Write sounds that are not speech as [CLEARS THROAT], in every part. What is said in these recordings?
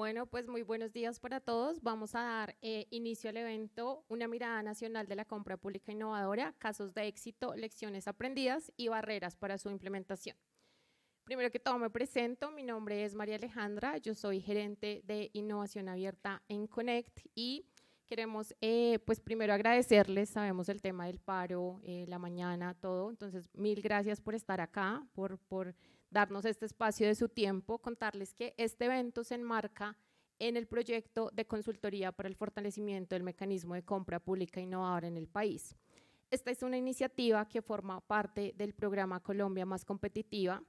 Bueno, pues muy buenos días para todos. Vamos a dar eh, inicio al evento Una mirada nacional de la compra pública innovadora, casos de éxito, lecciones aprendidas y barreras para su implementación. Primero que todo me presento, mi nombre es María Alejandra, yo soy gerente de innovación abierta en Connect y queremos eh, pues primero agradecerles, sabemos el tema del paro, eh, la mañana, todo, entonces mil gracias por estar acá, por, por darnos este espacio de su tiempo, contarles que este evento se enmarca en el proyecto de consultoría para el fortalecimiento del mecanismo de compra pública innovadora en el país. Esta es una iniciativa que forma parte del programa Colombia Más Competitiva,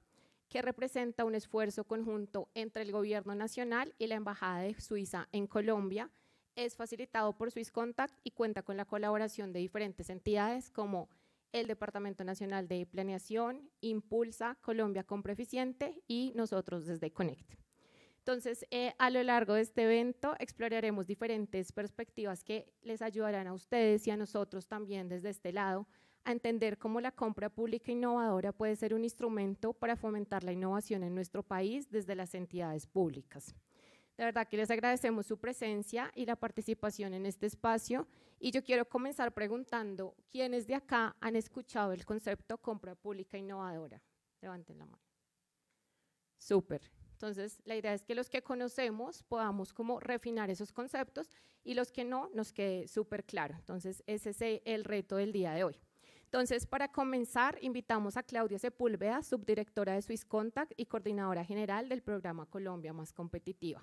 que representa un esfuerzo conjunto entre el Gobierno Nacional y la Embajada de Suiza en Colombia. Es facilitado por SwissContact y cuenta con la colaboración de diferentes entidades como el Departamento Nacional de Planeación, Impulsa, Colombia Compra Eficiente y nosotros desde Connect. Entonces, eh, a lo largo de este evento exploraremos diferentes perspectivas que les ayudarán a ustedes y a nosotros también desde este lado a entender cómo la compra pública innovadora puede ser un instrumento para fomentar la innovación en nuestro país desde las entidades públicas. De verdad que les agradecemos su presencia y la participación en este espacio y yo quiero comenzar preguntando, ¿quiénes de acá han escuchado el concepto compra pública innovadora? Levanten la mano. Súper. Entonces, la idea es que los que conocemos podamos como refinar esos conceptos y los que no nos quede súper claro. Entonces, ese es el reto del día de hoy. Entonces, para comenzar, invitamos a Claudia Sepúlveda, subdirectora de Swiss Contact y coordinadora general del programa Colombia Más Competitiva.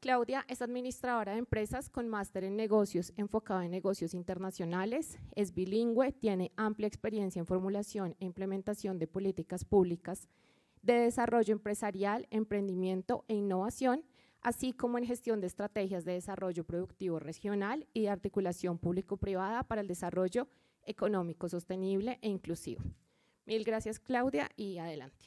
Claudia es administradora de empresas con máster en negocios enfocado en negocios internacionales, es bilingüe, tiene amplia experiencia en formulación e implementación de políticas públicas de desarrollo empresarial, emprendimiento e innovación, así como en gestión de estrategias de desarrollo productivo regional y de articulación público-privada para el desarrollo económico sostenible e inclusivo. Mil gracias Claudia y adelante.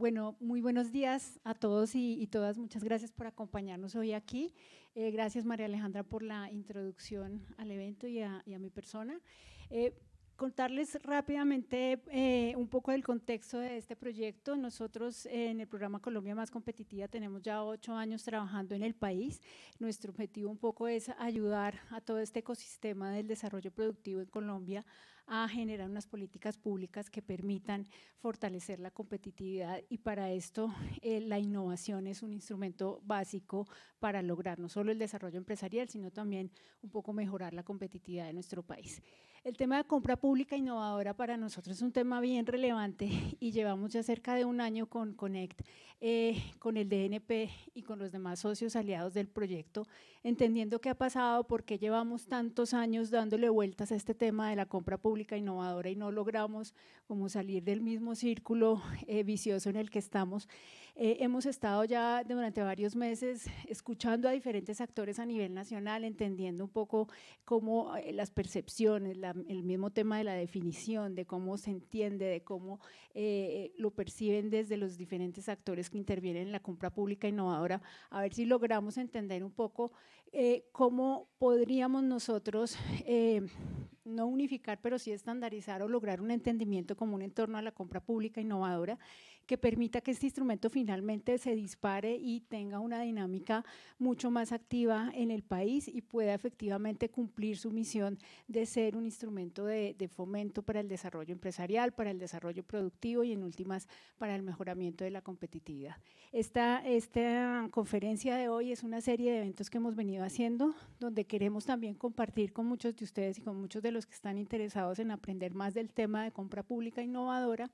Bueno, muy buenos días a todos y, todas. Muchas gracias por acompañarnos hoy aquí. Eh, gracias María Alejandra por la introducción al evento y a, mi persona. Eh, contarles rápidamente eh, un poco del contexto de este proyecto. Nosotros en el programa Colombia Más Competitiva tenemos ya ocho años trabajando en el país. Nuestro objetivo un poco es ayudar a todo este ecosistema del desarrollo productivo en Colombia a generar unas políticas públicas que permitan fortalecer la competitividad y para esto eh, la innovación es un instrumento básico para lograr no solo el desarrollo empresarial, sino también un poco mejorar la competitividad de nuestro país. El tema de compra pública innovadora para nosotros es un tema bien relevante y llevamos ya cerca de un año con Connect, eh, con el DNP y con los demás socios aliados del proyecto, entendiendo qué ha pasado, por qué llevamos tantos años dándole vueltas a este tema de la compra pública innovadora y no logramos como salir del mismo círculo eh, vicioso en el que estamos. Eh, hemos estado ya durante varios meses escuchando a diferentes actores a nivel nacional, entendiendo un poco cómo las percepciones, el mismo tema de la definición, de cómo se entiende, de cómo eh, lo perciben desde los diferentes actores que intervienen en la compra pública innovadora, a ver si logramos entender un poco eh, cómo podríamos nosotros eh, no unificar, pero sí estandarizar o lograr un entendimiento común en torno a la compra pública innovadora que permita que este instrumento finalmente se dispare y tenga una dinámica mucho más activa en el país y pueda efectivamente cumplir su misión de ser un instrumento de, fomento para el desarrollo empresarial, para el desarrollo productivo y en últimas para el mejoramiento de la competitividad. Esta, esta conferencia de hoy es una serie de eventos que hemos venido haciendo donde queremos también compartir con muchos de ustedes y con muchos de los que están interesados en aprender más del tema de compra pública innovadora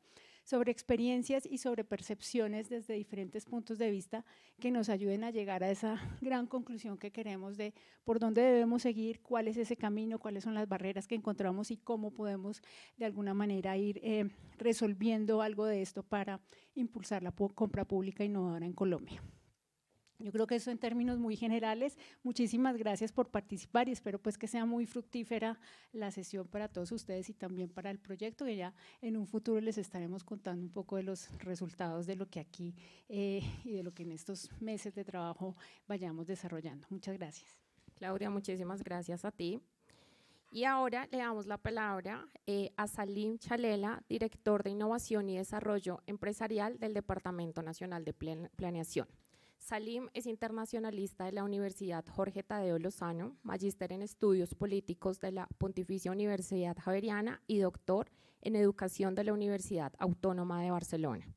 sobre experiencias y sobre percepciones desde diferentes puntos de vista que nos ayuden a llegar a esa [LAUGHS] gran conclusión que queremos de por dónde debemos seguir, cuál es ese camino, cuáles son las barreras que encontramos y cómo podemos de alguna manera ir eh, resolviendo algo de esto para impulsar la compra pública innovadora en Colombia. Yo creo que eso en términos muy generales. Muchísimas gracias por participar y espero pues que sea muy fructífera la sesión para todos ustedes y también para el proyecto, que ya en un futuro les estaremos contando un poco de los resultados de lo que aquí eh, y de lo que en estos meses de trabajo vayamos desarrollando. Muchas gracias. Claudia, muchísimas gracias a ti. Y ahora le damos la palabra eh, a Salim Chalela, director de Innovación y Desarrollo Empresarial del Departamento Nacional de Planeación. Salim es internacionalista de la Universidad Jorge Tadeo Lozano, magíster en estudios políticos de la Pontificia Universidad Javeriana y doctor en educación de la Universidad Autónoma de Barcelona.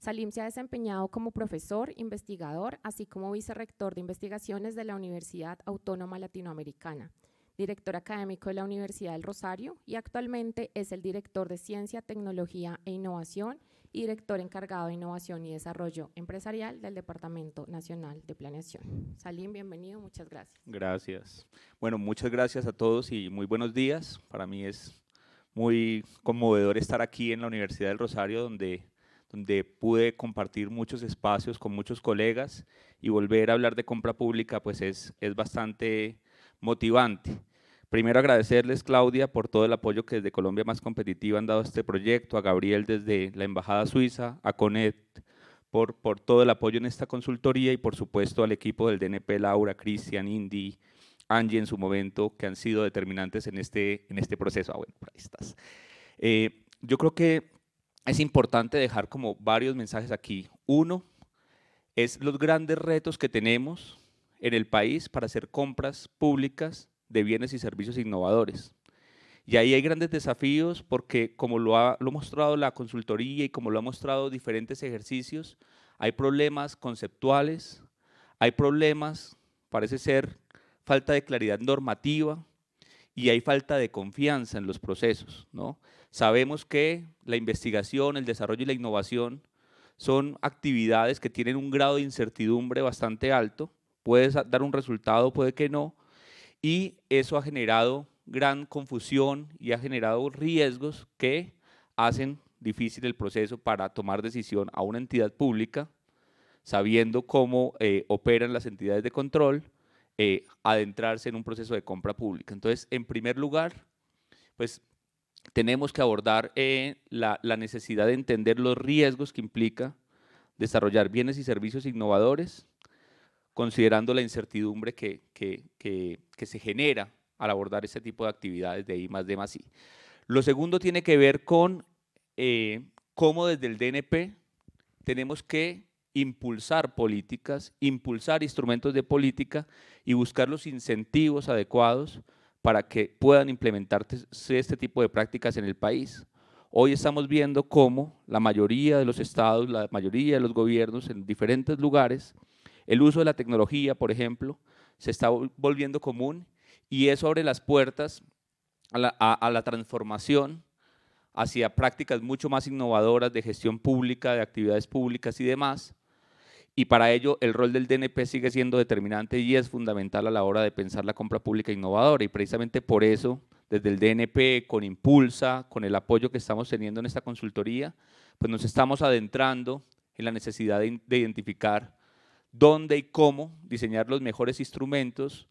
Salim se ha desempeñado como profesor, investigador, así como vicerrector de investigaciones de la Universidad Autónoma Latinoamericana, director académico de la Universidad del Rosario y actualmente es el director de Ciencia, Tecnología e Innovación y director encargado de Innovación y Desarrollo Empresarial del Departamento Nacional de Planeación. Salim, bienvenido, muchas gracias. Gracias. Bueno, muchas gracias a todos y muy buenos días. Para mí es muy conmovedor estar aquí en la Universidad del Rosario, donde, donde pude compartir muchos espacios con muchos colegas y volver a hablar de compra pública, pues es, es bastante motivante. Primero agradecerles, Claudia, por todo el apoyo que desde Colombia Más Competitiva han dado a este proyecto, a Gabriel desde la Embajada Suiza, a Conet por, por todo el apoyo en esta consultoría y por supuesto al equipo del DNP, Laura, Cristian, Indy, Angie en su momento, que han sido determinantes en este, en este proceso. Ah, bueno, ahí estás. Eh, yo creo que es importante dejar como varios mensajes aquí. Uno es los grandes retos que tenemos en el país para hacer compras públicas de bienes y servicios innovadores. Y ahí hay grandes desafíos porque, como lo ha, lo mostrado la consultoría y como lo ha mostrado diferentes ejercicios, hay problemas conceptuales, hay problemas, parece ser, falta de claridad normativa y hay falta de confianza en los procesos. ¿no? Sabemos que la investigación, el desarrollo y la innovación son actividades que tienen un grado de incertidumbre bastante alto. Puede dar un resultado, puede que no, y eso ha generado gran confusión y ha generado riesgos que hacen difícil el proceso para tomar decisión a una entidad pública, sabiendo cómo eh, operan las entidades de control, eh, adentrarse en un proceso de compra pública. Entonces, en primer lugar, pues tenemos que abordar eh, la, la necesidad de entender los riesgos que implica desarrollar bienes y servicios innovadores, considerando la incertidumbre que, se genera al abordar este tipo de actividades de I más D más I. Lo segundo tiene que ver con eh, cómo desde el DNP tenemos que impulsar políticas, impulsar instrumentos de política y buscar los incentivos adecuados para que puedan implementarse este tipo de prácticas en el país. Hoy estamos viendo cómo la mayoría de los estados, la mayoría de los gobiernos en diferentes lugares el uso de la tecnología, por ejemplo, se está volviendo común y eso abre las puertas a la, transformación hacia prácticas mucho más innovadoras de gestión pública, de actividades públicas y demás. Y para ello el rol del DNP sigue siendo determinante y es fundamental a la hora de pensar la compra pública innovadora. Y precisamente por eso, desde el DNP, con Impulsa, con el apoyo que estamos teniendo en esta consultoría, pues nos estamos adentrando en la necesidad de identificar dónde y cómo diseñar los mejores instrumentos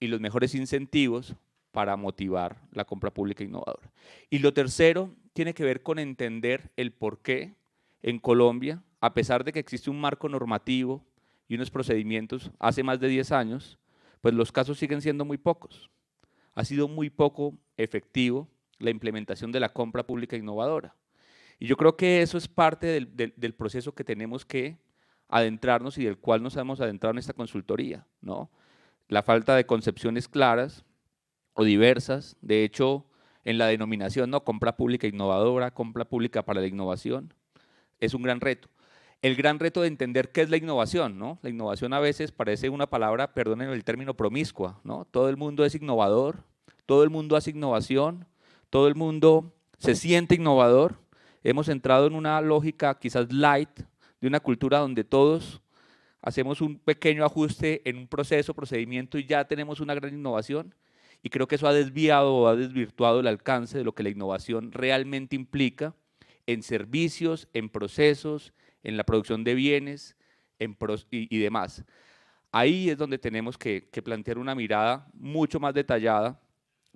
y los mejores incentivos para motivar la compra pública innovadora. Y lo tercero tiene que ver con entender el por qué en Colombia, a pesar de que existe un marco normativo y unos procedimientos hace más de 10 años, pues los casos siguen siendo muy pocos. Ha sido muy poco efectivo la implementación de la compra pública innovadora. Y yo creo que eso es parte del, del proceso que tenemos que adentrarnos y del cual nos hemos adentrado en esta consultoría, ¿no? La falta de concepciones claras o diversas, de hecho, en la denominación, ¿no? Compra pública innovadora, compra pública para la innovación, es un gran reto. El gran reto de entender qué es la innovación, ¿no? La innovación a veces parece una palabra, perdonen el término, promiscua, ¿no? Todo el mundo es innovador, todo el mundo hace innovación, todo el mundo se siente innovador. Hemos entrado en una lógica quizás light, de una cultura donde todos hacemos un pequeño ajuste en un proceso, procedimiento y ya tenemos una gran innovación. Y creo que eso ha desviado o ha desvirtuado el alcance de lo que la innovación realmente implica en servicios, en procesos, en la producción de bienes y, demás. Ahí es donde tenemos que, que plantear una mirada mucho más detallada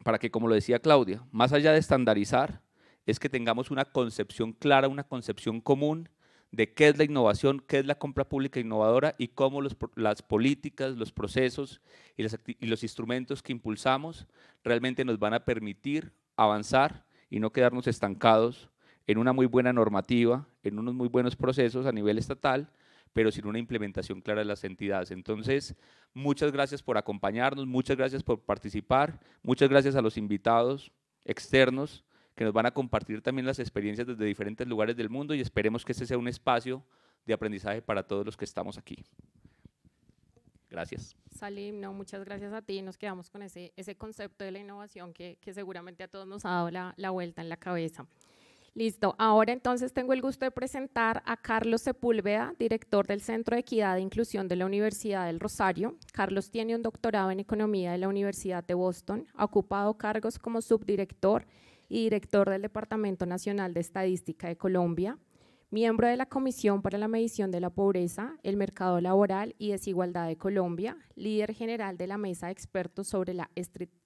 para que, como lo decía Claudia, más allá de estandarizar, es que tengamos una concepción clara, una concepción común de qué es la innovación, qué es la compra pública innovadora y cómo las políticas, los procesos y, los instrumentos que impulsamos realmente nos van a permitir avanzar y no quedarnos estancados en una muy buena normativa, en unos muy buenos procesos a nivel estatal, pero sin una implementación clara de las entidades. Entonces, muchas gracias por acompañarnos, muchas gracias por participar, muchas gracias a los invitados externos que nos van a compartir también las experiencias desde diferentes lugares del mundo y esperemos que este sea un espacio de aprendizaje para todos los que estamos aquí. Gracias. Salim, no, muchas gracias a ti. Nos quedamos con ese, ese concepto de la innovación que, que seguramente a todos nos ha dado la, la vuelta en la cabeza. Listo, ahora entonces tengo el gusto de presentar a Carlos Sepúlveda, director del Centro de Equidad e Inclusión de la Universidad del Rosario. Carlos tiene un doctorado en Economía de la Universidad de Boston, ha ocupado cargos como subdirector y director del Departamento Nacional de Estadística de Colombia, miembro de la Comisión para la Medición de la Pobreza, el Mercado Laboral y Desigualdad de Colombia, líder general de la Mesa de Expertos sobre la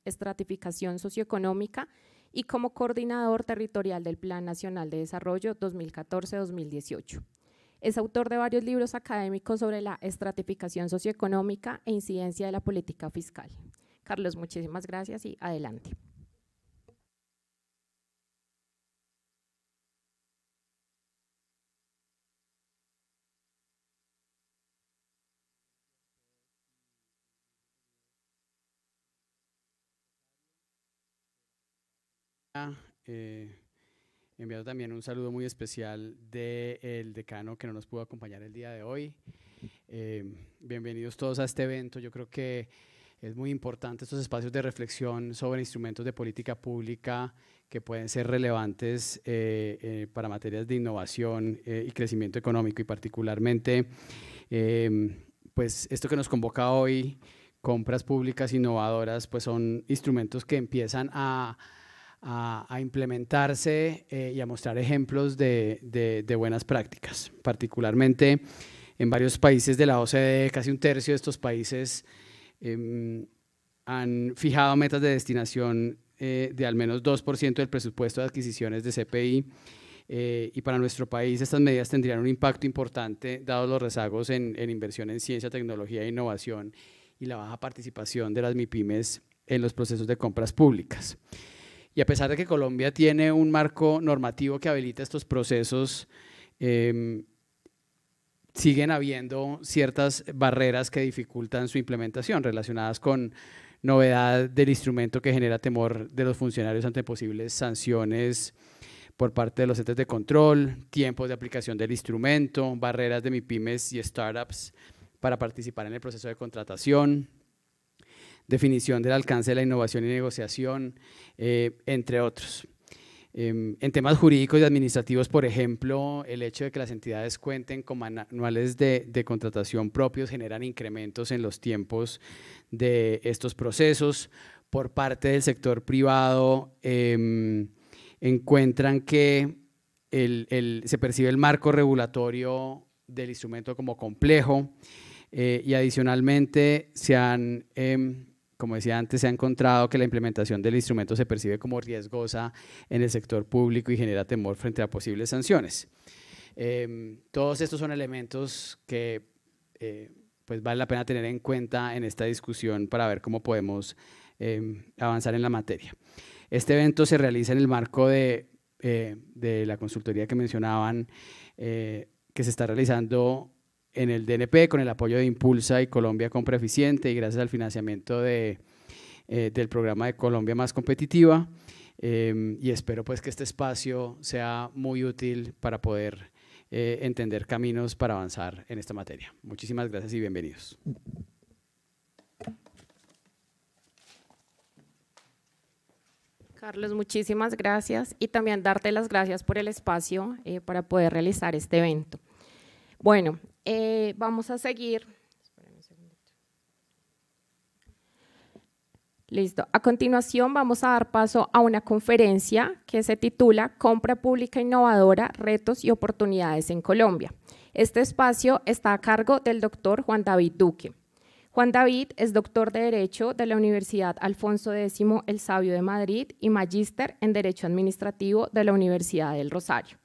Estratificación Socioeconómica y como coordinador territorial del Plan Nacional de Desarrollo 2014-2018. Es autor de varios libros académicos sobre la estratificación socioeconómica e incidencia de la política fiscal. Carlos, muchísimas gracias y adelante. Eh, enviado también un saludo muy especial del decano que no nos pudo acompañar el día de hoy. Eh, bienvenidos todos a este evento. Yo creo que es muy importante estos espacios de reflexión sobre instrumentos de política pública que pueden ser relevantes eh, eh, para materias de innovación y crecimiento económico y particularmente pues esto que nos convoca hoy compras públicas innovadoras pues son instrumentos que empiezan a a, implementarse eh, y a mostrar ejemplos de, buenas prácticas. Particularmente en varios países de la OCDE, casi un tercio de estos países em, han fijado metas de destinación eh, de al menos 2% del presupuesto de adquisiciones de CPI. Eh, y para nuestro país estas medidas tendrían un impacto importante, dados los rezagos en, en inversión en ciencia, tecnología e innovación y la baja participación de las MIPIMES en los procesos de compras públicas. Y a pesar de que Colombia tiene un marco normativo que habilita estos procesos, em, siguen habiendo ciertas barreras que dificultan su implementación relacionadas con novedad del instrumento que genera temor de los funcionarios ante posibles sanciones por parte de los entes de control, tiempos de aplicación del instrumento, barreras de MIPIMES y startups para participar en el proceso de contratación, definición del alcance de la innovación y negociación, eh, entre otros. Em, en temas jurídicos y administrativos, por ejemplo, el hecho de que las entidades cuenten con manuales de, contratación propios generan incrementos en los tiempos de estos procesos. Por parte del sector privado, em, encuentran que se percibe el marco regulatorio del instrumento como complejo eh, y adicionalmente se han em, como decía antes, se ha encontrado que la implementación del instrumento se percibe como riesgosa en el sector público y genera temor frente a posibles sanciones. Em, todos estos son elementos que eh, pues vale la pena tener en cuenta en esta discusión para ver cómo podemos em, avanzar en la materia. Este evento se realiza en el marco de, eh, de la consultoría que mencionaban, eh, que se está realizando en el DNP con el apoyo de Impulsa y Colombia Compra Eficiente y gracias al financiamiento de, eh, del programa de Colombia Más Competitiva. Em, y espero pues que este espacio sea muy útil para poder eh, entender caminos para avanzar en esta materia. Muchísimas gracias y bienvenidos. Carlos, muchísimas gracias y también darte las gracias por el espacio eh, para poder realizar este evento. Bueno, eh, vamos a seguir. Listo. A continuación vamos a dar paso a una conferencia que se titula Compra Pública Innovadora, Retos y Oportunidades en Colombia. Este espacio está a cargo del doctor Juan David Duque. Juan David es doctor de Derecho de la Universidad Alfonso X el Sabio de Madrid y magíster en Derecho Administrativo de la Universidad del Rosario,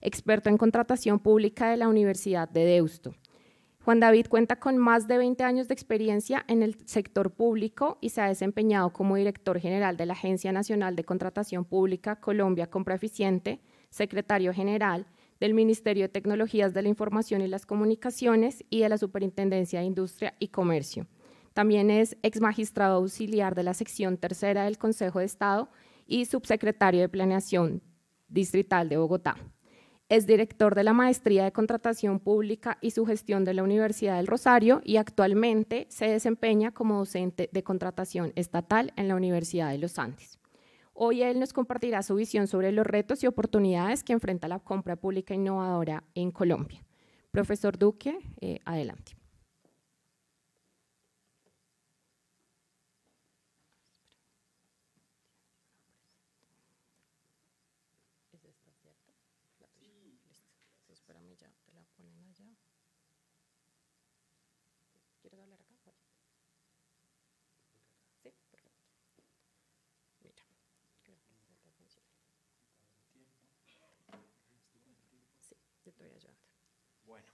experto en contratación pública de la Universidad de Deusto. Juan David cuenta con más de 20 años de experiencia en el sector público y se ha desempeñado como director general de la Agencia Nacional de Contratación Pública Colombia Compra Eficiente, secretario general del Ministerio de Tecnologías de la Información y las Comunicaciones y de la Superintendencia de Industria y Comercio. También es ex magistrado auxiliar de la sección tercera del Consejo de Estado y subsecretario de Planeación Distrital de Bogotá. Es director de la Maestría de Contratación Pública y su gestión de la Universidad del Rosario y actualmente se desempeña como docente de contratación estatal en la Universidad de los Andes. Hoy él nos compartirá su visión sobre los retos y oportunidades que enfrenta la compra pública innovadora en Colombia. Profesor Duque, eh, adelante.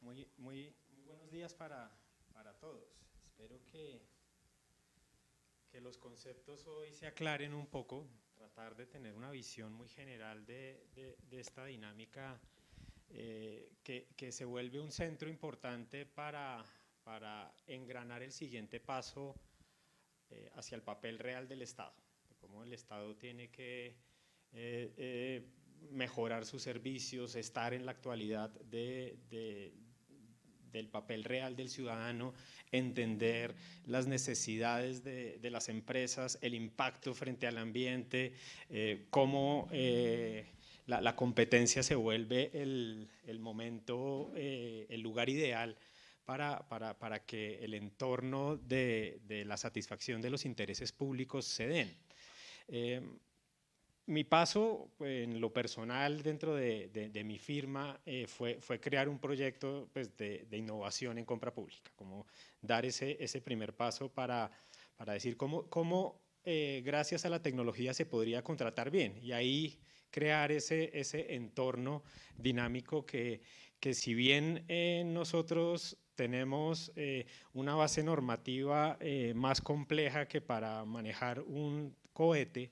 Muy, muy, buenos días para, todos. Espero que, que los conceptos hoy se aclaren un poco, tratar de tener una visión muy general de, esta dinámica eh, que, se vuelve un centro importante para, para engranar el siguiente paso eh, hacia el papel real del Estado, de cómo el Estado tiene que eh, mejorar sus servicios, estar en la actualidad de, del papel real del ciudadano, entender las necesidades de, las empresas, el impacto frente al ambiente, eh, cómo eh, la, competencia se vuelve el, momento, eh, el lugar ideal para, para, que el entorno de, de, la satisfacción de los intereses públicos se den mi paso en lo personal dentro de, mi firma eh, fue, crear un proyecto pues, de, innovación en compra pública, como dar ese, primer paso para, decir cómo, eh, gracias a la tecnología se podría contratar bien y ahí crear ese, entorno dinámico que, que si bien eh, nosotros tenemos una base normativa más compleja que para manejar un cohete,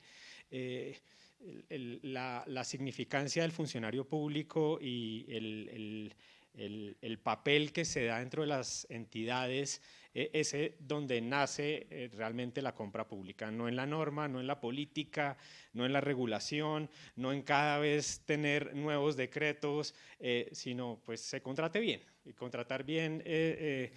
la, significancia del funcionario público y el, papel que se da dentro de las entidades, e, ese donde nace eh, realmente la compra pública, no en la norma, no en la política, no en la regulación, no en cada vez tener nuevos decretos, eh, sino pues se contrate bien. Y contratar bien eh,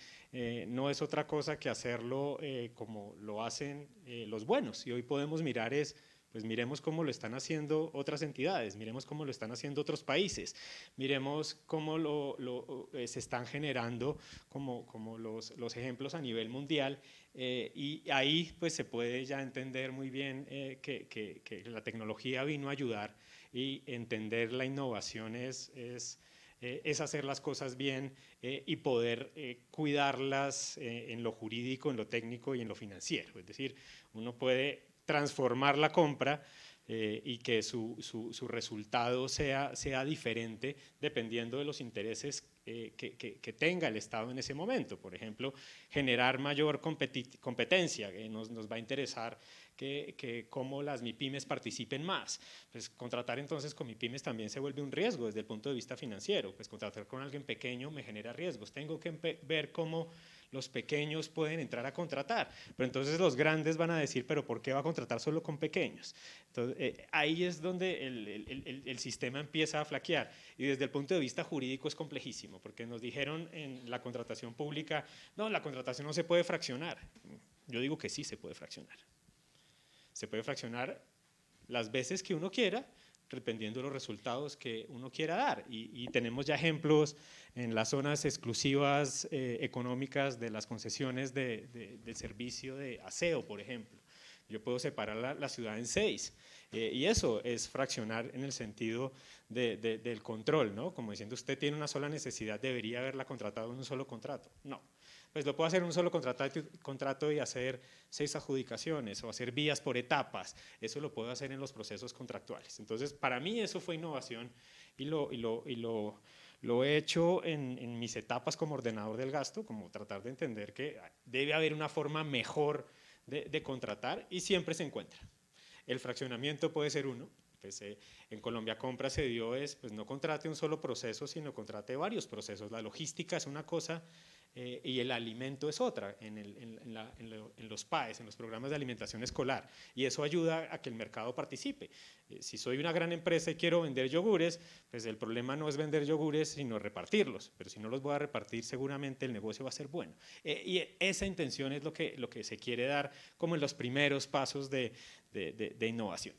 no es otra cosa que hacerlo como lo hacen los buenos. Y hoy podemos mirar es pues miremos cómo lo están haciendo otras entidades, miremos cómo lo están haciendo otros países, miremos cómo lo, eh, se están generando como, como los, los, ejemplos a nivel mundial eh, y ahí pues se puede ya entender muy bien eh, que, que, la tecnología vino a ayudar y entender la innovación es, es, es hacer las cosas bien y poder cuidarlas en lo jurídico, en lo técnico y en lo financiero. Es decir, uno puede transformar la compra eh, y que su, su, resultado sea, sea diferente dependiendo de los intereses eh, que, que, tenga el Estado en ese momento. Por ejemplo, generar mayor competencia, que nos, nos, va a interesar que, que cómo las MIPIMES participen más. Pues contratar entonces con MIPIMES también se vuelve un riesgo desde el punto de vista financiero. Pues contratar con alguien pequeño me genera riesgos. Tengo que ver cómo los pequeños pueden entrar a contratar, pero entonces los grandes van a decir, pero ¿por qué va a contratar solo con pequeños? Eh, ahí es donde el, sistema empieza a flaquear y desde el punto de vista jurídico es complejísimo, porque nos dijeron en la contratación pública, no, la contratación no se puede fraccionar. Yo digo que sí se puede fraccionar. Se puede fraccionar las veces que uno quiera, dependiendo de los resultados que uno quiera dar. Y, tenemos ya ejemplos en las zonas exclusivas eh, económicas de las concesiones de, de, del servicio de aseo, por ejemplo, yo puedo separar la, ciudad en seis. Eh, y eso es fraccionar en el sentido del control, ¿no? Como diciendo, usted tiene una sola necesidad, debería haberla contratado en un solo contrato. No, pues lo puedo hacer en un solo contrato, y hacer seis adjudicaciones o hacer vías por etapas. Eso lo puedo hacer en los procesos contractuales. Entonces, para mí eso fue innovación y lo, y lo, y lo, lo he hecho en, en, mis etapas como ordenador del gasto, como tratar de entender que debe haber una forma mejor de, de contratar y siempre se encuentra. El fraccionamiento puede ser uno, pues, eh, en Colombia Compra se dio es, pues no contrate un solo proceso, sino contrate varios procesos. La logística es una cosa eh, y el alimento es otra en, los PAES, en los programas de alimentación escolar. Y eso ayuda a que el mercado participe. Eh, si soy una gran empresa y quiero vender yogures, pues el problema no es vender yogures, sino repartirlos. Pero si no los voy a repartir, seguramente el negocio va a ser bueno. Eh, y esa intención es lo que, lo que se quiere dar como en los primeros pasos de, de innovación.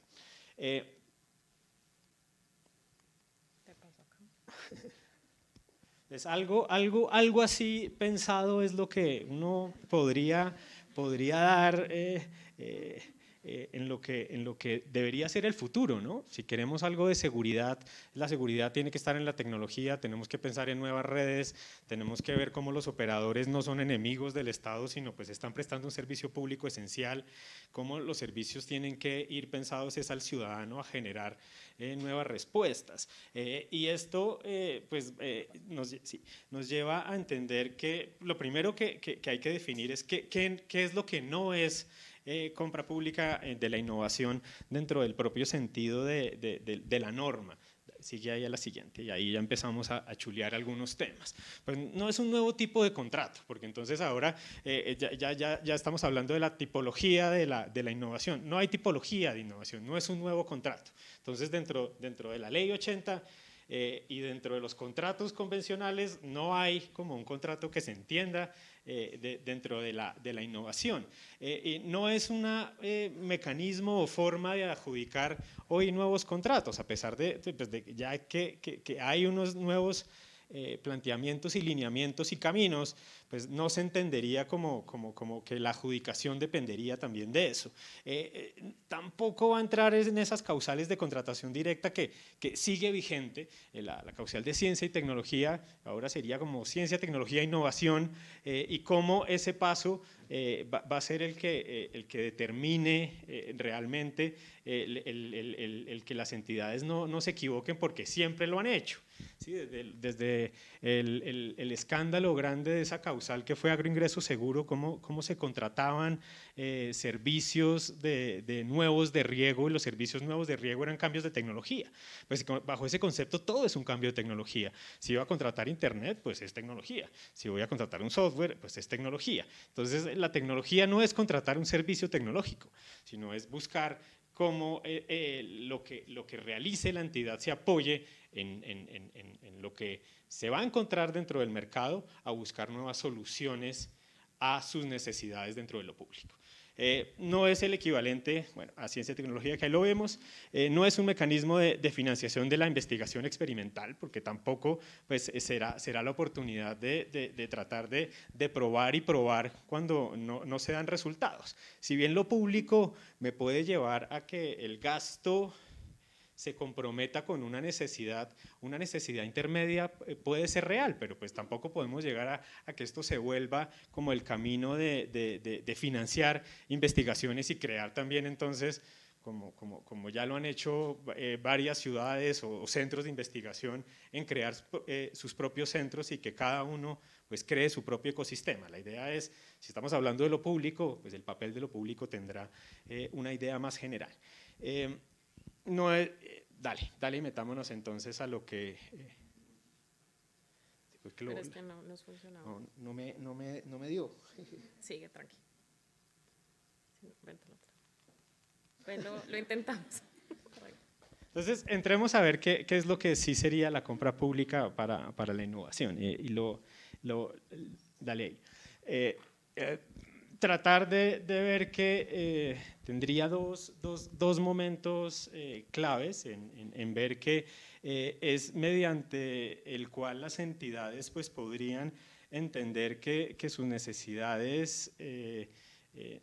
Es algo, algo, algo así pensado es lo que uno podría, podría dar eh, eh, eh, en, lo que, en lo que debería ser el futuro, ¿no? Si queremos algo de seguridad, la seguridad tiene que estar en la tecnología, tenemos que pensar en nuevas redes, tenemos que ver cómo los operadores no son enemigos del Estado, sino pues están prestando un servicio público esencial, cómo los servicios tienen que ir pensados es al ciudadano a generar eh, nuevas respuestas. Eh, y esto pues nos, nos, lleva a entender que lo primero que, que, hay que definir es qué, qué es lo que no es eh, compra pública eh, de la innovación dentro del propio sentido de, la norma. Sigue ahí a la siguiente y ahí ya empezamos a, chulear algunos temas. Pues no es un nuevo tipo de contrato, porque entonces ahora eh, ya, estamos hablando de la tipología de la, innovación. No hay tipología de innovación, no es un nuevo contrato. Entonces dentro de la ley 80 y dentro de los contratos convencionales no hay como un contrato que se entienda eh, dentro de la, de la innovación. Eh, no es un eh, mecanismo o forma de adjudicar hoy nuevos contratos, a pesar de, pues, ya que, que hay unos nuevos eh, planteamientos y lineamientos y caminos, pues no se entendería como, como, como que la adjudicación dependería también de eso. Eh, eh, tampoco va a entrar en esas causales de contratación directa que, que sigue vigente. La, la, causal de ciencia y tecnología ahora sería como ciencia, tecnología, innovación y cómo ese paso va, va, a ser el que, el que determine realmente el, el, el, que las entidades no, no se equivoquen porque siempre lo han hecho. ¿Sí? desde, el, el, escándalo grande de esa causal que fue agroingreso seguro, cómo, cómo se contrataban eh, servicios de, de, nuevos de riego y los servicios nuevos de riego eran cambios de tecnología. Pues bajo ese concepto todo es un cambio de tecnología. Si voy a contratar internet, pues es tecnología. Si voy a contratar un software, pues es tecnología. Entonces la tecnología no es contratar un servicio tecnológico, sino es buscar cómo eh, eh, lo, que, lo que realice la entidad se apoye en, en, en, lo que se va a encontrar dentro del mercado a buscar nuevas soluciones a sus necesidades dentro de lo público. Eh, no es el equivalente a ciencia y tecnología, que ahí lo vemos, eh, no es un mecanismo de, financiación de la investigación experimental, porque tampoco pues, eh, será, la oportunidad de, tratar de, probar y probar cuando no se dan resultados. Si bien lo público me puede llevar a que el gasto se comprometa con una necesidad, una necesidad intermedia eh, puede ser real, pero pues tampoco podemos llegar a, que esto se vuelva como el camino de, financiar investigaciones y crear también entonces como, como, como, ya lo han hecho eh, varias ciudades o, centros de investigación, en crear eh, sus propios centros y que cada uno pues, cree su propio ecosistema. La idea es, si estamos hablando de lo público, pues el papel de lo público tendrá una idea más general no es, eh, dale, dale y metámonos entonces a lo que... Eh, Pero es que no nos funcionaba. No, no, me, no, me, no me dio. [LAUGHS] Sigue, tranqui. Ven, lo, lo intentamos. Entonces, entremos a ver qué, qué, es lo que sí sería la compra pública para, para la innovación. Y, y lo, lo, dale ahí. Eh, eh, tratar de, ver que eh, tendría dos, dos, dos momentos eh, claves en, en, ver que eh, es mediante el cual las entidades pues, podrían entender que, que sus necesidades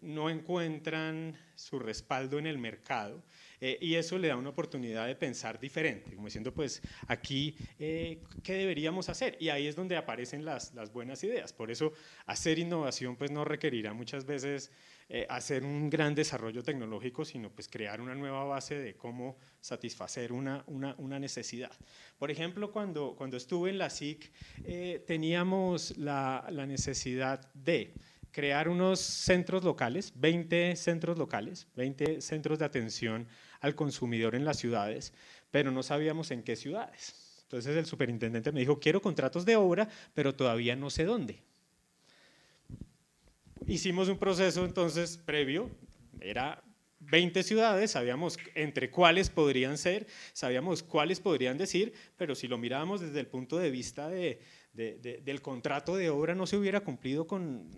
no encuentran su respaldo en el mercado eh, y eso le da una oportunidad de pensar diferente, como diciendo, pues aquí, ¿qué deberíamos hacer? Y ahí es donde aparecen las, buenas ideas. Por eso hacer innovación pues no requerirá muchas veces hacer un gran desarrollo tecnológico, sino pues crear una nueva base de cómo satisfacer una necesidad. Por ejemplo, cuando, cuando estuve en la SIC, teníamos la, la necesidad de crear unos centros locales, 20 centros locales, 20 centros de atención al consumidor en las ciudades, pero no sabíamos en qué ciudades. Entonces el superintendente me dijo, quiero contratos de obra, pero todavía no sé dónde. Hicimos un proceso entonces previo, era 20 ciudades, sabíamos entre cuáles podrían ser, sabíamos cuáles podrían decir, pero si lo mirábamos desde el punto de vista de, del contrato de obra no se hubiera cumplido con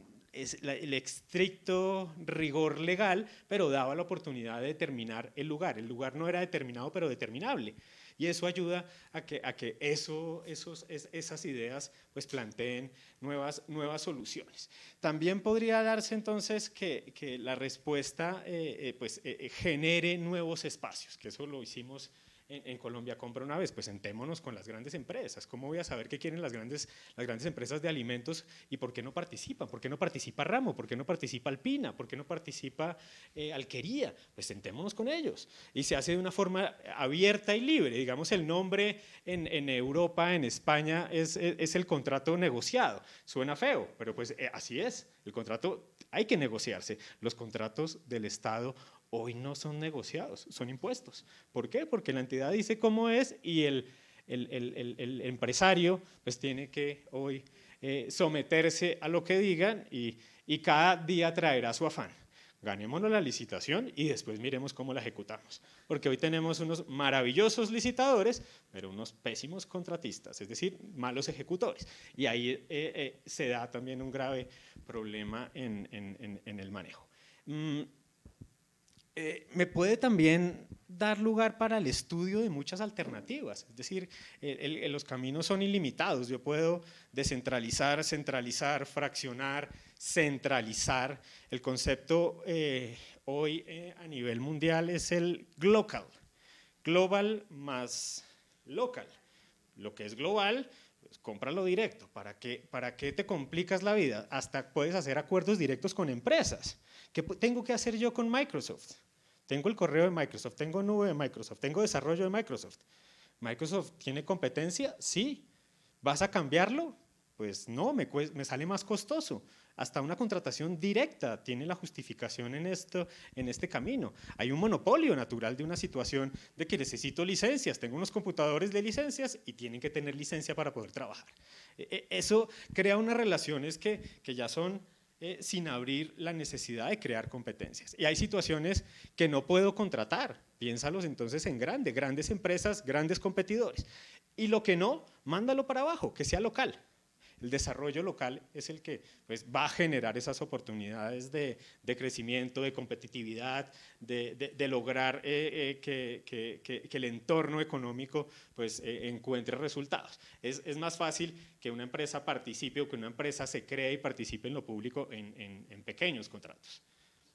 es el estricto rigor legal, pero daba la oportunidad de determinar el lugar. El lugar no era determinado, pero determinable. Y eso ayuda a que, a que eso, esos, esas ideas pues planteen nuevas, nuevas soluciones. También podría darse entonces que, que la respuesta eh, eh, pues, eh, genere nuevos espacios, que eso lo hicimos en, Colombia compra una vez, pues sentémonos con las grandes empresas. ¿Cómo voy a saber qué quieren las grandes, las grandes empresas de alimentos y por qué no participan? ¿Por qué no participa Ramo? ¿Por qué no participa Alpina? ¿Por qué no participa eh, Alquería? Pues sentémonos con ellos. Y se hace de una forma abierta y libre. Digamos, el nombre en, Europa, en España, es, es, el contrato negociado. Suena feo, pero pues eh, así es. El contrato hay que negociarse. Los contratos del Estado hoy no son negociados, son impuestos. ¿Por qué? Porque la entidad dice cómo es y el, empresario pues tiene que hoy eh, someterse a lo que digan y, cada día traerá su afán. Ganémonos la licitación y después miremos cómo la ejecutamos. Porque hoy tenemos unos maravillosos licitadores, pero unos pésimos contratistas, es decir, malos ejecutores. Y ahí eh, eh, se da también un grave problema en el manejo. Mm, eh, me puede también dar lugar para el estudio de muchas alternativas. Es decir, los caminos son ilimitados. Yo puedo descentralizar, centralizar, fraccionar, centralizar. El concepto eh, hoy eh, a nivel mundial es el global. Global más local. Lo que es global, pues, cómpralo directo. ¿Para qué, ¿Para qué te complicas la vida? Hasta puedes hacer acuerdos directos con empresas. ¿Qué tengo que hacer yo con Microsoft? Tengo el correo de Microsoft, tengo nube de Microsoft, tengo desarrollo de Microsoft. ¿Microsoft tiene competencia? Sí. ¿Vas a cambiarlo? Pues no, me, sale más costoso. Hasta una contratación directa tiene la justificación en, esto, en este camino. Hay un monopolio natural de una situación de que necesito licencias, tengo unos computadores de licencias y tienen que tener licencia para poder trabajar. E, e, eso crea unas relaciones que, que ya son eh, sin abrir la necesidad de crear competencias. Y hay situaciones que no puedo contratar. Piénsalos entonces en grandes, grandes empresas, grandes competidores. Y lo que no, mándalo para abajo, que sea local. El desarrollo local es el que pues, va a generar esas oportunidades de, crecimiento, de competitividad, de, lograr eh, eh, que, el entorno económico pues, eh, encuentre resultados. Es, más fácil que una empresa participe o que una empresa se cree y participe en lo público en, pequeños contratos.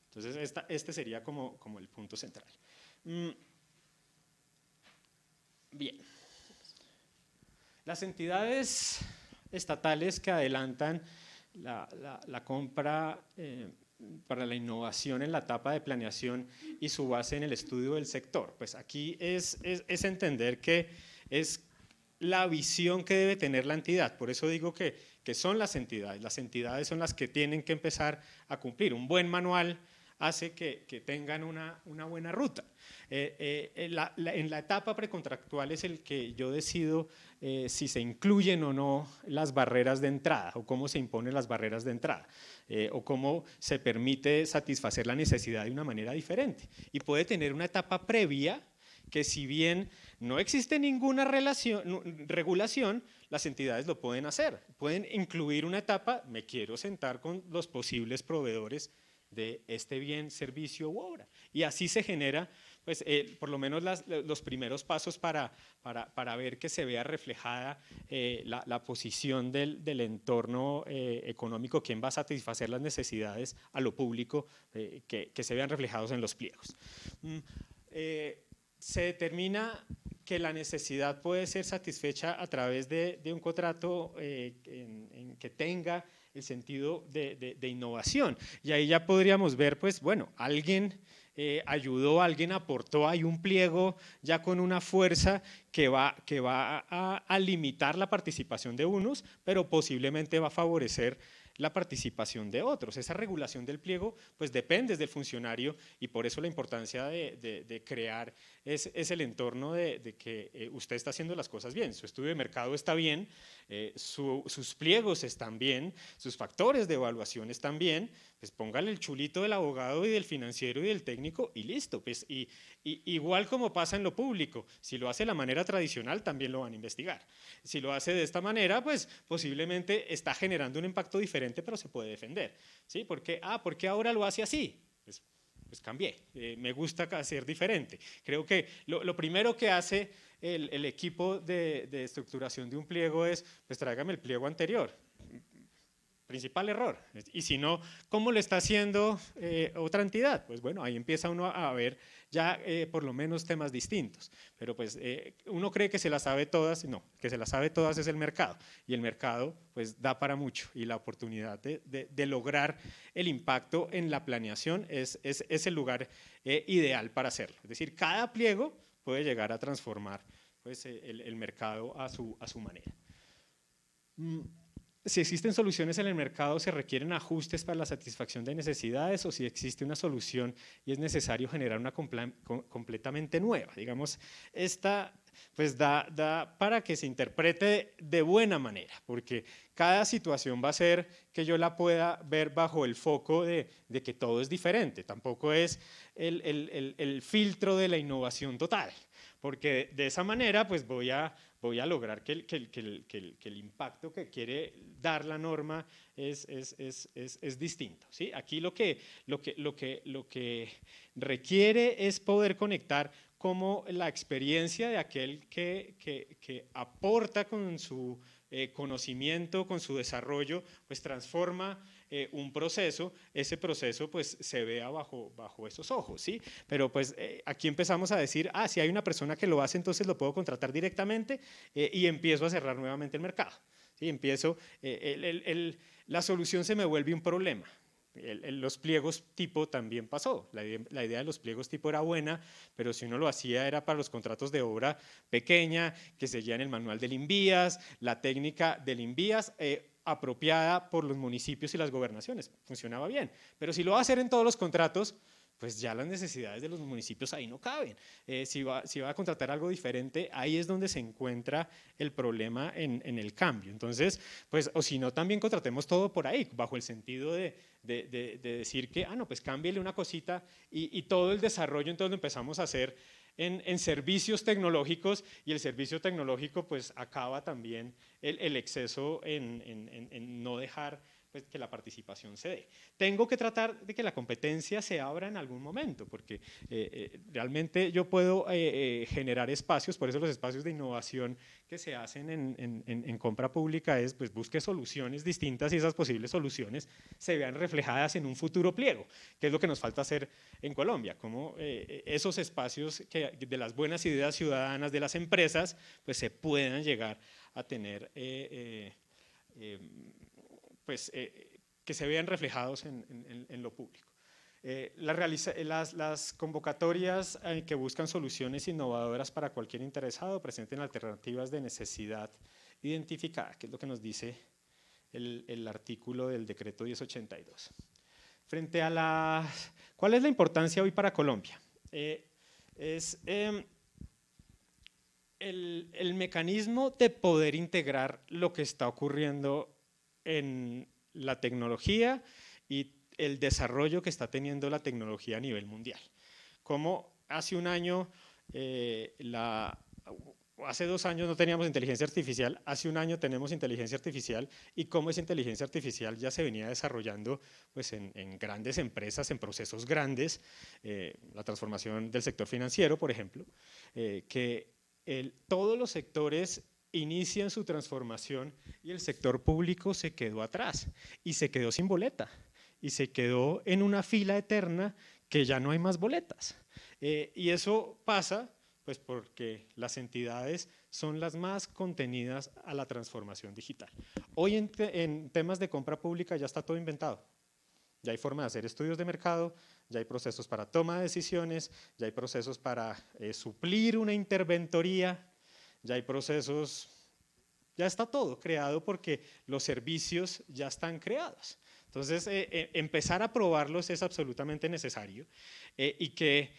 Entonces, este sería como, el punto central. Mm. Bien. Las entidades estatales que adelantan la, compra eh, para la innovación en la etapa de planeación y su base en el estudio del sector. Pues aquí es, es, entender que es la visión que debe tener la entidad. Por eso digo que, que son las entidades. Las entidades son las que tienen que empezar a cumplir. Un buen manual hace que, que tengan una, una, buena ruta. Eh, eh, en la etapa precontractual es el que yo decido eh, si se incluyen o no las barreras de entrada o cómo se imponen las barreras de entrada o cómo se permite satisfacer la necesidad de una manera diferente. Y puede tener una etapa previa que si bien no existe ninguna relación, regulación, las entidades lo pueden hacer. Pueden incluir una etapa, me quiero sentar con los posibles proveedores de este bien, servicio u obra. Y así se genera pues eh, por lo menos los primeros pasos para, para, ver que se vea reflejada eh, la, posición del, entorno eh, económico, quién va a satisfacer las necesidades a lo público, que, se vean reflejados en los pliegos. Mm, se determina que la necesidad puede ser satisfecha a través de, un contrato en, que tenga el sentido de, de, innovación. Y ahí ya podríamos ver, pues, bueno, alguien eh, ayudó, alguien aportó, hay un pliego ya con una fuerza que va, que va a, a limitar la participación de unos, pero posiblemente va a favorecer la participación de otros. Esa regulación del pliego pues depende del funcionario y por eso la importancia de, crear es, el entorno de, que eh, usted está haciendo las cosas bien, su estudio de mercado está bien, eh, sus pliegos están bien, sus factores de evaluación están bien, pues póngale el chulito del abogado y del financiero y del técnico y listo. Pues, y, igual como pasa en lo público, si lo hace de la manera tradicional también lo van a investigar. Si lo hace de esta manera, pues posiblemente está generando un impacto diferente, pero se puede defender. ¿Sí? ¿Por qué? Ah, ¿por qué ahora lo hace así? Pues, pues cambié, eh, me gusta hacer diferente. Creo que lo, primero que hace el, equipo de, de, estructuración de un pliego es, pues tráigame el pliego anterior principal error. Y si no, ¿cómo lo está haciendo eh, otra entidad? Pues bueno, ahí empieza uno a ver ya eh, por lo menos temas distintos. Pero pues eh, uno cree que se las sabe todas, no, que se las sabe todas es el mercado. Y el mercado pues da para mucho y la oportunidad de, lograr el impacto en la planeación es, es, el lugar ideal para hacerlo. Es decir, cada pliego puede llegar a transformar pues, el, el mercado a su, a su manera. Mm, si existen soluciones en el mercado, se requieren ajustes para la satisfacción de necesidades o si existe una solución y es necesario generar una completamente nueva. Digamos, esta pues da, para que se interprete de buena manera, porque cada situación va a ser que yo la pueda ver bajo el foco de, que todo es diferente, tampoco es el, el filtro de la innovación total porque de esa manera pues voy a, voy a lograr que el, impacto que quiere dar la norma es, distinto. ¿sí? Aquí lo que, requiere es poder conectar cómo la experiencia de aquel que, que aporta con su eh, conocimiento, con su desarrollo, pues transforma eh, un proceso, ese proceso pues se vea bajo, bajo esos ojos, ¿sí? Pero pues eh, aquí empezamos a decir, ah, si hay una persona que lo hace, entonces lo puedo contratar directamente y empiezo a cerrar nuevamente el mercado, ¿sí? Empiezo, la solución se me vuelve un problema, los pliegos tipo también pasó. La, idea de los pliegos tipo era buena, pero si uno lo hacía era para los contratos de obra pequeña, que seguían el manual del INVIAS, la técnica del INVIAS, eh, apropiada por los municipios y las gobernaciones. Funcionaba bien. Pero si lo va a hacer en todos los contratos, pues ya las necesidades de los municipios ahí no caben. Eh, si, va, si va a contratar algo diferente, ahí es donde se encuentra el problema en, en el cambio. Entonces, pues, o si no, también contratemos todo por ahí, bajo el sentido de, de, de, decir que, ah, no, pues cámbiale una cosita y, y, todo el desarrollo entonces lo empezamos a hacer en, en, servicios tecnológicos y el servicio tecnológico pues acaba también el, el exceso en, en no dejar pues, que la participación se dé. Tengo que tratar de que la competencia se abra en algún momento, porque eh, eh, realmente yo puedo eh, generar espacios, por eso los espacios de innovación que se hacen en, en, compra pública es, pues busque soluciones distintas y esas posibles soluciones se vean reflejadas en un futuro pliego, que es lo que nos falta hacer en Colombia, como esos espacios que, de las buenas ideas ciudadanas de las empresas, pues se puedan llegar a tener pues, eh, que se vean reflejados en, lo público. Eh, las, las, convocatorias eh, que buscan soluciones innovadoras para cualquier interesado presenten alternativas de necesidad identificada, que es lo que nos dice el, artículo del decreto 1082. Frente a la... ¿Cuál es la importancia hoy para Colombia? es em, el mecanismo de poder integrar lo que está ocurriendo en la tecnología y el desarrollo que está teniendo la tecnología a nivel mundial. Como hace un año eh, la, hace dos años no teníamos inteligencia artificial, hace un año tenemos inteligencia artificial y cómo esa inteligencia artificial ya se venía desarrollando pues, en, grandes empresas, en procesos grandes, eh, la transformación del sector financiero, por ejemplo, eh, que todos los sectores inician su transformación y el sector público se quedó atrás y se quedó sin boleta y se quedó en una fila eterna que ya no hay más boletas. Eh, y eso pasa pues porque las entidades son las más contenidas a la transformación digital. Hoy en, temas de compra pública ya está todo inventado. Ya hay forma de hacer estudios de mercado, ya hay procesos para toma de decisiones, ya hay procesos para eh, suplir una interventoría, ya hay procesos, ya está todo creado porque los servicios ya están creados. Entonces, eh, eh, empezar a probarlos es absolutamente necesario y que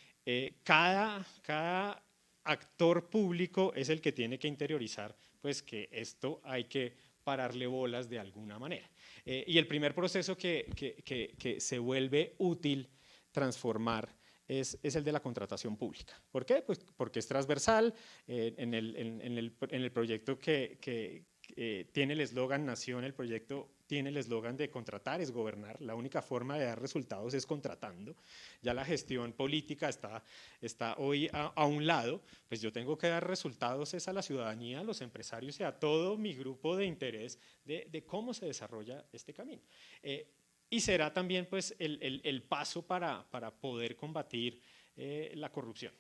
cada, cada actor público es el que tiene que interiorizar pues que esto hay que pararle bolas de alguna manera. Eh, y el primer proceso que, que, se vuelve útil transformar es, es, el de la contratación pública. ¿Por qué? Pues porque es transversal eh, en, el, en, el, en, el, proyecto que, eh, tiene el eslogan Nación, el proyecto tiene el eslogan de contratar es gobernar. La única forma de dar resultados es contratando. Ya la gestión política está, está hoy a, un lado, pues yo tengo que dar resultados es a la ciudadanía, a los empresarios y a todo mi grupo de interés de, cómo se desarrolla este camino. Eh, y será también pues el, el, paso para, para, poder combatir eh, la corrupción.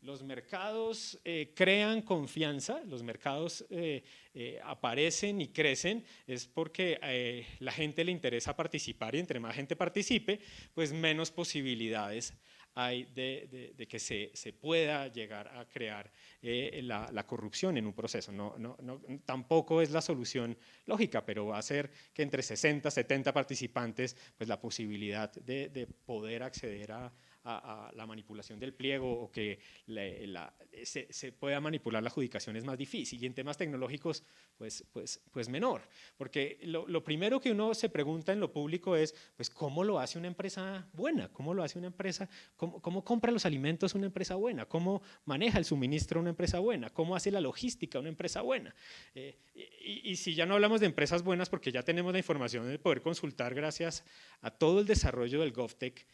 Los mercados eh, crean confianza, los mercados eh, aparecen y crecen, es porque la gente le interesa participar y entre más gente participe, pues menos posibilidades hay de, que se, pueda llegar a crear la, corrupción en un proceso. No, no, tampoco es la solución lógica, pero va a ser que entre 60, 70 participantes, pues la posibilidad de poder acceder a, a, la manipulación del pliego o que se, pueda manipular la adjudicación es más difícil. Y en temas tecnológicos, pues, pues, pues menor. Porque lo, primero que uno se pregunta en lo público es, pues, ¿cómo lo hace una empresa buena? ¿Cómo lo hace una empresa? ¿Cómo, cómo compra los alimentos una empresa buena? ¿Cómo maneja el suministro una empresa buena? ¿Cómo hace la logística una empresa buena? Eh, y, y si ya no hablamos de empresas buenas, porque ya tenemos la información de poder consultar gracias a todo el desarrollo del GovTech,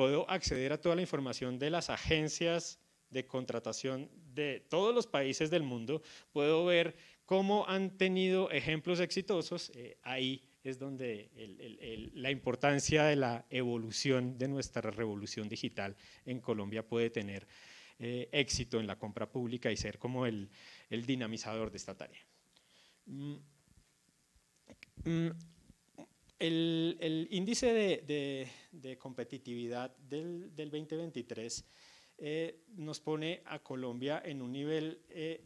puedo acceder a toda la información de las agencias de contratación de todos los países del mundo, puedo ver cómo han tenido ejemplos exitosos, eh, ahí es donde la importancia de la evolución de nuestra revolución digital en Colombia puede tener eh, éxito en la compra pública y ser como el, dinamizador de esta tarea. Mm, mm, el, índice de, competitividad del, 2023 eh, nos pone a Colombia en un nivel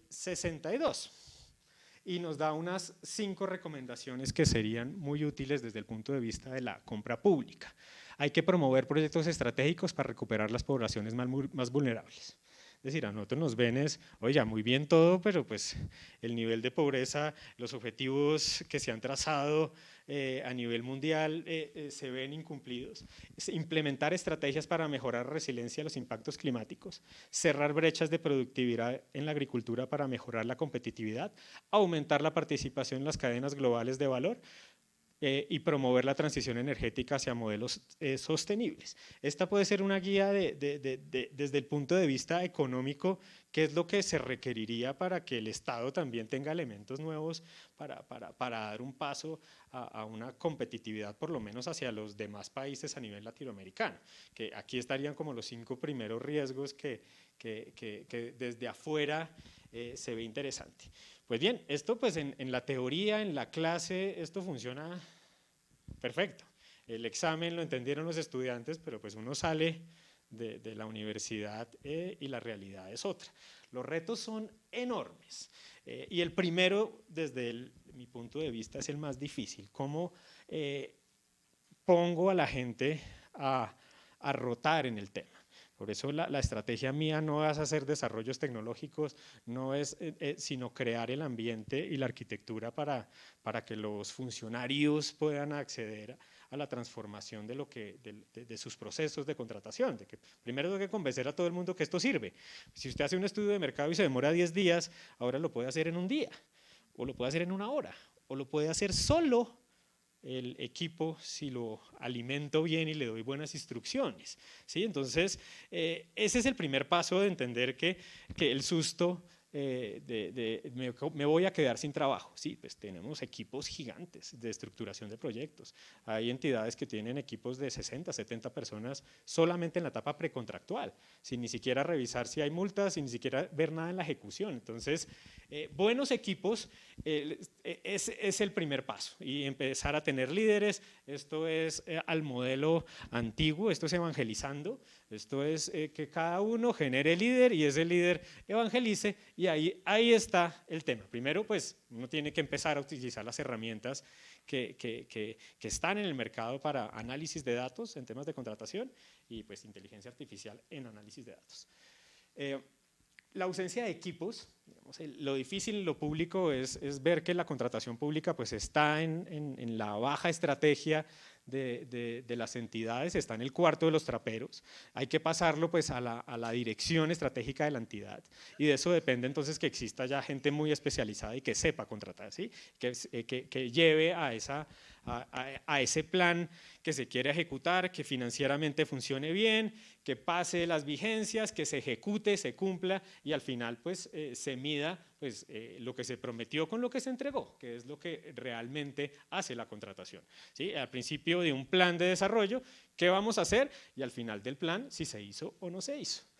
62 eh, y nos da unas cinco recomendaciones que serían muy útiles desde el punto de vista de la compra pública. Hay que promover proyectos estratégicos para recuperar las poblaciones más vulnerables. Es decir, a nosotros nos ven es, oye, muy bien todo, pero pues el nivel de pobreza, los objetivos que se han trazado eh, a nivel mundial eh, eh, se ven incumplidos. Implementar estrategias para mejorar resiliencia a los impactos climáticos, cerrar brechas de productividad en la agricultura para mejorar la competitividad, aumentar la participación en las cadenas globales de valor, eh, y promover la transición energética hacia modelos eh, sostenibles. Esta puede ser una guía desde el punto de vista económico, qué es lo que se requeriría para que el Estado también tenga elementos nuevos para, dar un paso a, una competitividad, por lo menos hacia los demás países a nivel latinoamericano, que aquí estarían como los cinco primeros riesgos que, desde afuera eh, se ve interesante. Pues bien, esto pues en, la teoría, en la clase, esto funciona perfecto. El examen lo entendieron los estudiantes, pero pues uno sale de, la universidad eh, y la realidad es otra. Los retos son enormes. Eh, y el primero, desde mi punto de vista, es el más difícil. ¿Cómo eh, pongo a la gente a, a rotar en el tema? Por eso la, estrategia mía no es hacer desarrollos tecnológicos, no es eh, eh, sino crear el ambiente y la arquitectura para, para que los funcionarios puedan acceder a la transformación de, lo que, de, sus procesos de contratación. De que primero tengo que convencer a todo el mundo que esto sirve. Si usted hace un estudio de mercado y se demora 10 días, ahora lo puede hacer en un día, o lo puede hacer en una hora, o lo puede hacer solo el equipo si lo alimento bien y le doy buenas instrucciones. ¿sí? Entonces, eh, ese es el primer paso de entender que, que el susto eh, me, voy a quedar sin trabajo. Sí, pues tenemos equipos gigantes de estructuración de proyectos. Hay entidades que tienen equipos de 60, 70 personas solamente en la etapa precontractual, sin ni siquiera revisar si hay multas, sin ni siquiera ver nada en la ejecución. Entonces, eh, buenos equipos eh, es, es, el primer paso y empezar a tener líderes. Esto es al modelo antiguo, esto es evangelizando. Esto es eh, que cada uno genere líder y ese líder evangelice y ahí, ahí está el tema. Primero, pues uno tiene que empezar a utilizar las herramientas que, que, que, están en el mercado para análisis de datos en temas de contratación y pues inteligencia artificial en análisis de datos. Eh, la ausencia de equipos, lo difícil lo público es, es, ver que la contratación pública pues está en, en, en la baja estrategia de, las entidades, está en el cuarto de los traperos, hay que pasarlo pues a la, dirección estratégica de la entidad y de eso depende entonces que exista ya gente muy especializada y que sepa contratar, ¿sí? que, eh, que lleve a, esa, a, ese plan que se quiere ejecutar, que financieramente funcione bien, que pase las vigencias, que se ejecute, se cumpla y al final pues eh, se mida pues, eh, lo que se prometió con lo que se entregó, que es lo que realmente hace la contratación. ¿sí? Al principio de un plan de desarrollo, ¿qué vamos a hacer? Y al final del plan, si se hizo o no se hizo.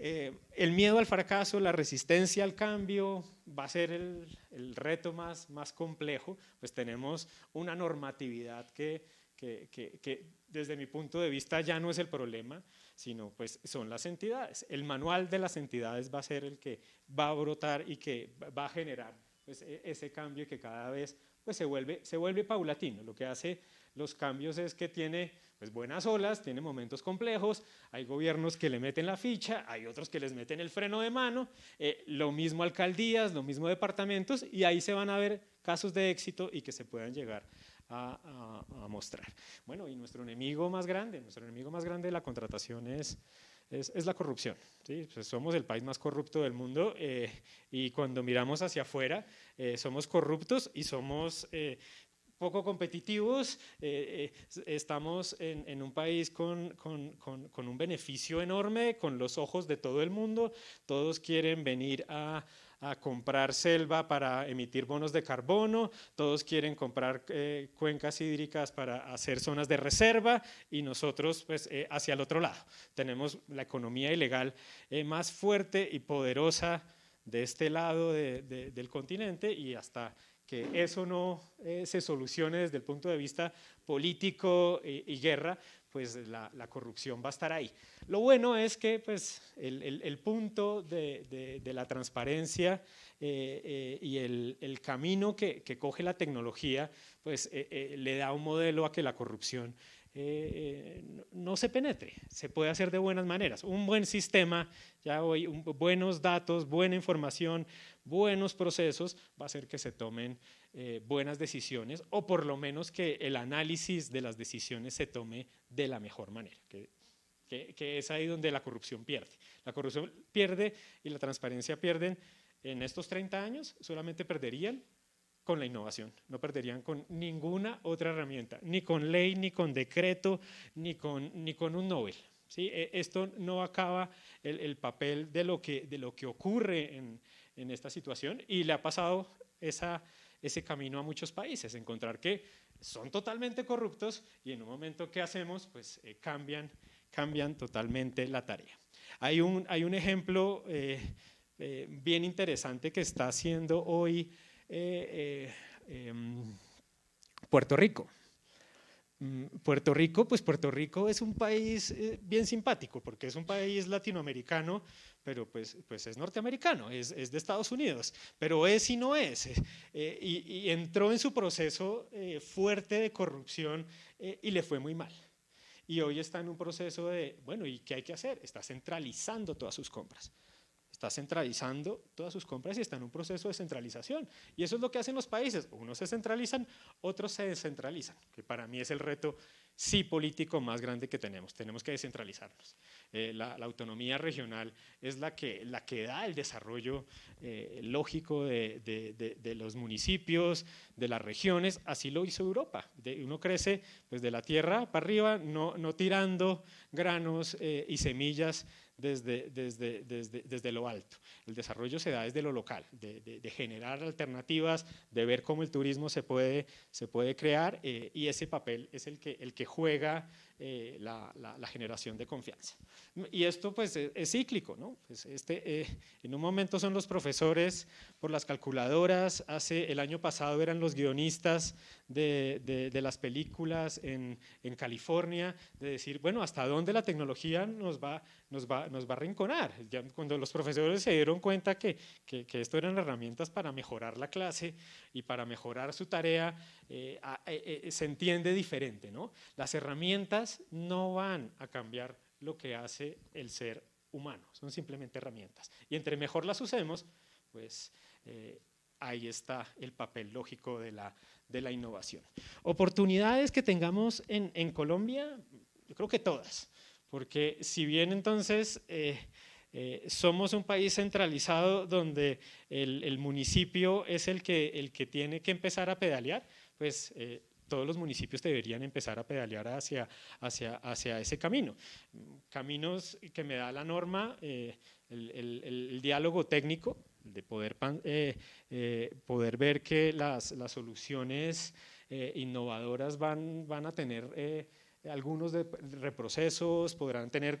Eh, el miedo al fracaso, la resistencia al cambio va a ser el, reto más, complejo, pues tenemos una normatividad que, desde mi punto de vista ya no es el problema, sino pues son las entidades. El manual de las entidades va a ser el que va a brotar y que va a generar pues, e, ese cambio que cada vez pues, se, vuelve, se vuelve paulatino. Lo que hace los cambios es que tiene pues buenas olas, tiene momentos complejos, hay gobiernos que le meten la ficha, hay otros que les meten el freno de mano, eh, lo mismo alcaldías, lo mismo departamentos, y ahí se van a ver casos de éxito y que se puedan llegar a, mostrar. Bueno, y nuestro enemigo más grande, nuestro enemigo más grande de la contratación es, es, la corrupción. ¿sí? Pues somos el país más corrupto del mundo eh, y cuando miramos hacia afuera eh, somos corruptos y somos poco competitivos, eh, eh, estamos en, un país con, con, un beneficio enorme, con los ojos de todo el mundo, todos quieren venir a, comprar selva para emitir bonos de carbono, todos quieren comprar eh, cuencas hídricas para hacer zonas de reserva. Y nosotros pues hacia el otro lado. Tenemos la economía ilegal más fuerte y poderosa de este lado del continente y hasta que eso no eh, se solucione desde el punto de vista político y, guerra, pues la, corrupción va a estar ahí. Lo bueno es que pues, el, punto de, la transparencia eh, eh, y el, camino que, coge la tecnología, pues le da un modelo a que la corrupción no se penetre, se puede hacer de buenas maneras. Un buen sistema, ya hoy, buenos datos, buena información, buenos procesos, va a hacer que se tomen eh, buenas decisiones o por lo menos que el análisis de las decisiones se tome de la mejor manera, que, que, es ahí donde la corrupción pierde. La corrupción pierde y la transparencia pierden en estos 30 años, solamente perderían con la innovación, no perderían con ninguna otra herramienta, ni con ley, ni con decreto, ni con, ni con un Nobel. ¿sí? E, esto no acaba el, el papel de lo que, de lo que ocurre en, en esta situación y le ha pasado esa, ese camino a muchos países, encontrar que son totalmente corruptos y en un momento que hacemos, pues eh, cambian, cambian totalmente la tarea. Hay un, hay un ejemplo eh, eh, bien interesante que está haciendo hoy em, Puerto Rico. Mm, Puerto Rico, pues Puerto Rico es un país bien simpático porque es un país latinoamericano pero pues, pues es norteamericano, es, es, de Estados Unidos, pero es y no es. Eh, y, entró en su proceso eh, fuerte de corrupción eh, y le fue muy mal. y hoy está en un proceso de, bueno, ¿y qué hay que hacer? Está centralizando todas sus compras está centralizando todas sus compras y está en un proceso de centralización. Y eso es lo que hacen los países. Unos se centralizan, otros se descentralizan, que para mí es el reto sí político más grande que tenemos. Tenemos que descentralizarnos. Eh, la, autonomía regional es la que, la que da el desarrollo eh, lógico de, de, los municipios, de las regiones. Así lo hizo Europa. uno crece pues, de la tierra para arriba, no, no tirando granos eh, y semillas desde, desde, desde, desde, lo alto. El desarrollo se da desde lo local, de, de generar alternativas, de ver cómo el turismo se puede, se puede crear eh, y ese papel es el que, el que juega eh, la, generación de confianza. Y esto pues es, cíclico, ¿no? Pues este, eh, en un momento son los profesores por las calculadoras, hace el año pasado eran los guionistas de, de, las películas en, en, California, de decir, bueno, ¿hasta dónde la tecnología nos va, nos va, nos va a rinconar? Cuando los profesores se dieron cuenta que, que esto eran herramientas para mejorar la clase y para mejorar su tarea, eh, se entiende diferente, ¿no? Las herramientas no van a cambiar lo que hace el ser humano, son simplemente herramientas. Y entre mejor las usemos, pues eh, ahí está el papel lógico de la, de la innovación. Oportunidades que tengamos en, Colombia, yo creo que todas, porque si bien entonces eh, eh, somos un país centralizado donde el, municipio es el que, el que tiene que empezar a pedalear, pues todos los municipios deberían empezar a pedalear hacia, hacia, hacia ese camino. Caminos que me da la norma, eh, el, diálogo técnico, de poder, eh, eh, poder ver que las, las soluciones innovadoras van, van a tener algunos reprocesos, podrán tener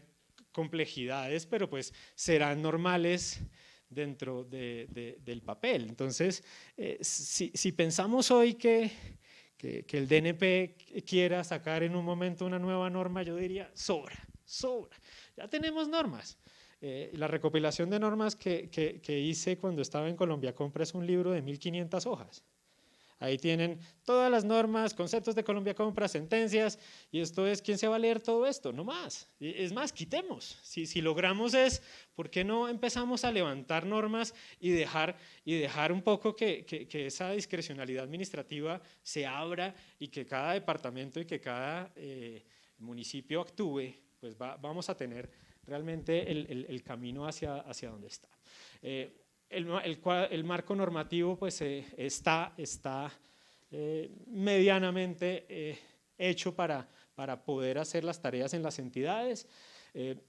complejidades, pero pues serán normales dentro de, del papel. Entonces, si, si pensamos hoy que que, el DNP quiera sacar en un momento una nueva norma, yo diría, sobra, sobra. Ya tenemos normas. Eh, la recopilación de normas que, que, hice cuando estaba en Colombia Compra es un libro de 1500 hojas. Ahí tienen todas las normas, conceptos de Colombia Compra, sentencias, y esto es, ¿quién se va a leer todo esto? No más. Es más, quitemos. Si, si logramos es, ¿por qué no empezamos a levantar normas y dejar, y dejar un poco que, que, esa discrecionalidad administrativa se abra y que cada departamento y que cada eh, municipio actúe? Pues vamos a tener realmente el, el, camino hacia, hacia donde está. Eh, el, marco normativo pues, eh, está, está eh, medianamente eh, hecho para, para poder hacer las tareas en las entidades.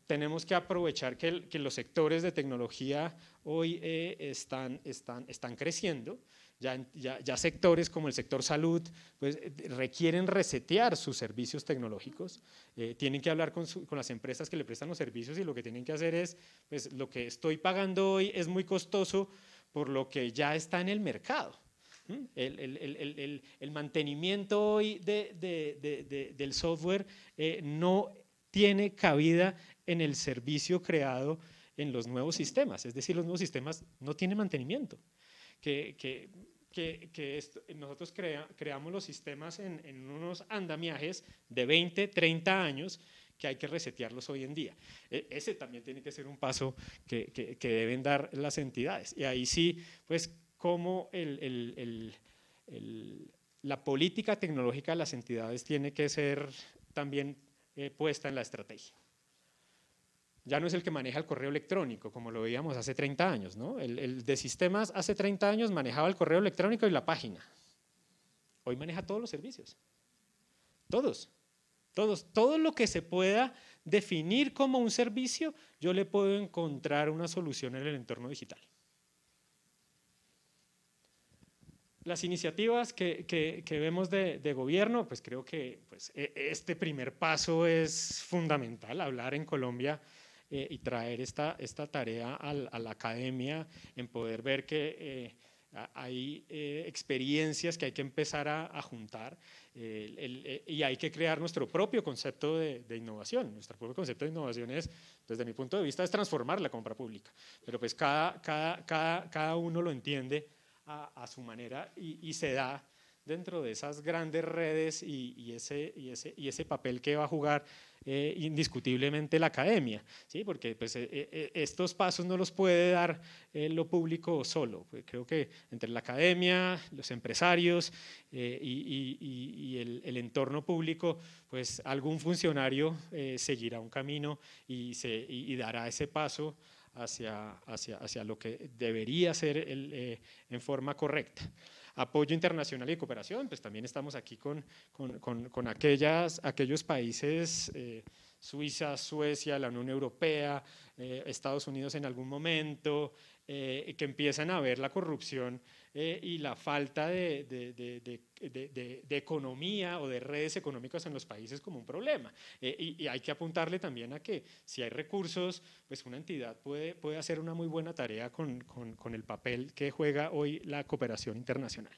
tenemos que aprovechar que, que, los sectores de tecnología hoy están, están, están creciendo ya, sectores como el sector salud pues, eh, requieren resetear sus servicios tecnológicos, eh, tienen que hablar con, las empresas que le prestan los servicios y lo que tienen que hacer es, pues lo que estoy pagando hoy es muy costoso por lo que ya está en el mercado. El, mantenimiento hoy del software eh, no tiene cabida en el servicio creado en los nuevos sistemas, es decir, los nuevos sistemas no tienen mantenimiento. Que, que, que, nosotros creamos los sistemas en, unos andamiajes de 20, 30 años que hay que resetearlos hoy en día. E, ese también tiene que ser un paso que, deben dar las entidades. Y ahí sí, pues, cómo la política tecnológica de las entidades tiene que ser también eh, puesta en la estrategia ya no es el que maneja el correo electrónico, como lo veíamos hace 30 años. ¿no? El, de sistemas hace 30 años manejaba el correo electrónico y la página. Hoy maneja todos los servicios. Todos. Todos. Todo lo que se pueda definir como un servicio, yo le puedo encontrar una solución en el entorno digital. Las iniciativas que, vemos de, gobierno, pues creo que pues, e, este primer paso es fundamental, hablar en Colombia eh, y traer esta, esta tarea a la academia, en poder ver que eh, hay eh, experiencias que hay que empezar a, juntar y hay que crear nuestro propio concepto de, innovación. Nuestro propio concepto de innovación es, desde mi punto de vista, es transformar la compra pública, pero pues cada, cada, cada, cada uno lo entiende a, a su manera y, y se da dentro de esas grandes redes y, y, ese, y, ese, y ese papel que va a jugar eh, indiscutiblemente la academia, ¿sí? porque pues, eh, eh, estos pasos no los puede dar lo público solo. Pues, creo que entre la academia, los empresarios y, el, entorno público, pues algún funcionario seguirá un camino y, dará ese paso hacia, hacia, hacia, lo que debería ser el, en forma correcta apoyo internacional y cooperación, pues también estamos aquí con, con, con, aquellas, aquellos países, eh, Suiza, Suecia, la Unión Europea, eh, Estados Unidos en algún momento, eh, que empiezan a ver la corrupción eh, y la falta de, de, economía o de redes económicas en los países como un problema. Eh, y, hay que apuntarle también a que si hay recursos, pues una entidad puede, puede hacer una muy buena tarea con, con, con el papel que juega hoy la cooperación internacional.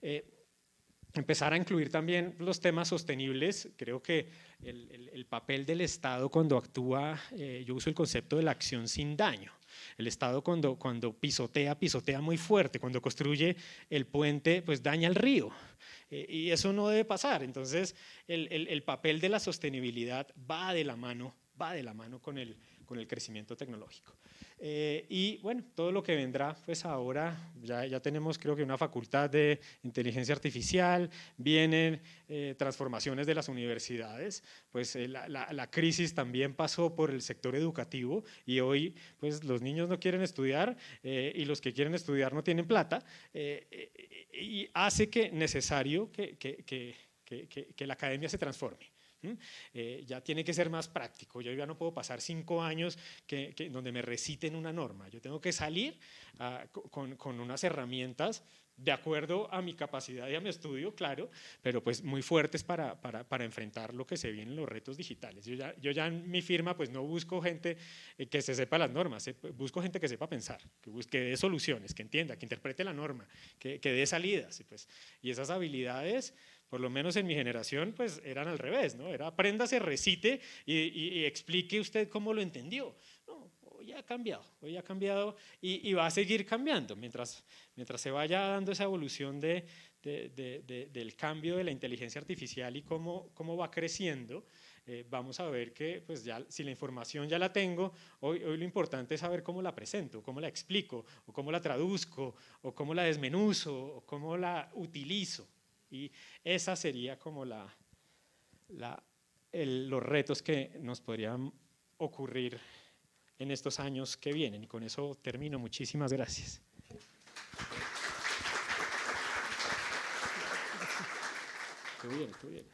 Eh, empezar a incluir también los temas sostenibles. Creo que el, el, papel del Estado cuando actúa, yo uso el concepto de la acción sin daño. El Estado cuando, cuando pisotea, pisotea muy fuerte, cuando construye el puente, pues daña el río. Eh, y eso no debe pasar. Entonces, el, el, papel de la sostenibilidad va de la mano, va de la mano con el, con el crecimiento tecnológico. Eh, y bueno, todo lo que vendrá, pues ahora ya, tenemos creo que una facultad de inteligencia artificial, vienen eh, transformaciones de las universidades, pues eh, la, la, crisis también pasó por el sector educativo y hoy pues los niños no quieren estudiar y los que quieren estudiar no tienen plata y hace que necesario que, que, que, que la academia se transforme. Eh, ya tiene que ser más práctico. Yo ya no puedo pasar cinco años que, donde me reciten una norma. Yo tengo que salir ah, con, con, unas herramientas de acuerdo a mi capacidad y a mi estudio, claro, pero pues muy fuertes para, para, para enfrentar lo que se viene en los retos digitales. Yo ya, yo ya en mi firma pues no busco gente eh, que se sepa las normas, eh, busco gente que sepa pensar, que, busque, dé soluciones, que entienda, que interprete la norma, que, que dé salidas. Y, pues, y esas habilidades por lo menos en mi generación, pues eran al revés, ¿no? Era se recite y, explique usted cómo lo entendió. No, hoy ha cambiado, hoy ha cambiado y, va a seguir cambiando mientras, mientras se vaya dando esa evolución de, del cambio de la inteligencia artificial y cómo, cómo va creciendo. Eh, vamos a ver que pues ya, si la información ya la tengo, hoy, hoy lo importante es saber cómo la presento, cómo la explico, o cómo la traduzco, o cómo la desmenuzo, o cómo la utilizo. Y esa sería como la, los retos que nos podrían ocurrir en estos años que vienen. Y con eso termino. Muchísimas gracias. Estuvo bien, estuvo bien.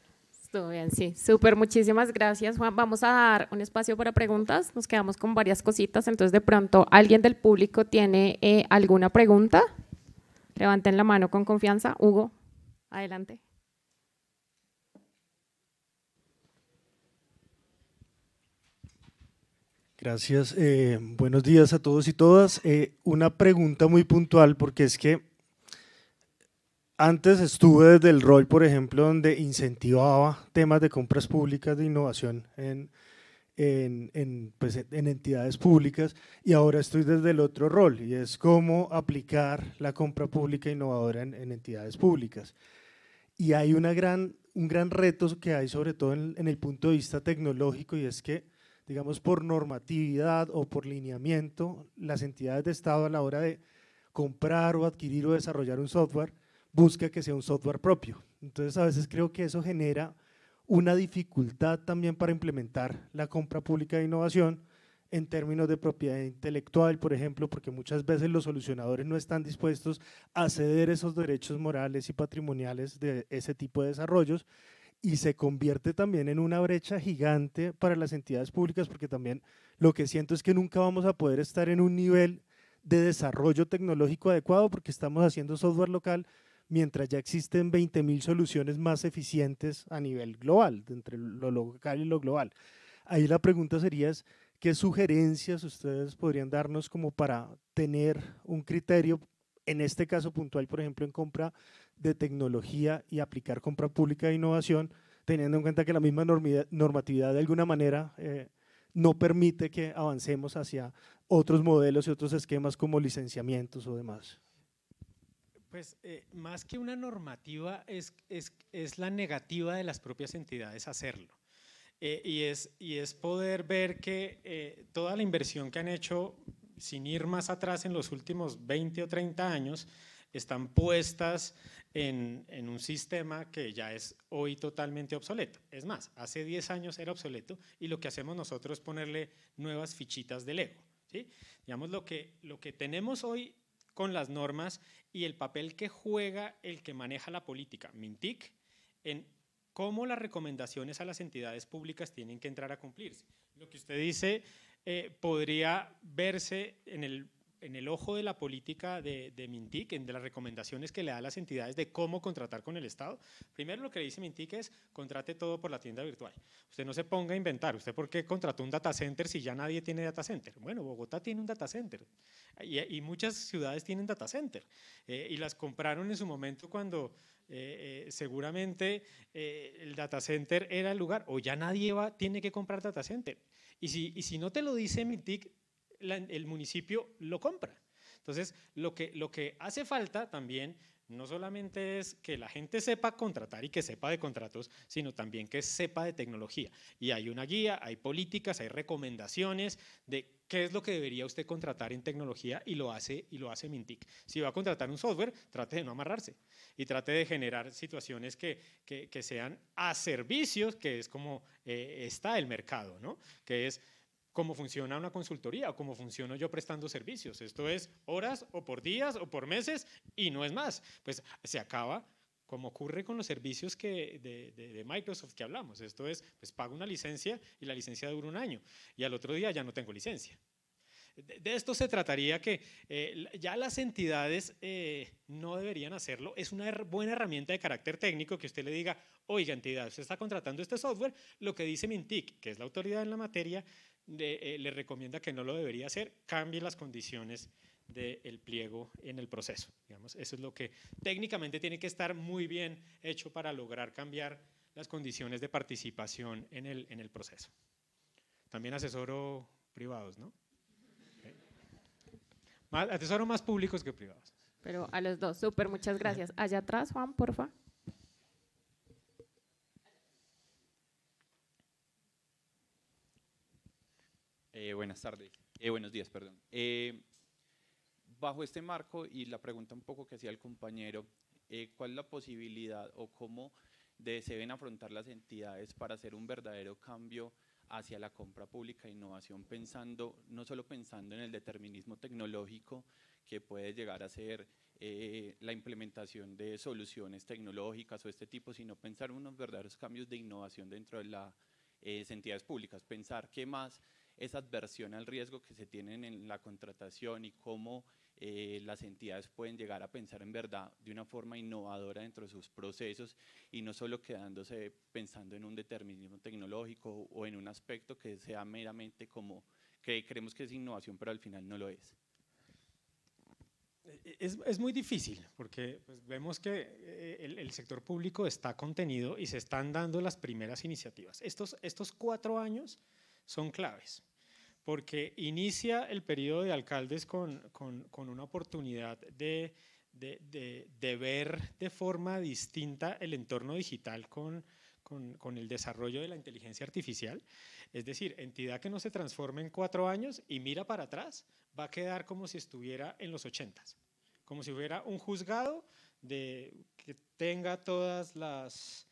Estuvo bien, sí. Súper, muchísimas gracias, Juan. Vamos a dar un espacio para preguntas. Nos quedamos con varias cositas. Entonces, de pronto, ¿alguien del público tiene eh, alguna pregunta? Levanten la mano con confianza. Hugo. Adelante. Gracias. Eh, buenos días a todos y todas. Eh, una pregunta muy puntual porque es que antes estuve desde el rol, por ejemplo, donde incentivaba temas de compras públicas de innovación en, en, pues, en, entidades públicas y ahora estoy desde el otro rol y es cómo aplicar la compra pública innovadora en, en entidades públicas. Y hay una gran, un gran reto que hay sobre todo en, el punto de vista tecnológico y es que, digamos, por normatividad o por lineamiento, las entidades de Estado a la hora de comprar o adquirir o desarrollar un software, busca que sea un software propio. Entonces, a veces creo que eso genera una dificultad también para implementar la compra pública de innovación, en términos de propiedad intelectual, por ejemplo, porque muchas veces los solucionadores no están dispuestos a ceder esos derechos morales y patrimoniales de ese tipo de desarrollos y se convierte también en una brecha gigante para las entidades públicas porque también lo que siento es que nunca vamos a poder estar en un nivel de desarrollo tecnológico adecuado porque estamos haciendo software local mientras ya existen 20.000 soluciones más eficientes a nivel global, entre lo local y lo global. Ahí la pregunta sería es, ¿Qué sugerencias ustedes podrían darnos como para tener un criterio, en este caso puntual, por ejemplo, en compra de tecnología y aplicar compra pública de innovación, teniendo en cuenta que la misma normatividad de alguna manera eh, no permite que avancemos hacia otros modelos y otros esquemas como licenciamientos o demás? Pues eh, más que una normativa es, es, es la negativa de las propias entidades hacerlo. Eh, y, es, y es poder ver que eh, toda la inversión que han hecho, sin ir más atrás en los últimos 20 o 30 años, están puestas en, en, un sistema que ya es hoy totalmente obsoleto. Es más, hace 10 años era obsoleto y lo que hacemos nosotros es ponerle nuevas fichitas de Lego. ¿sí? Digamos, lo que, lo que tenemos hoy con las normas y el papel que juega el que maneja la política, MINTIC, en cómo las recomendaciones a las entidades públicas tienen que entrar a cumplirse. Lo que usted dice eh, podría verse en el en el ojo de la política de, de, Mintic, de las recomendaciones que le da a las entidades de cómo contratar con el Estado. Primero lo que le dice Mintic es contrate todo por la tienda virtual. Usted no se ponga a inventar. ¿Usted por qué contrató un data center si ya nadie tiene data center? Bueno, Bogotá tiene un data center y, muchas ciudades tienen data center eh, y las compraron en su momento cuando eh, eh, seguramente el data center era el lugar o ya nadie va, tiene que comprar data center. Y si, y si no te lo dice Mintic, el municipio lo compra. Entonces, lo que, lo que hace falta también no solamente es que la gente sepa contratar y que sepa de contratos, sino también que sepa de tecnología. Y hay una guía, hay políticas, hay recomendaciones de qué es lo que debería usted contratar en tecnología y lo hace y lo hace Mintic. Si va a contratar un software, trate de no amarrarse y trate de generar situaciones que, que, sean a servicios, que es como eh, está el mercado, ¿no? Que es cómo funciona una consultoría o cómo funciono yo prestando servicios. Esto es horas o por días o por meses y no es más. Pues se acaba como ocurre con los servicios que de, Microsoft que hablamos. Esto es, pues pago una licencia y la licencia dura un año y al otro día ya no tengo licencia. De, esto se trataría que eh, ya las entidades eh, no deberían hacerlo. Es una buena herramienta de carácter técnico que usted le diga, oiga entidad, usted está contratando este software, lo que dice Mintic, que es la autoridad en la materia, eh, le recomienda que no lo debería hacer, cambie las condiciones del pliego en el proceso. Digamos, eso es lo que técnicamente tiene que estar muy bien hecho para lograr cambiar las condiciones de participación en el, en el proceso. También asesoro privados, ¿no? asesoro más públicos que privados. Pero a los dos, súper, muchas gracias. Allá atrás, Juan, porfa. Eh, buenas tardes, eh, buenos días, perdón. Eh, bajo este marco y la pregunta un poco que hacía el compañero, ¿cuál es la posibilidad o cómo deben afrontar las entidades para hacer un verdadero cambio hacia la compra pública e innovación, pensando, no solo pensando en el determinismo tecnológico que puede llegar a ser la implementación de soluciones tecnológicas o este tipo, sino pensar en unos verdaderos cambios de innovación dentro de las entidades públicas, pensar qué más esa adversión al riesgo que se tienen en la contratación y cómo eh, las entidades pueden llegar a pensar en verdad de una forma innovadora dentro de sus procesos y no solo quedándose pensando en un determinismo tecnológico o en un aspecto que sea meramente como que creemos que es innovación, pero al final no lo es. E-, es, es, muy difícil porque pues, vemos que eh, el, el, sector público está contenido y se están dando las primeras iniciativas. Estos, estos cuatro años son claves porque inicia el periodo de alcaldes con, con, una oportunidad de, de, de, ver de forma distinta el entorno digital con, con, el desarrollo de la inteligencia artificial. Es decir, entidad que no se transforme en cuatro años y mira para atrás, va a quedar como si estuviera en los ochentas, como si hubiera un juzgado de, que tenga todas las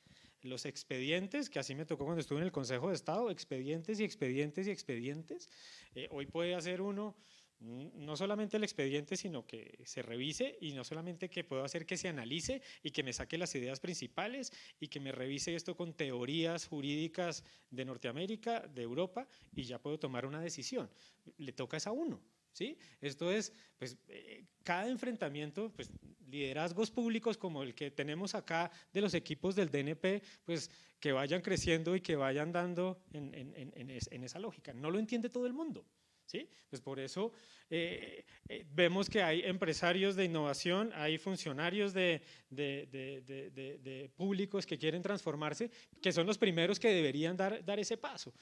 los expedientes, que así me tocó cuando estuve en el Consejo de Estado, expedientes y expedientes y expedientes. Eh, hoy puede hacer uno mm, no solamente el expediente, sino que se revise y no solamente que puedo hacer que se analice y que me saque las ideas principales y que me revise esto con teorías jurídicas de Norteamérica, de Europa y ya puedo tomar una decisión. Le toca es a uno. ¿Sí? Esto es, pues, eh, cada enfrentamiento, pues, liderazgos públicos como el que tenemos acá de los equipos del DNP, pues, que vayan creciendo y que vayan dando en, esa lógica. No lo entiende todo el mundo, ¿sí? Pues por eso eh, eh, vemos que hay empresarios de innovación, hay funcionarios de, de, públicos que quieren transformarse, que son los primeros que deberían dar, ese paso,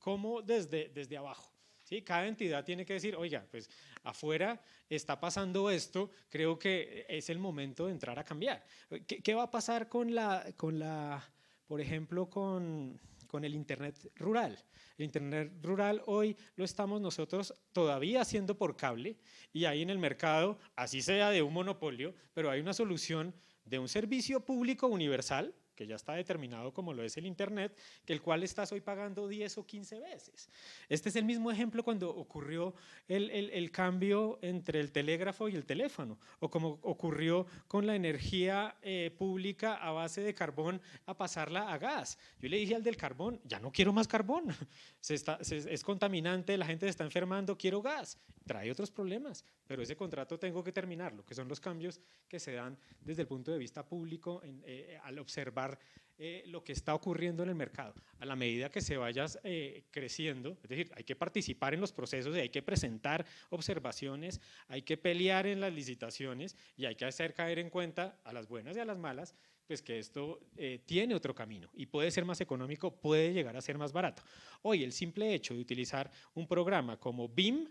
como desde, desde abajo. ¿Sí? Cada entidad tiene que decir, oiga, pues afuera está pasando esto, creo que es el momento de entrar a cambiar. ¿Qué, va a pasar con la, con la por ejemplo, con, con el Internet rural. El Internet rural hoy lo estamos nosotros todavía haciendo por cable y hay en el mercado, así sea de un monopolio, pero hay una solución de un servicio público universal que ya está determinado como lo es el Internet, que el cual estás hoy pagando 10 o 15 veces. Este es el mismo ejemplo cuando ocurrió el, el, cambio entre el telégrafo y el teléfono, o como ocurrió con la energía eh, pública a base de carbón a pasarla a gas. Yo le dije al del carbón, ya no quiero más carbón, [LAUGHS] se está, es contaminante, la gente se está enfermando, quiero gas. Trae otros problemas, pero ese contrato tengo que terminarlo, que son los cambios que se dan desde el punto de vista público eh, al observar eh, lo que está ocurriendo en el mercado. A la medida que se vaya eh, creciendo, es decir, hay que participar en los procesos y hay que presentar observaciones, hay que pelear en las licitaciones y hay que hacer caer en cuenta a las buenas y a las malas pues que esto tiene otro camino y puede ser más económico, puede llegar a ser más barato. Hoy el simple hecho de utilizar un programa como BIM,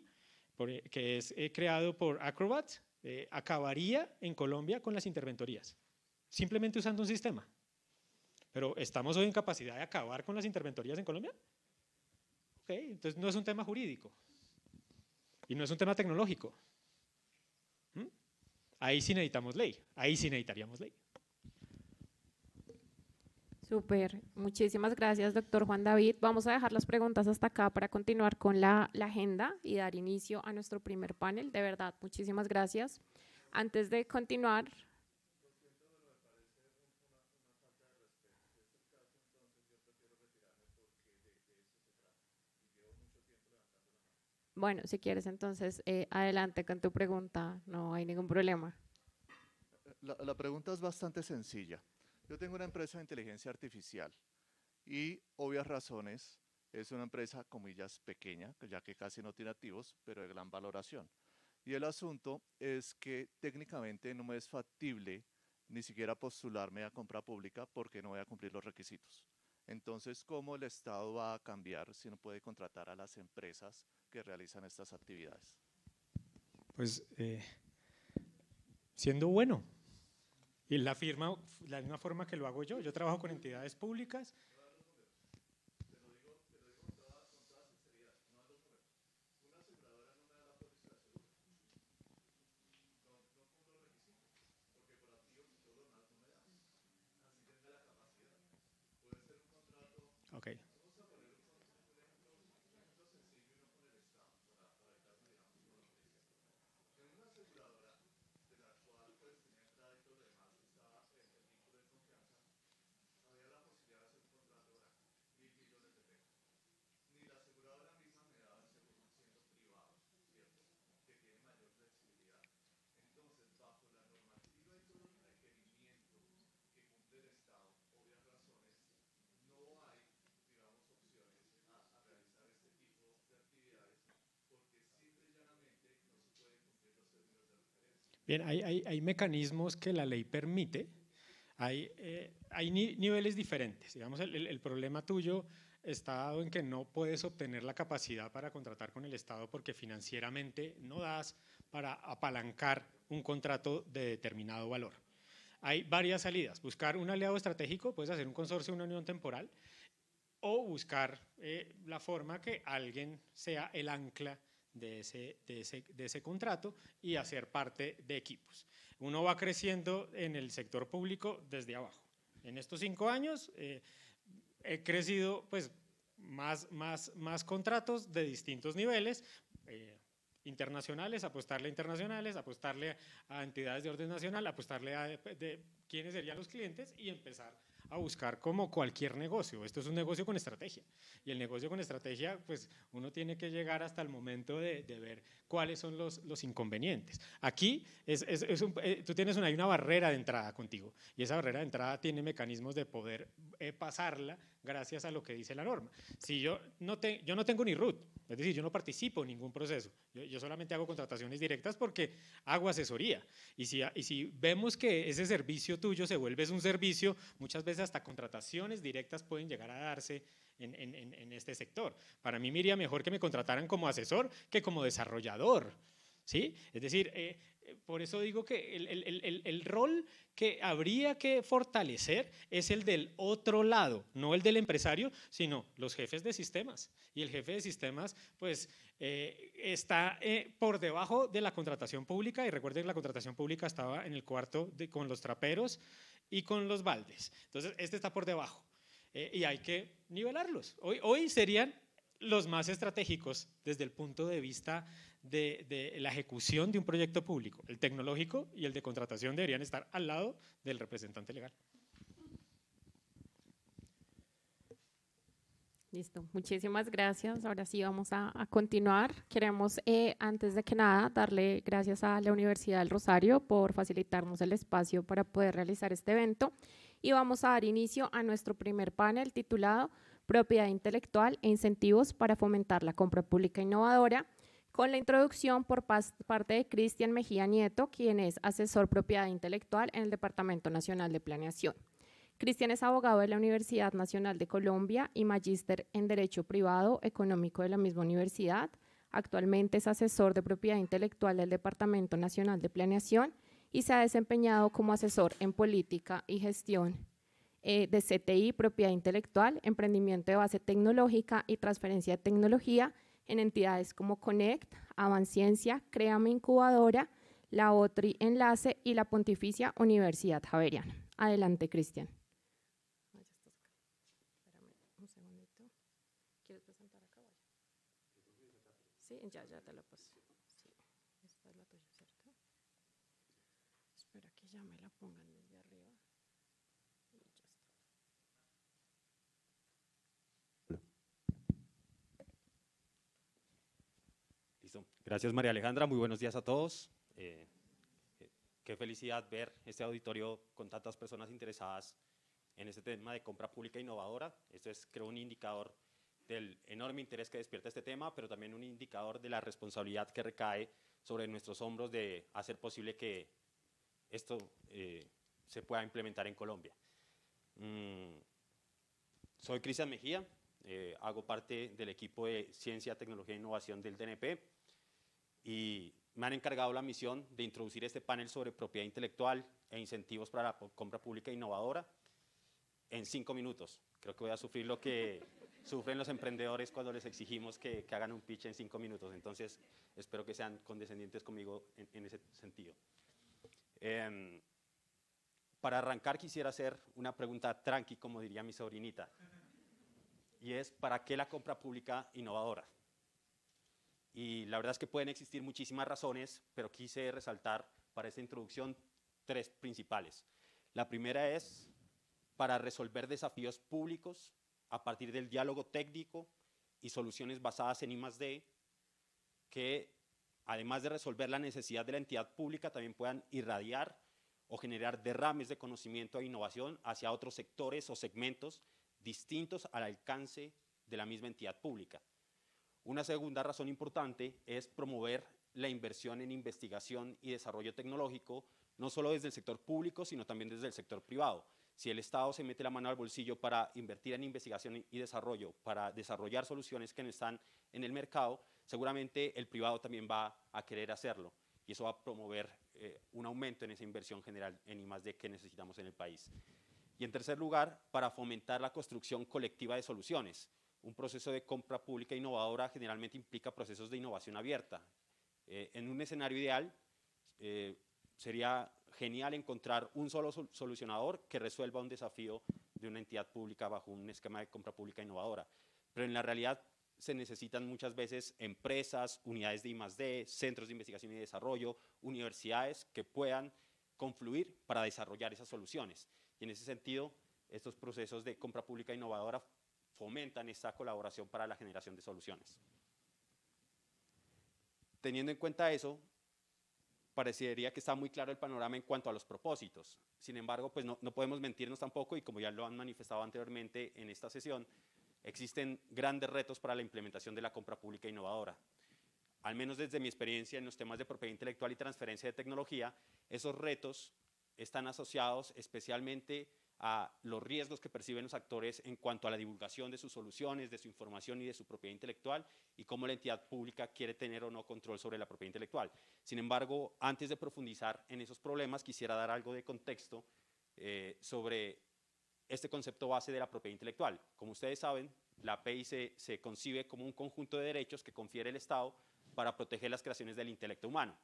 que es creado por Acrobat, acabaría en Colombia con las interventorías, simplemente usando un sistema. Pero ¿estamos hoy en capacidad de acabar con las interventorías en Colombia? Ok, entonces no es un tema jurídico y no es un tema tecnológico. ¿Mm? Ahí sí necesitamos ley, ahí sí necesitaríamos ley. Súper, muchísimas gracias, doctor Juan David. Vamos a dejar las preguntas hasta acá para continuar con la, agenda y dar inicio a nuestro primer panel. De verdad, muchísimas gracias. Antes de continuar, Bueno, si quieres, entonces eh, adelante con tu pregunta, no hay ningún problema. La, pregunta es bastante sencilla. Yo tengo una empresa de inteligencia artificial y, obvias razones, es una empresa, comillas, pequeña, ya que casi no tiene activos, pero de gran valoración. Y el asunto es que técnicamente no me es factible ni siquiera postularme a compra pública porque no voy a cumplir los requisitos. Entonces, ¿cómo el Estado va a cambiar si no puede contratar a las empresas que realizan estas actividades? Pues eh, siendo bueno. Y la firma, la misma forma que lo hago yo. Yo trabajo con entidades públicas Bien, hay, mecanismos que la ley permite, hay, eh, hay niveles diferentes. Digamos, el, problema tuyo está dado en que no puedes obtener la capacidad para contratar con el Estado porque financieramente no das para apalancar un contrato de determinado valor. Hay varias salidas. Buscar un aliado estratégico, puedes hacer un consorcio, una unión temporal, o buscar eh, la forma que alguien sea el ancla de ese, de ese, de ese contrato y hacer parte de equipos. Uno va creciendo en el sector público desde abajo. En estos cinco años eh, he crecido pues, más, más, más contratos de distintos niveles. Eh, internacionales, apostarle a internacionales, apostarle a entidades de orden nacional, apostarle a de quiénes serían los clientes y empezar a buscar como cualquier negocio. Esto es un negocio con estrategia. Y el negocio con estrategia, pues uno tiene que llegar hasta el momento de, ver cuáles son los, inconvenientes. Aquí es, es, eh, tú tienes una, hay una barrera de entrada contigo. Y esa barrera de entrada tiene mecanismos de poder eh, pasarla gracias a lo que dice la norma. Si yo no, te, yo no tengo ni RUT, es decir, yo no participo en ningún proceso, yo, solamente hago contrataciones directas porque hago asesoría. Y si, y si vemos que ese servicio tuyo se vuelve un servicio, muchas veces hasta contrataciones directas pueden llegar a darse en, en, en este sector. Para mí me mejor que me contrataran como asesor que como desarrollador. ¿sí? Es decir, eh, por eso digo que el, rol que habría que fortalecer es el del otro lado, no el del empresario, sino los jefes de sistemas. Y el jefe de sistemas, pues, eh, está eh, por debajo de la contratación pública. Y recuerden que la contratación pública estaba en el cuarto con los traperos y con los baldes. Entonces, este está por debajo. Eh, y hay que nivelarlos. Hoy, hoy serían los más estratégicos desde el punto de vista de, la ejecución de un proyecto público. El tecnológico y el de contratación deberían estar al lado del representante legal. Listo, muchísimas gracias. Ahora sí vamos a, continuar. Queremos, eh, antes de que nada, darle gracias a la Universidad del Rosario por facilitarnos el espacio para poder realizar este evento. Y vamos a dar inicio a nuestro primer panel titulado Propiedad intelectual e incentivos para fomentar la compra pública innovadora con la introducción por parte de Cristian Mejía Nieto, quien es asesor propiedad intelectual en el Departamento Nacional de Planeación. Cristian es abogado de la Universidad Nacional de Colombia y magíster en Derecho Privado Económico de la misma universidad. Actualmente es asesor de propiedad intelectual del Departamento Nacional de Planeación y se ha desempeñado como asesor en política y gestión eh, de CTI, propiedad intelectual, emprendimiento de base tecnológica y transferencia de tecnología en entidades como Connect, Avanciencia, Créame Incubadora, la OTRI Enlace y la Pontificia Universidad Javeriana. Adelante, Cristian. Sí, ya, ya te la paso. Sí, esta es la tuya, ¿cierto? Espera que ya me la pongan desde arriba. Gracias María Alejandra, muy buenos días a todos. Eh, eh, qué felicidad ver este auditorio con tantas personas interesadas en este tema de compra pública innovadora. Esto es, creo, un indicador del enorme interés que despierta este tema, pero también un indicador de la responsabilidad que recae sobre nuestros hombros de hacer posible que esto eh, se pueda implementar en Colombia. Mm, soy Cristian Mejía, hago parte del equipo de Ciencia, Tecnología e Innovación del DNP y me han encargado la misión de introducir este panel sobre propiedad intelectual e incentivos para la compra pública innovadora en cinco minutos. Creo que voy a sufrir lo que [LAUGHS] sufren los emprendedores cuando les exigimos que, hagan un pitch en cinco minutos. Entonces, espero que sean condescendientes conmigo en, ese sentido. Em, para arrancar, quisiera hacer una pregunta tranqui, como diría mi sobrinita. Y es, ¿para qué la compra pública innovadora? Y la verdad es que pueden existir muchísimas razones, pero quise resaltar para esta introducción tres principales. La primera es para resolver desafíos públicos a partir del diálogo técnico y soluciones basadas en I+D, que además de resolver la necesidad de la entidad pública, también puedan irradiar o generar derrames de conocimiento e innovación hacia otros sectores o segmentos distintos al alcance de la misma entidad pública. Una segunda razón importante es promover la inversión en investigación y desarrollo tecnológico, no solo desde el sector público, sino también desde el sector privado. Si el Estado se mete la mano al bolsillo para invertir en investigación y desarrollo, para desarrollar soluciones que no están en el mercado, seguramente el privado también va a querer hacerlo. Y eso va a promover eh, un aumento en esa inversión general en I+.D. que necesitamos en el país. Y en tercer lugar, para fomentar la construcción colectiva de soluciones. Un proceso de compra pública innovadora generalmente implica procesos de innovación abierta. Eh, en un escenario ideal, eh, sería genial encontrar un solo solucionador que resuelva un desafío de una entidad pública bajo un esquema de compra pública innovadora. Pero en la realidad se necesitan muchas veces empresas, unidades de I+.D., centros de investigación y desarrollo, universidades que puedan confluir para desarrollar esas soluciones. Y en ese sentido, estos procesos de compra pública innovadora fomentan esta colaboración para la generación de soluciones. Teniendo en cuenta eso, parecería que está muy claro el panorama en cuanto a los propósitos. Sin embargo, pues no, no, podemos mentirnos tampoco y como ya lo han manifestado anteriormente en esta sesión, existen grandes retos para la implementación de la compra pública innovadora. Al menos desde mi experiencia en los temas de propiedad intelectual y transferencia de tecnología, esos retos están asociados especialmente a los riesgos que perciben los actores en cuanto a la divulgación de sus soluciones, de su información y de su propiedad intelectual y cómo la entidad pública quiere tener o no control sobre la propiedad intelectual. Sin embargo, antes de profundizar en esos problemas, quisiera dar algo de contexto eh, sobre este concepto base de la propiedad intelectual. Como ustedes saben, la se, se concibe como un conjunto de derechos que confiere el Estado para proteger las creaciones del intelecto humano.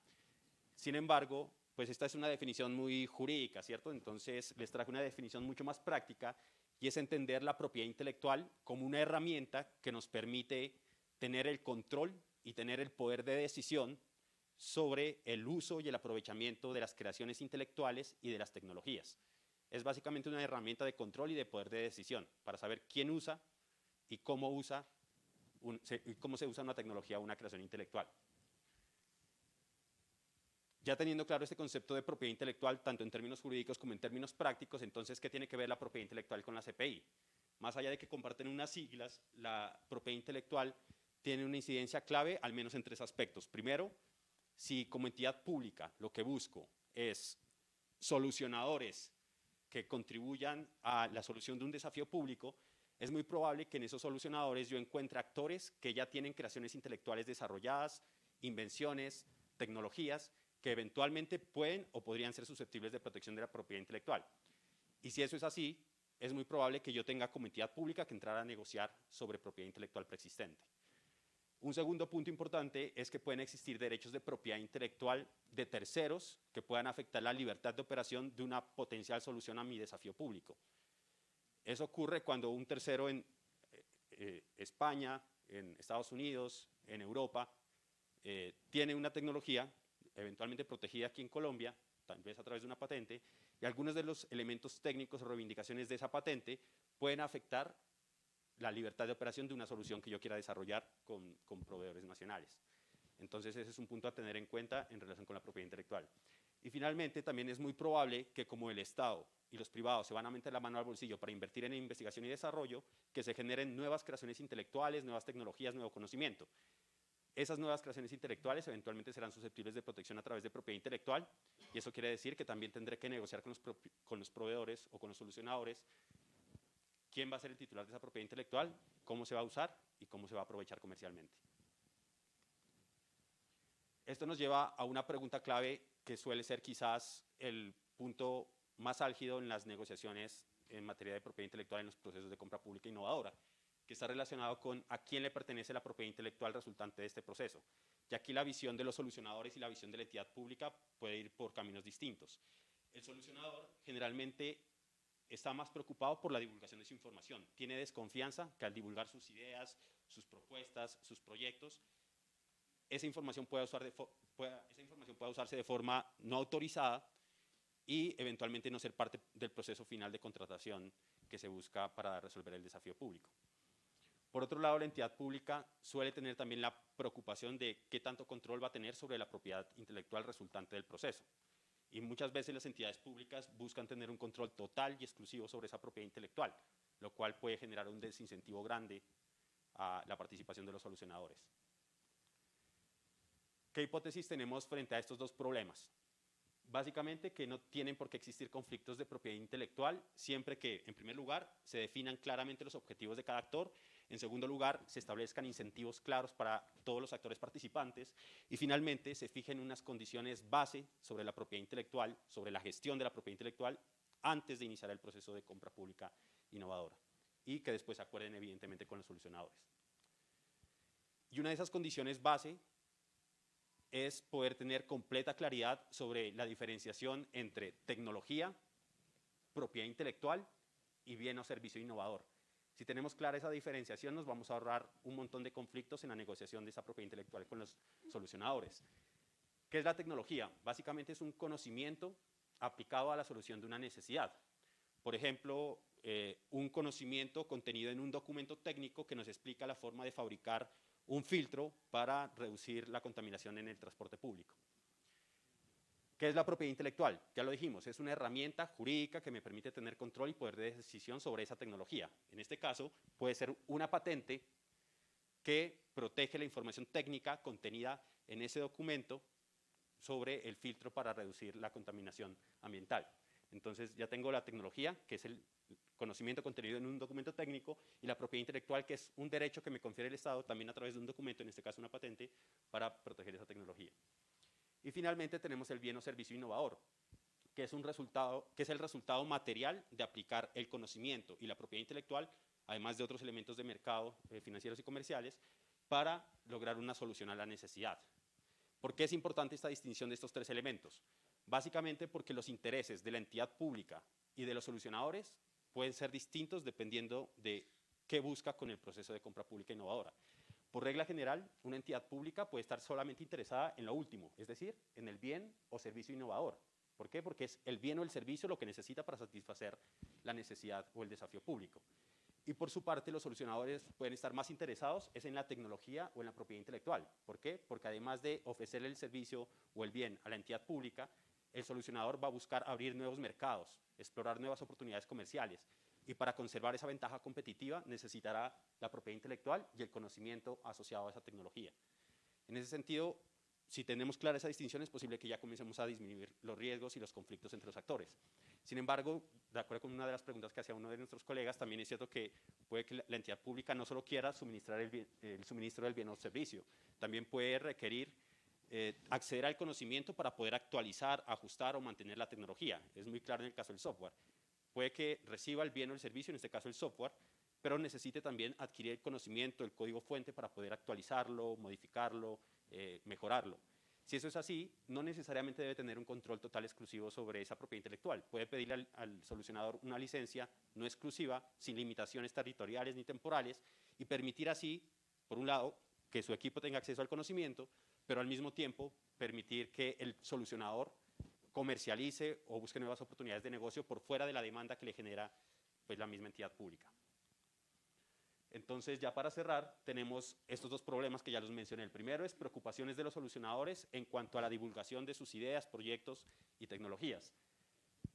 Sin embargo, pues esta es una definición muy jurídica, ¿cierto? Entonces les traje una definición mucho más práctica y es entender la propiedad intelectual como una herramienta que nos permite tener el control y tener el poder de decisión sobre el uso y el aprovechamiento de las creaciones intelectuales y de las tecnologías. Es básicamente una herramienta de control y de poder de decisión para saber quién usa y cómo, usa cómo se usa una tecnología o una creación intelectual. Ya teniendo claro este concepto de propiedad intelectual, tanto en términos jurídicos como en términos prácticos, entonces, ¿qué tiene que ver la propiedad intelectual con la CPI? Más allá de que comparten unas siglas, la propiedad intelectual tiene una incidencia clave, al menos en tres aspectos. Primero, si como entidad pública lo que busco es solucionadores que contribuyan a la solución de un desafío público, es muy probable que en esos solucionadores yo encuentre actores que ya tienen creaciones intelectuales desarrolladas, invenciones, tecnologías, que eventualmente pueden o podrían ser susceptibles de protección de la propiedad intelectual. Y si eso es así, es muy probable que yo tenga como entidad pública que entrar a negociar sobre propiedad intelectual preexistente. Un segundo punto importante es que pueden existir derechos de propiedad intelectual de terceros que puedan afectar la libertad de operación de una potencial solución a mi desafío público. Eso ocurre cuando un tercero en eh, eh, España, en Estados Unidos, en Europa, eh, tiene una tecnología eventualmente protegida aquí en Colombia, tal vez a través de una patente, y algunos de los elementos técnicos o reivindicaciones de esa patente pueden afectar la libertad de operación de una solución que yo quiera desarrollar con, con proveedores nacionales. Entonces ese es un punto a tener en cuenta en relación con la propiedad intelectual. Y finalmente, también es muy probable que como el Estado y los privados se van a meter la mano al bolsillo para invertir en investigación y desarrollo, que se generen nuevas creaciones intelectuales, nuevas tecnologías, nuevo conocimiento. Esas nuevas creaciones intelectuales eventualmente serán susceptibles de protección a través de propiedad intelectual y eso quiere decir que también tendré que negociar con los, proveedores o con los solucionadores quién va a ser el titular de esa propiedad intelectual, cómo se va a usar y cómo se va a aprovechar comercialmente. Esto nos lleva a una pregunta clave que suele ser quizás el punto más álgido en las negociaciones en materia de propiedad intelectual en los procesos de compra pública innovadora, que está relacionado con a quién le pertenece la propiedad intelectual resultante de este proceso. Y aquí la visión de los solucionadores y la visión de la entidad pública puede ir por caminos distintos. El solucionador generalmente está más preocupado por la divulgación de su información. Tiene desconfianza que al divulgar sus ideas, sus propuestas, sus proyectos, esa información pueda, pueda usarse de forma no autorizada y eventualmente no ser parte del proceso final de contratación que se busca para resolver el desafío público. Por otro lado, la entidad pública suele tener también la preocupación de qué tanto control va a tener sobre la propiedad intelectual resultante del proceso. Y muchas veces las entidades públicas buscan tener un control total y exclusivo sobre esa propiedad intelectual, lo cual puede generar un desincentivo grande a la participación de los solucionadores. ¿Qué hipótesis tenemos frente a estos dos problemas? Básicamente que no tienen por qué existir conflictos de propiedad intelectual siempre que, en primer lugar, se definan claramente los objetivos de cada actor en segundo lugar, se establezcan incentivos claros para todos los actores participantes. Y finalmente, se fijen unas condiciones base sobre la propiedad intelectual, sobre la gestión de la propiedad intelectual, antes de iniciar el proceso de compra pública innovadora. Y que después acuerden, evidentemente, con los solucionadores. Y una de esas condiciones base es poder tener completa claridad sobre la diferenciación entre tecnología, propiedad intelectual y bien o servicio innovador. Si tenemos clara esa diferenciación, nos vamos a ahorrar un montón de conflictos en la negociación de esa propiedad intelectual con los solucionadores. ¿Qué es la tecnología? Básicamente es un conocimiento aplicado a la solución de una necesidad. Por ejemplo, eh, un conocimiento contenido en un documento técnico que nos explica la forma de fabricar un filtro para reducir la contaminación en el transporte público. ¿Qué es la propiedad intelectual? Ya lo dijimos, es una herramienta jurídica que me permite tener control y poder de decisión sobre esa tecnología. En este caso, puede ser una patente que protege la información técnica contenida en ese documento sobre el filtro para reducir la contaminación ambiental. Entonces ya tengo la tecnología, que es el conocimiento contenido en un documento técnico, y la propiedad intelectual, que es un derecho que me confiere el Estado también a través de un documento, en este caso una patente, para proteger esa tecnología. Y finalmente tenemos el bien o servicio innovador, que es, un resultado, que es el resultado material de aplicar el conocimiento y la propiedad intelectual, además de otros elementos de mercado eh, financieros y comerciales, para lograr una solución a la necesidad. ¿Por qué es importante esta distinción de estos tres elementos? Básicamente porque los intereses de la entidad pública y de los solucionadores pueden ser distintos dependiendo de qué busca con el proceso de compra pública innovadora. Por regla general, una entidad pública puede estar solamente interesada en lo último, es decir, en el bien o servicio innovador. ¿Por qué? Porque es el bien o el servicio lo que necesita para satisfacer la necesidad o el desafío público. Y por su parte, los solucionadores pueden estar más interesados es en la tecnología o en la propiedad intelectual. ¿Por qué? Porque además de ofrecerle el servicio o el bien a la entidad pública, el solucionador va a buscar abrir nuevos mercados, explorar nuevas oportunidades comerciales y para conservar esa ventaja competitiva necesitará la propiedad intelectual y el conocimiento asociado a esa tecnología. En ese sentido, si tenemos clara esa distinción, es posible que ya comencemos a disminuir los riesgos y los conflictos entre los actores. Sin embargo, de acuerdo con una de las preguntas que hacía uno de nuestros colegas, también es cierto que puede que la entidad pública no solo quiera suministrar el, suministro del bien o servicio, también puede requerir eh, acceder al conocimiento para poder actualizar, ajustar o mantener la tecnología. Es muy claro en el caso del software. Puede que reciba el bien o el servicio, en este caso el software, pero necesite también adquirir el conocimiento, el código fuente para poder actualizarlo, modificarlo, eh, mejorarlo. Si eso es así, no necesariamente debe tener un control total exclusivo sobre esa propiedad intelectual. Puede pedirle al, solucionador una licencia no exclusiva, sin limitaciones territoriales ni temporales, y permitir así, por un lado, que su equipo tenga acceso al conocimiento, pero al mismo tiempo permitir que el solucionador comercialice o busque nuevas oportunidades de negocio por fuera de la demanda que le genera pues, la misma entidad pública. Entonces, ya para cerrar, tenemos estos dos problemas que ya los mencioné. El primero es preocupaciones de los solucionadores en cuanto a la divulgación de sus ideas, proyectos y tecnologías.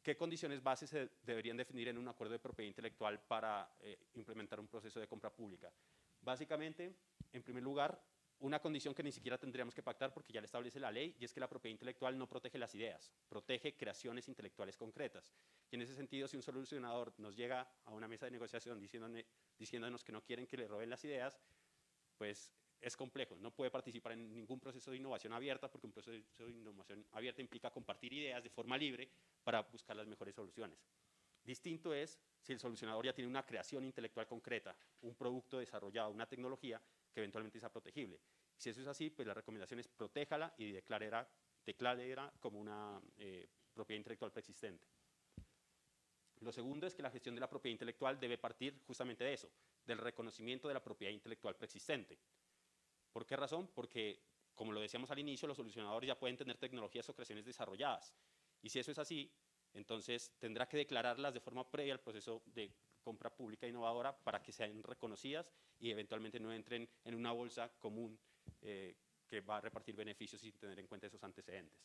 ¿Qué condiciones bases se deberían definir en un acuerdo de propiedad intelectual para eh, implementar un proceso de compra pública? Básicamente, en primer lugar, una condición que ni siquiera tendríamos que pactar porque ya le establece la ley, y es que la propiedad intelectual no protege las ideas, protege creaciones intelectuales concretas. Y en ese sentido, si un solucionador nos llega a una mesa de negociación diciéndonos que no quieren que le roben las ideas, pues es complejo, no puede participar en ningún proceso de innovación abierta porque un proceso de innovación abierta implica compartir ideas de forma libre para buscar las mejores soluciones. Distinto es si el solucionador ya tiene una creación intelectual concreta, un producto desarrollado, una tecnología que eventualmente sea protegible. Si eso es así, pues la recomendación es protéjala y declarará, declarará como una eh, propiedad intelectual preexistente. Lo segundo es que la gestión de la propiedad intelectual debe partir justamente de eso, del reconocimiento de la propiedad intelectual preexistente. ¿Por qué razón? Porque, como lo decíamos al inicio, los solucionadores ya pueden tener tecnologías o creaciones desarrolladas. Y si eso es así, entonces tendrá que declararlas de forma previa al proceso de compra pública innovadora para que sean reconocidas y eventualmente no entren en una bolsa común eh, que va a repartir beneficios sin tener en cuenta esos antecedentes.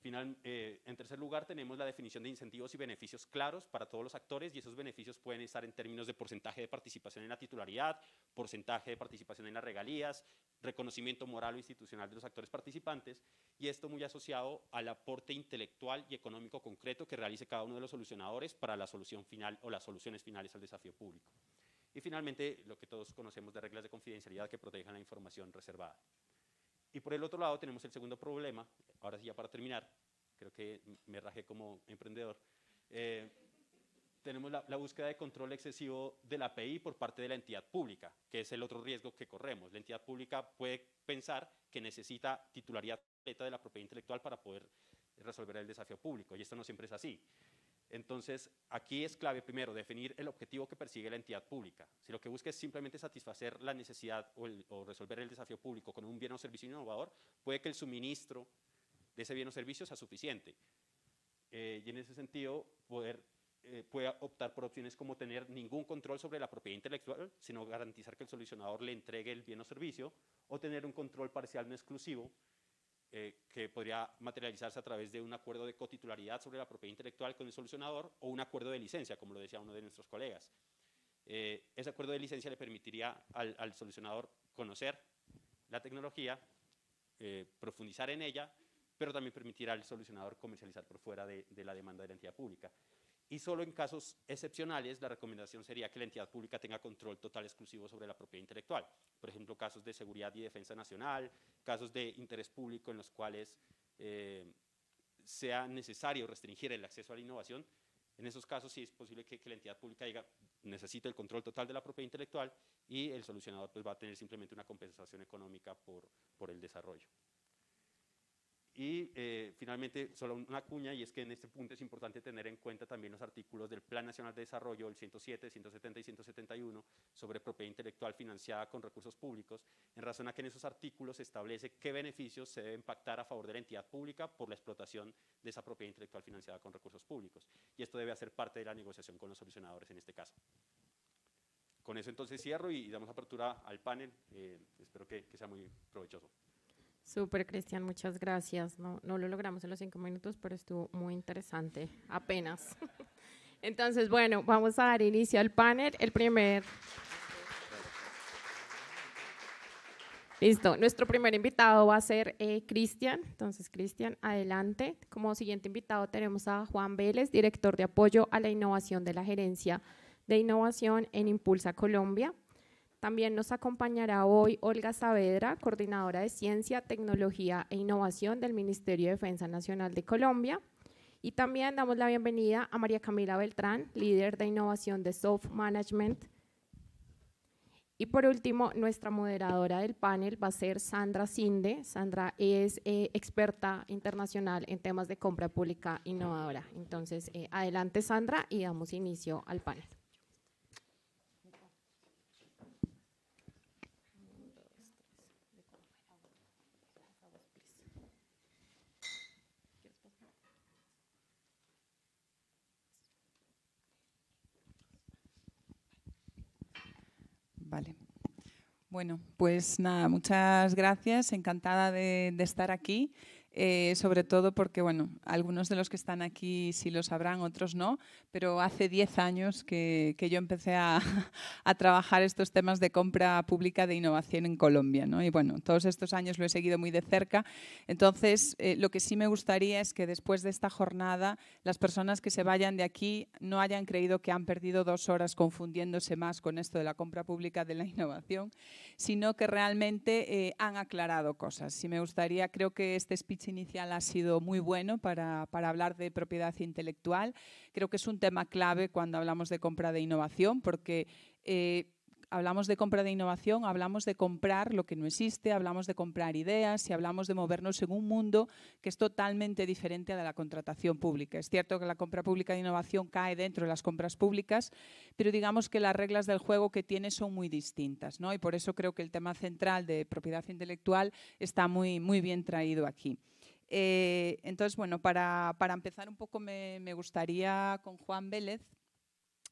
Final, eh, en tercer lugar, tenemos la definición de incentivos y beneficios claros para todos los actores y esos beneficios pueden estar en términos de porcentaje de participación en la titularidad, porcentaje de participación en las regalías, reconocimiento moral o institucional de los actores participantes y esto muy asociado al aporte intelectual y económico concreto que realice cada uno de los solucionadores para la solución final o las soluciones finales al desafío público. Y finalmente, lo que todos conocemos de reglas de confidencialidad que protejan la información reservada. Y por el otro lado tenemos el segundo problema, ahora sí ya para terminar, creo que me rajé como emprendedor, eh, tenemos la, búsqueda de control excesivo de la API por parte de la entidad pública, que es el otro riesgo que corremos. La entidad pública puede pensar que necesita titularidad completa de la propiedad intelectual para poder resolver el desafío público, y esto no siempre es así. Entonces, aquí es clave primero definir el objetivo que persigue la entidad pública. Si lo que busca es simplemente satisfacer la necesidad o, resolver el desafío público con un bien o servicio innovador, puede que el suministro de ese bien o servicio sea suficiente. Eh, y en ese sentido, poder, eh, puede optar por opciones como tener ningún control sobre la propiedad intelectual, sino garantizar que el solucionador le entregue el bien o servicio, o tener un control parcial no exclusivo, eh, que podría materializarse a través de un acuerdo de cotitularidad sobre la propiedad intelectual con el solucionador o un acuerdo de licencia, como lo decía uno de nuestros colegas. Eh, ese acuerdo de licencia le permitiría al, solucionador conocer la tecnología, eh, profundizar en ella pero también permitirá al solucionador comercializar por fuera de, la demanda de la entidad pública. Y solo en casos excepcionales, la recomendación sería que la entidad pública tenga control total exclusivo sobre la propiedad intelectual. Por ejemplo, casos de seguridad y defensa nacional, casos de interés público en los cuales eh, sea necesario restringir el acceso a la innovación. En esos casos sí es posible que, la entidad pública diga necesita el control total de la propiedad intelectual y el solucionador pues, va a tener simplemente una compensación económica por, por el desarrollo. Y eh, finalmente, solo una cuña, y es que en este punto es importante tener en cuenta también los artículos del Plan Nacional de Desarrollo, el 107, 170 y 171, sobre propiedad intelectual financiada con recursos públicos, en razón a que en esos artículos se establece qué beneficios se deben pactar a favor de la entidad pública por la explotación de esa propiedad intelectual financiada con recursos públicos. Y esto debe hacer parte de la negociación con los solucionadores en este caso. Con eso entonces cierro y, damos apertura al panel. Eh, espero que sea muy provechoso. Súper, Cristian, muchas gracias. No, no lo logramos en los cinco minutos, pero estuvo muy interesante, apenas. [LAUGHS] Entonces, bueno, vamos a dar inicio al panel. El primer... Listo, nuestro primer invitado va a ser eh, Cristian. Entonces, Cristian, adelante. Como siguiente invitado tenemos a Juan Vélez, director de apoyo a la innovación de la Gerencia de Innovación en Impulsa Colombia. También nos acompañará hoy Olga Saavedra, coordinadora de Ciencia, Tecnología e Innovación del Ministerio de Defensa Nacional de Colombia. Y también damos la bienvenida a María Camila Beltrán, líder de innovación de Soft Management. Y por último, nuestra moderadora del panel va a ser Sandra Sinde. Sandra es eh, experta internacional en temas de compra pública innovadora. Entonces, eh, adelante Sandra y damos inicio al panel. Vale. Bueno, pues nada, muchas gracias, encantada de, de estar aquí. Eh, sobre todo porque, bueno, algunos de los que están aquí sí lo sabrán, otros no, pero hace 10 años que, yo empecé [LAUGHS] a, trabajar estos temas de compra pública de innovación en Colombia, ¿no? Y bueno, todos estos años lo he seguido muy de cerca. Entonces, eh, lo que sí me gustaría es que después de esta jornada, las personas que se vayan de aquí no hayan creído que han perdido dos horas confundiéndose más con esto de la compra pública de la innovación, sino que realmente eh, han aclarado cosas. Si me gustaría, creo que este speech inicial ha sido muy bueno para, hablar de propiedad intelectual. Creo que es un tema clave cuando hablamos de compra de innovación porque eh, hablamos de compra de innovación, hablamos de comprar lo que no existe, hablamos de comprar ideas y hablamos de movernos en un mundo que es totalmente diferente a de la contratación pública. Es cierto que la compra pública de innovación cae dentro de las compras públicas, pero digamos que las reglas del juego que tiene son muy distintas, ¿no? Y por eso creo que el tema central de propiedad intelectual está muy, muy bien traído aquí. Eh, entonces, bueno, para, empezar un poco me, me gustaría con Juan Vélez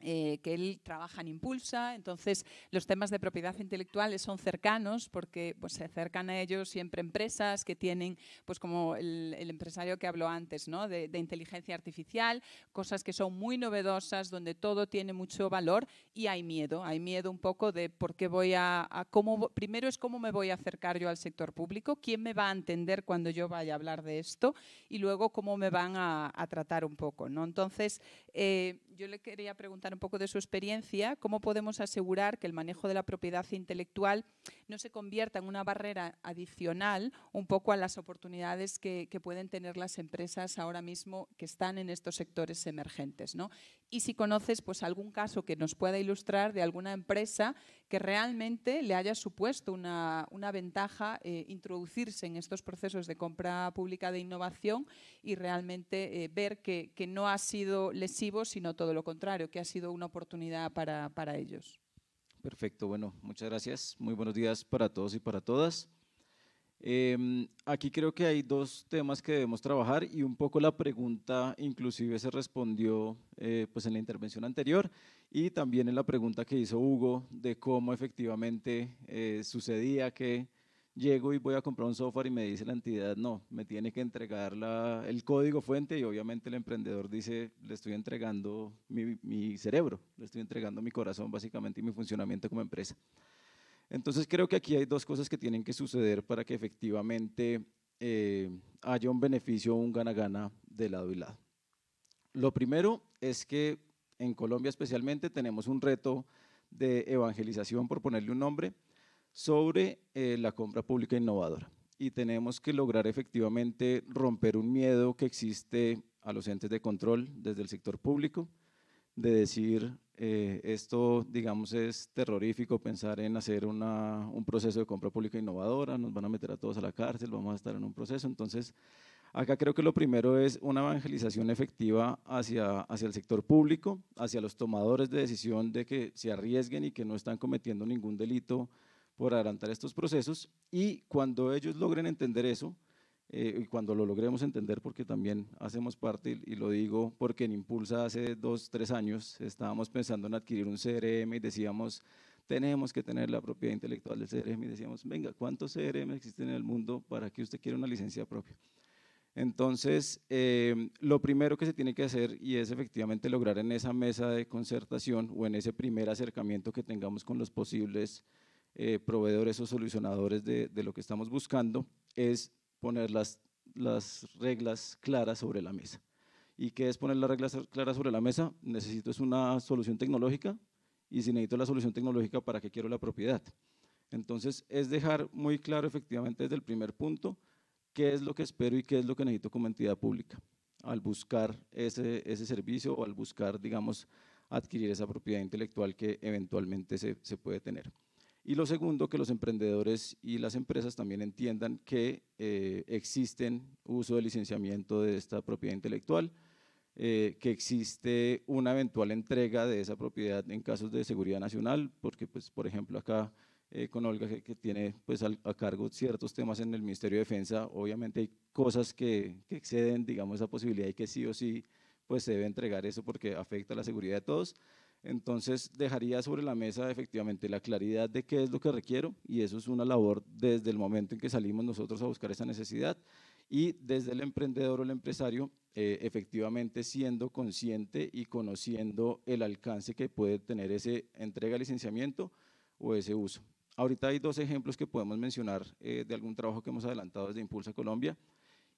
eh, que él trabaja en Impulsa, entonces los temas de propiedad intelectual son cercanos porque pues, se acercan a ellos siempre empresas que tienen, pues como el, empresario que habló antes, ¿no? De, inteligencia artificial, cosas que son muy novedosas, donde todo tiene mucho valor y hay miedo, hay miedo un poco de por qué voy a, cómo, primero es cómo me voy a acercar yo al sector público, quién me va a entender cuando yo vaya a hablar de esto y luego cómo me van a, tratar un poco, ¿no? Entonces, eh, yo le quería preguntar un poco de su experiencia, cómo podemos asegurar que el manejo de la propiedad intelectual no se convierta en una barrera adicional un poco a las oportunidades que, pueden tener las empresas ahora mismo que están en estos sectores emergentes. ¿no? Y si conoces pues, algún caso que nos pueda ilustrar de alguna empresa que realmente le haya supuesto una, ventaja eh, introducirse en estos procesos de compra pública de innovación y realmente eh, ver que, que no ha sido lesivo, sino todo lo contrario, que ha sido una oportunidad para, para ellos. Perfecto, bueno, muchas gracias. Muy buenos días para todos y para todas. Em, aquí creo que hay dos temas que debemos trabajar y un poco la pregunta inclusive se respondió eh, pues en la intervención anterior y también en la pregunta que hizo Hugo de cómo efectivamente eh, sucedía que llego y voy a comprar un software y me dice la entidad, no, me tiene que entregar el código fuente y obviamente el emprendedor dice, le estoy entregando mi, cerebro, le estoy entregando mi corazón básicamente y mi funcionamiento como empresa. Entonces creo que aquí hay dos cosas que tienen que suceder para que efectivamente haya un beneficio, un gana-gana de lado y lado. Lo primero es que en Colombia especialmente tenemos un reto de evangelización, por ponerle un nombre, sobre la compra pública innovadora. Y tenemos que lograr efectivamente romper un miedo que existe a los entes de control desde el sector público, de decir, eh, esto digamos es terrorífico pensar en hacer una, un proceso de compra pública innovadora, nos van a meter a todos a la cárcel, vamos a estar en un proceso, entonces acá creo que lo primero es una evangelización efectiva hacia, hacia el sector público, hacia los tomadores de decisión de que se arriesguen y que no están cometiendo ningún delito por adelantar estos procesos y cuando ellos logren entender eso, eh, y cuando lo logremos entender, porque también hacemos parte, y lo digo porque en Impulsa hace dos, tres años estábamos pensando en adquirir un CRM y decíamos, tenemos que tener la propiedad intelectual del CRM y decíamos, venga, ¿cuántos CRM existen en el mundo para que usted quiera una licencia propia? Entonces, eh, lo primero que se tiene que hacer y es efectivamente lograr en esa mesa de concertación o en ese primer acercamiento que tengamos con los posibles eh, proveedores o solucionadores de, lo que estamos buscando es poner las, las reglas claras sobre la mesa. ¿Y qué es poner las reglas claras sobre la mesa? Necesito es una solución tecnológica y si necesito la solución tecnológica, ¿para qué quiero la propiedad? Entonces, es dejar muy claro efectivamente desde el primer punto qué es lo que espero y qué es lo que necesito como entidad pública al buscar ese, servicio o al buscar, digamos, adquirir esa propiedad intelectual que eventualmente se puede tener. Y lo segundo, que los emprendedores y las empresas también entiendan que eh, existen uso de licenciamiento de esta propiedad intelectual, eh, que existe una eventual entrega de esa propiedad en casos de seguridad nacional, porque, pues, por ejemplo, acá eh, con Olga, que, tiene pues, a cargo ciertos temas en el Ministerio de Defensa, obviamente hay cosas que, que, exceden, digamos, esa posibilidad y que sí o sí pues, se debe entregar eso porque afecta a la seguridad de todos. Entonces dejaría sobre la mesa efectivamente la claridad de qué es lo que requiero y eso es una labor desde el momento en que salimos nosotros a buscar esa necesidad y desde el emprendedor o el empresario eh, efectivamente siendo consciente y conociendo el alcance que puede tener ese entrega licenciamiento o ese uso. Ahorita hay dos ejemplos que podemos mencionar eh, de algún trabajo que hemos adelantado desde Impulsa Colombia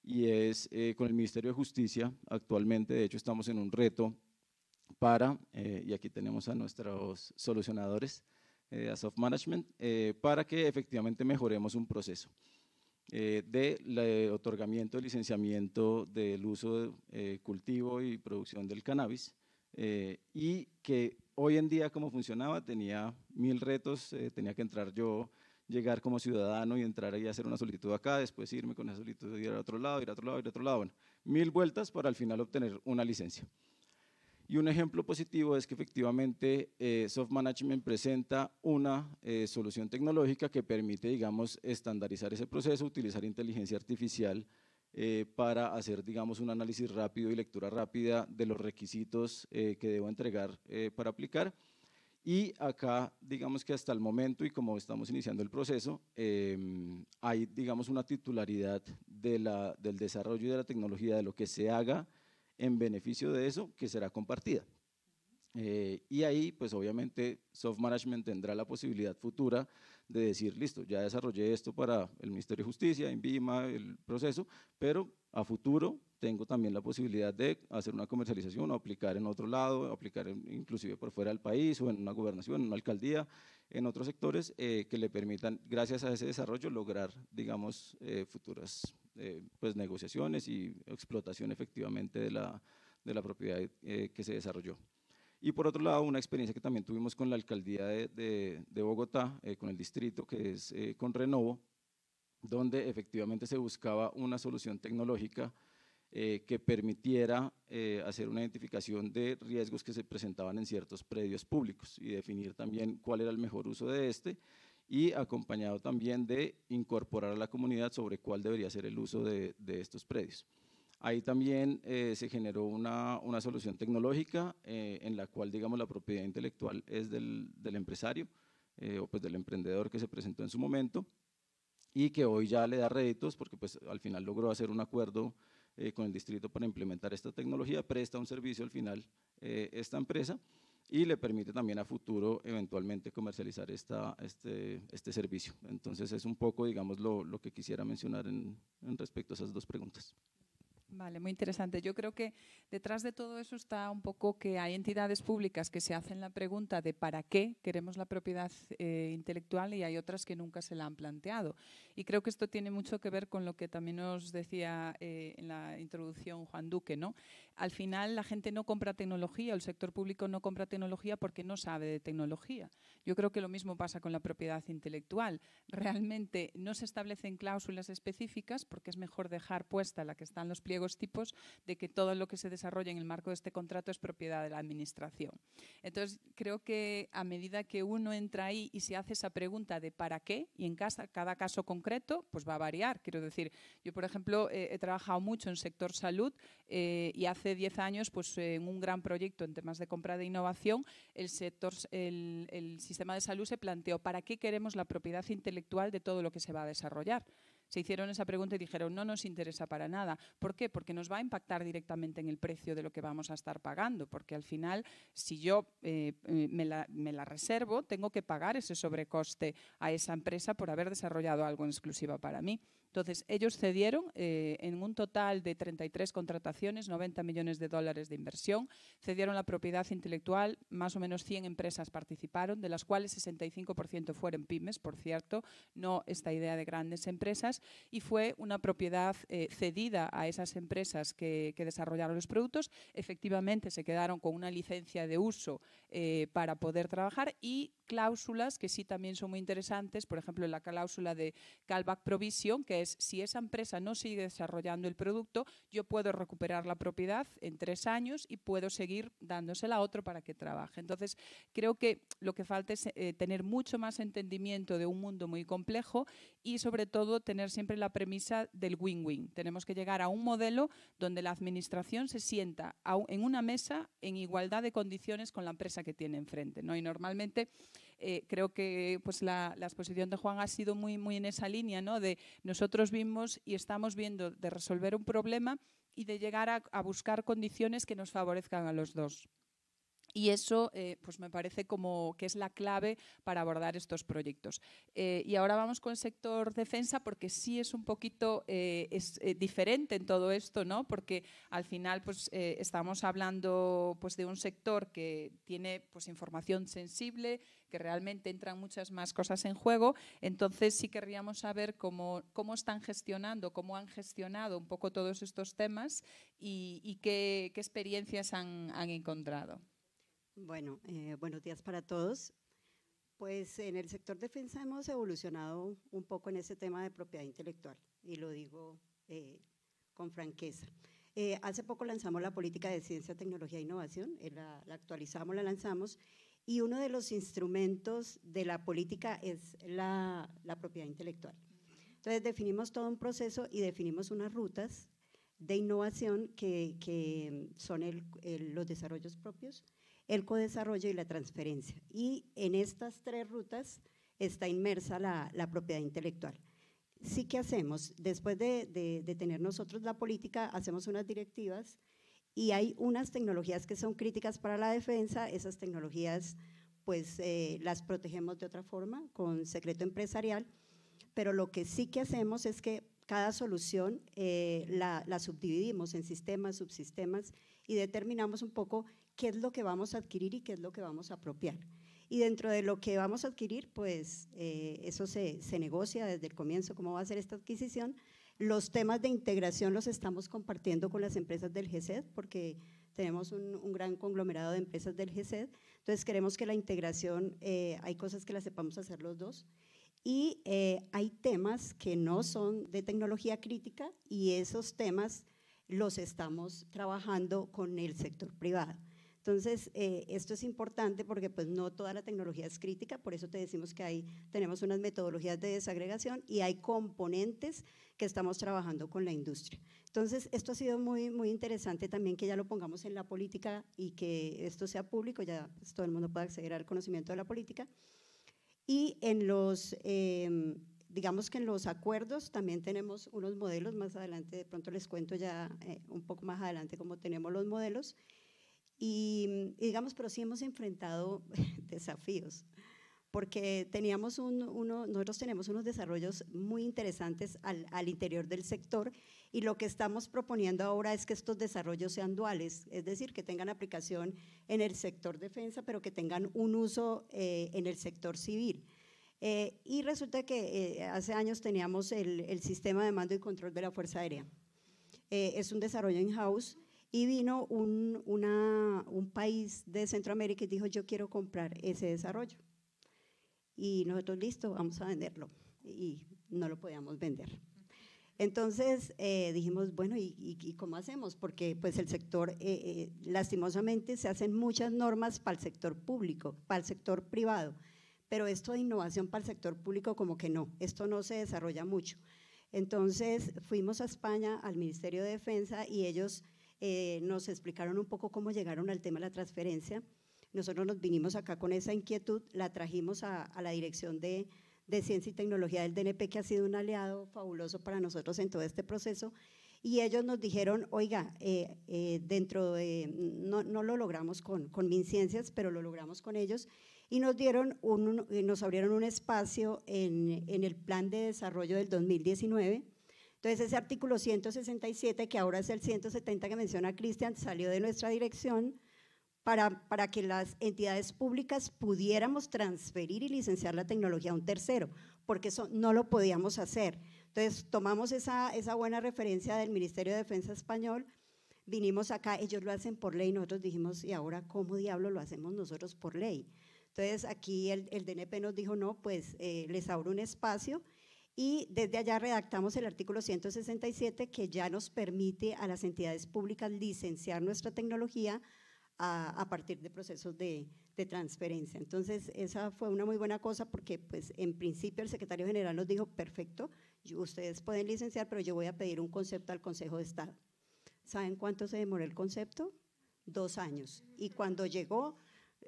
y es eh, con el Ministerio de Justicia. Actualmente, de hecho, estamos en un reto para, eh, y aquí tenemos a nuestros solucionadores, eh, a Soft Management, eh, para que efectivamente mejoremos un proceso de otorgamiento licenciamiento del uso, de, cultivo y producción del cannabis, y que hoy en día como funcionaba tenía mil retos, tenía que entrar yo, llegar como ciudadano y entrar ahí a hacer una solicitud acá, después irme con esa solicitud, ir a otro lado, ir a otro lado, ir a otro lado, bueno, mil vueltas para al final obtener una licencia. Y un ejemplo positivo es que efectivamente eh, Soft Management presenta una eh, solución tecnológica que permite, digamos, estandarizar ese proceso, utilizar inteligencia artificial eh, para hacer, digamos, un análisis rápido y lectura rápida de los requisitos que debo entregar para aplicar. Y acá, digamos que hasta el momento y como estamos iniciando el proceso, em, hay, digamos, una titularidad de la, del desarrollo de la tecnología, de lo que se haga en beneficio de eso que será compartida. Eh, y ahí, pues obviamente, Soft Management tendrá la posibilidad futura de decir, listo, ya desarrollé esto para el Ministerio de Justicia, INVIMA, el proceso, pero a futuro tengo también la posibilidad de hacer una comercialización o aplicar en otro lado, aplicar inclusive por fuera del país o en una gobernación, en una alcaldía, en otros sectores eh, que le permitan, gracias a ese desarrollo, lograr, digamos, eh, futuras eh, pues, negociaciones y explotación efectivamente de la, de la propiedad eh, que se desarrolló. Y por otro lado, una experiencia que también tuvimos con la alcaldía de, de, Bogotá, eh, con el distrito, que es con Renovo, donde efectivamente se buscaba una solución tecnológica que permitiera hacer una identificación de riesgos que se presentaban en ciertos predios públicos y definir también cuál era el mejor uso de este y acompañado también de incorporar a la comunidad sobre cuál debería ser el uso de, estos predios. Ahí también eh, se generó una, una solución tecnológica eh, en la cual, digamos, la propiedad intelectual es del, del empresario eh, o pues del emprendedor que se presentó en su momento y que hoy ya le da réditos porque pues al final logró hacer un acuerdo con el distrito para implementar esta tecnología, presta un servicio al final esta empresa y le permite también a futuro eventualmente comercializar esta, este, este servicio. Entonces es un poco, digamos, lo, lo que quisiera mencionar en, en respecto a esas dos preguntas. Vale, muy interesante. Yo creo que detrás de todo eso está un poco que hay entidades públicas que se hacen la pregunta de para qué queremos la propiedad eh, intelectual y hay otras que nunca se la han planteado. Y creo que esto tiene mucho que ver con lo que también nos decía eh, en la introducción Juan Duque. ¿no? Al final la gente no compra tecnología, el sector público no compra tecnología porque no sabe de tecnología. Yo creo que lo mismo pasa con la propiedad intelectual. Realmente no se establecen cláusulas específicas porque es mejor dejar puesta la que está en los pliegos tipos de que todo lo que se desarrolla en el marco de este contrato es propiedad de la Administración. Entonces, creo que a medida que uno entra ahí y se hace esa pregunta de para qué, y en cada caso concreto, pues va a variar. Quiero decir, yo, por ejemplo, he trabajado mucho en sector salud eh, y hace 10 años, pues en un gran proyecto en temas de compra de innovación, el, sector, el, el sistema de salud se planteó para qué queremos la propiedad intelectual de todo lo que se va a desarrollar se hicieron esa pregunta y dijeron no nos interesa para nada. ¿Por qué? Porque nos va a impactar directamente en el precio de lo que vamos a estar pagando, porque al final si yo eh, eh, me, la, me, la, reservo, tengo que pagar ese sobrecoste a esa empresa por haber desarrollado algo en exclusiva para mí. Entonces, ellos cedieron eh, en un total de 33 contrataciones, 90 millones de dólares de inversión, cedieron la propiedad intelectual, más o menos 100 empresas participaron, de las cuales 65% fueron pymes, por cierto, no esta idea de grandes empresas, y fue una propiedad eh, cedida a esas empresas que, desarrollaron los productos. Efectivamente, se quedaron con una licencia de uso eh, para poder trabajar y cláusulas que sí también son muy interesantes, por ejemplo, la cláusula de callback provision, que si esa empresa no sigue desarrollando el producto, yo puedo recuperar la propiedad en tres años y puedo seguir dándosela a otro para que trabaje. Entonces, creo que lo que falta es eh, tener mucho más entendimiento de un mundo muy complejo y sobre todo tener siempre la premisa del win-win. Tenemos que llegar a un modelo donde la administración se sienta en una mesa en igualdad de condiciones con la empresa que tiene enfrente. ¿no? Y normalmente eh, creo que pues la, exposición de Juan ha sido muy, muy en esa línea, ¿no? de nosotros vimos y estamos viendo de resolver un problema y de llegar a buscar condiciones que nos favorezcan a los dos. Y eso eh, pues me parece como que es la clave para abordar estos proyectos. Eh, y ahora vamos con el sector defensa porque sí es un poquito eh, es, diferente en todo esto, ¿no? porque al final pues, estamos hablando pues, de un sector que tiene pues, información sensible, que realmente entran muchas más cosas en juego. Entonces sí querríamos saber cómo, cómo están gestionando, cómo han gestionado un poco todos estos temas y, qué, experiencias han encontrado. Bueno, eh, buenos días para todos. Pues en el sector defensa hemos evolucionado un poco en ese tema de propiedad intelectual y lo digo eh, con franqueza. Eh, hace poco lanzamos la política de ciencia, tecnología e innovación, la, actualizamos, la lanzamos y uno de los instrumentos de la política es la, propiedad intelectual. Entonces definimos todo un proceso y definimos unas rutas de innovación que, son los desarrollos propios, el codesarrollo y la transferencia. Y en estas tres rutas está inmersa la, propiedad intelectual. Sí que hacemos, después de, tener nosotros la política, hacemos unas directivas y hay unas tecnologías que son críticas para la defensa, esas tecnologías pues eh, las protegemos de otra forma, con secreto empresarial, pero lo que sí que hacemos es que cada solución eh, la, subdividimos en sistemas, subsistemas y determinamos un poco qué es lo que vamos a adquirir y qué es lo que vamos a apropiar. Y dentro de lo que vamos a adquirir, pues eh, eso se, se, negocia desde el comienzo, cómo va a ser esta adquisición. Los temas de integración los estamos compartiendo con las empresas del GESED, porque tenemos un, un gran conglomerado de empresas del GESED, entonces queremos que la integración, eh, hay cosas que las sepamos hacer los dos, y eh, hay temas que no son de tecnología crítica y esos temas los estamos trabajando con el sector privado. Entonces, eh, esto es importante porque pues no toda la tecnología es crítica, por eso te decimos que ahí tenemos unas metodologías de desagregación y hay componentes que estamos trabajando con la industria. Entonces, esto ha sido muy, muy interesante también que ya lo pongamos en la política y que esto sea público, ya pues, todo el mundo pueda acceder al conocimiento de la política. Y en los, em, digamos que en los acuerdos también tenemos unos modelos, más adelante de pronto les cuento ya eh, un poco más adelante cómo tenemos los modelos, Y, digamos, pero sí hemos enfrentado [LAUGHS] desafíos, porque teníamos un, uno, nosotros tenemos unos desarrollos muy interesantes al, al, interior del sector y lo que estamos proponiendo ahora es que estos desarrollos sean duales, es decir, que tengan aplicación en el sector defensa, pero que tengan un uso eh, en el sector civil. Eh, y resulta que eh, hace años teníamos el, el, sistema de mando y control de la Fuerza Aérea. es un desarrollo in-house y vino un, una, un país de Centroamérica y dijo, yo quiero comprar ese desarrollo. Y nosotros, listo, vamos a venderlo. Y no lo podíamos vender. Entonces eh, dijimos, bueno, ¿y, ¿y, cómo hacemos? Porque pues el sector, eh, eh, lastimosamente, se hacen muchas normas para el sector público, para el sector privado, pero esto de innovación para el sector público como que no, esto no se desarrolla mucho. Entonces fuimos a España, al Ministerio de Defensa, y ellos eh, nos explicaron un poco cómo llegaron al tema de la transferencia. Nosotros nos vinimos acá con esa inquietud, la trajimos a, la dirección de, Ciencia y Tecnología del DNP, que ha sido un aliado fabuloso para nosotros en todo este proceso. Y ellos nos dijeron, oiga, eh, eh, dentro de, no, no, lo logramos con, con MinCiencias, pero lo logramos con ellos, y nos, dieron un, nos abrieron un espacio en, en el plan de desarrollo del 2019, entonces ese artículo 167, que ahora es el 170 que menciona Cristian, salió de nuestra dirección para, para que las entidades públicas pudiéramos transferir y licenciar la tecnología a un tercero, porque eso no lo podíamos hacer. Entonces tomamos esa, esa buena referencia del Ministerio de Defensa español, vinimos acá, ellos lo hacen por ley, nosotros dijimos, ¿y ahora cómo diablo lo hacemos nosotros por ley? Entonces aquí el, el DNP nos dijo, no, pues eh, les abro un espacio y desde allá redactamos el artículo 167 que ya nos permite a las entidades públicas licenciar nuestra tecnología a, partir de procesos de, transferencia. Entonces, esa fue una muy buena cosa porque, pues, en principio el secretario general nos dijo, perfecto, ustedes pueden licenciar, pero yo voy a pedir un concepto al Consejo de Estado. ¿Saben cuánto se demoró el concepto? Dos años. Y cuando llegó,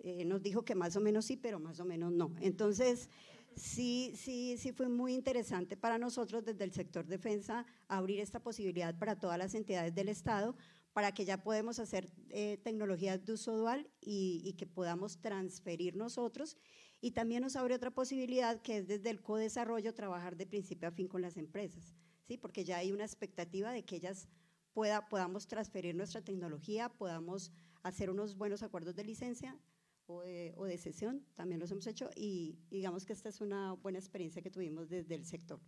eh, nos dijo que más o menos sí, pero más o menos no. Entonces, sí, sí, sí fue muy interesante para nosotros desde el sector defensa abrir esta posibilidad para todas las entidades del Estado para que ya podemos hacer eh, tecnologías de uso dual y, que podamos transferir nosotros. Y también nos abre otra posibilidad que es desde el co-desarrollo trabajar de principio a fin con las empresas, ¿sí? porque ya hay una expectativa de que ellas pueda, podamos transferir nuestra tecnología, podamos hacer unos buenos acuerdos de licencia o de, sesión, también los hemos hecho y digamos que esta es una buena experiencia que tuvimos desde el sector.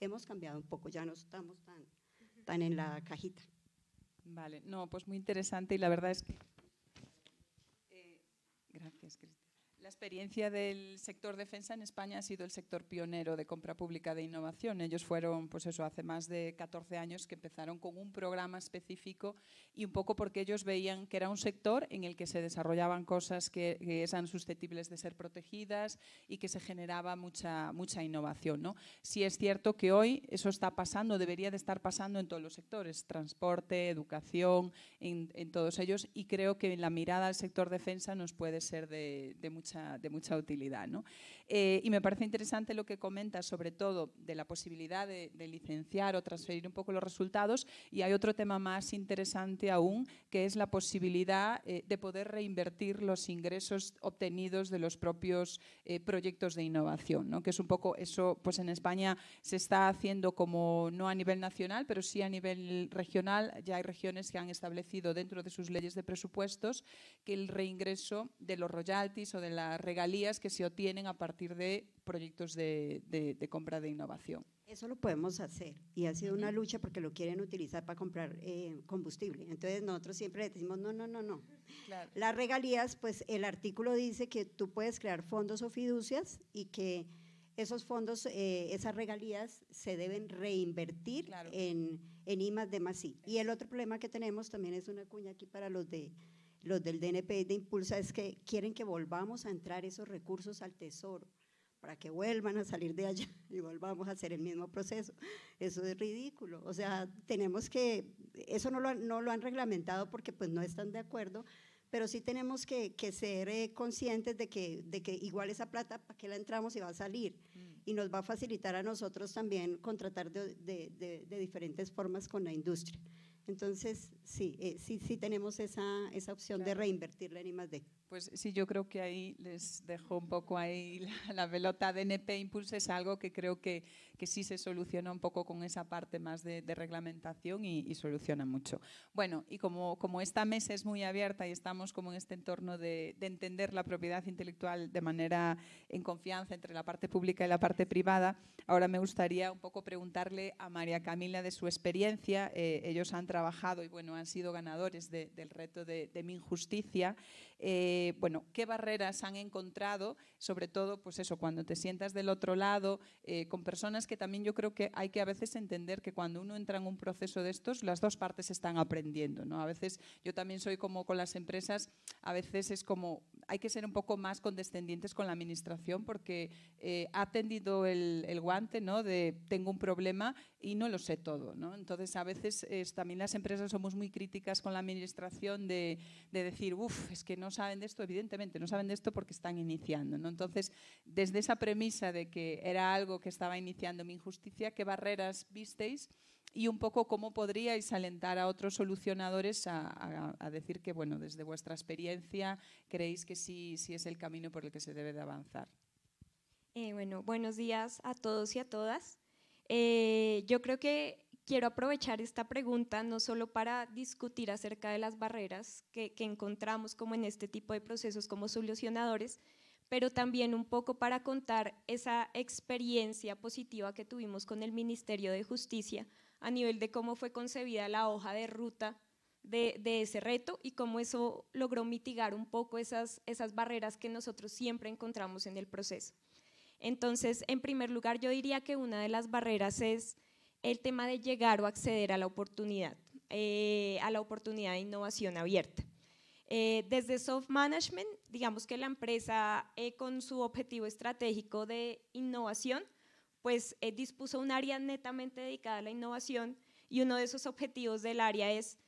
Hemos cambiado un poco, ya no estamos tan, tan en la cajita. Vale, no, pues muy interesante y la verdad es que... Eh, gracias, Cristina. La experiencia del sector defensa en España ha sido el sector pionero de compra pública de innovación. Ellos fueron, pues eso, hace más de 14 años que empezaron con un programa específico y un poco porque ellos veían que era un sector en el que se desarrollaban cosas que, eran susceptibles de ser protegidas y que se generaba mucha, mucha innovación. ¿no? Sí es cierto que hoy eso está pasando, debería de estar pasando en todos los sectores, transporte, educación, en, todos ellos y creo que la mirada al sector defensa nos puede ser de, de mucha de mucha utilidad. ¿no? Eh, y me parece interesante lo que comentas, sobre todo de la posibilidad de, licenciar o transferir un poco los resultados. Y hay otro tema más interesante aún, que es la posibilidad eh, de poder reinvertir los ingresos obtenidos de los propios eh, proyectos de innovación, ¿no? que es un poco eso, pues en España se está haciendo como no a nivel nacional, pero sí a nivel regional. Ya hay regiones que han establecido dentro de sus leyes de presupuestos que el reingreso de los royalties o de las regalías que se obtienen a partir de proyectos de, compra de innovación. Eso lo podemos hacer y ha sido una lucha porque lo quieren utilizar para comprar eh, combustible. Entonces nosotros siempre decimos, no, no, no, no. Las regalías, pues el artículo dice que tú puedes crear fondos o fiducias y que esos fondos, eh, esas regalías se deben reinvertir en, en I más más Y el otro problema que tenemos también es una cuña aquí para los de los del DNP de Impulsa es que quieren que volvamos a entrar esos recursos al tesoro para que vuelvan a salir de allá [LAUGHS] y volvamos a hacer el mismo proceso. Eso es ridículo. O sea, tenemos que, eso no lo, no lo han reglamentado porque pues no están de acuerdo, pero sí tenemos que, que ser eh, conscientes de que, de que igual esa plata, ¿para qué la entramos y va a salir? Mm. Y nos va a facilitar a nosotros también contratar de, de, de, de diferentes formas con la industria. Entonces, sí, eh, sí, sí tenemos esa, esa opción de reinvertirla en I+.D. Pues sí, yo creo que ahí les dejo un poco ahí la, pelota de NP Impulse, es algo que creo que, que, sí se soluciona un poco con esa parte más de, reglamentación y, soluciona mucho. Bueno, y como, como esta mesa es muy abierta y estamos como en este entorno de, de, entender la propiedad intelectual de manera en confianza entre la parte pública y la parte privada, ahora me gustaría un poco preguntarle a María Camila de su experiencia. Eh, ellos han trabajado y bueno, han sido ganadores del reto de, de Mi Injusticia. Eh, bueno, qué barreras han encontrado, sobre todo, pues eso, cuando te sientas del otro lado, eh, con personas que también yo creo que hay que a veces entender que cuando uno entra en un proceso de estos, las dos partes están aprendiendo, ¿no? A veces yo también soy como con las empresas, a veces es como, hay que ser un poco más condescendientes con la administración porque eh, ha tendido el, guante, ¿no? De tengo un problema y no lo sé todo, ¿no? Entonces, a veces también las empresas somos muy críticas con la administración de, de decir, uff, es que no saben de esto, evidentemente, no saben de esto porque están iniciando. ¿no? Entonces, desde esa premisa de que era algo que estaba iniciando mi injusticia, ¿qué barreras visteis? Y un poco cómo podríais alentar a otros solucionadores a, decir que, bueno, desde vuestra experiencia, creéis que sí, sí es el camino por el que se debe de avanzar. Eh, bueno, buenos días a todos y a todas. Eh, yo creo que quiero aprovechar esta pregunta no solo para discutir acerca de las barreras que, encontramos como en este tipo de procesos como solucionadores, pero también un poco para contar esa experiencia positiva que tuvimos con el Ministerio de Justicia a nivel de cómo fue concebida la hoja de ruta de, ese reto y cómo eso logró mitigar un poco esas, esas barreras que nosotros siempre encontramos en el proceso. Entonces, en primer lugar, yo diría que una de las barreras es el tema de llegar o acceder a la oportunidad, eh, a la oportunidad de innovación abierta. Eh, desde Soft Management, digamos que la empresa eh, con su objetivo estratégico de innovación, pues dispuso un área netamente dedicada a la innovación y uno de esos objetivos del área es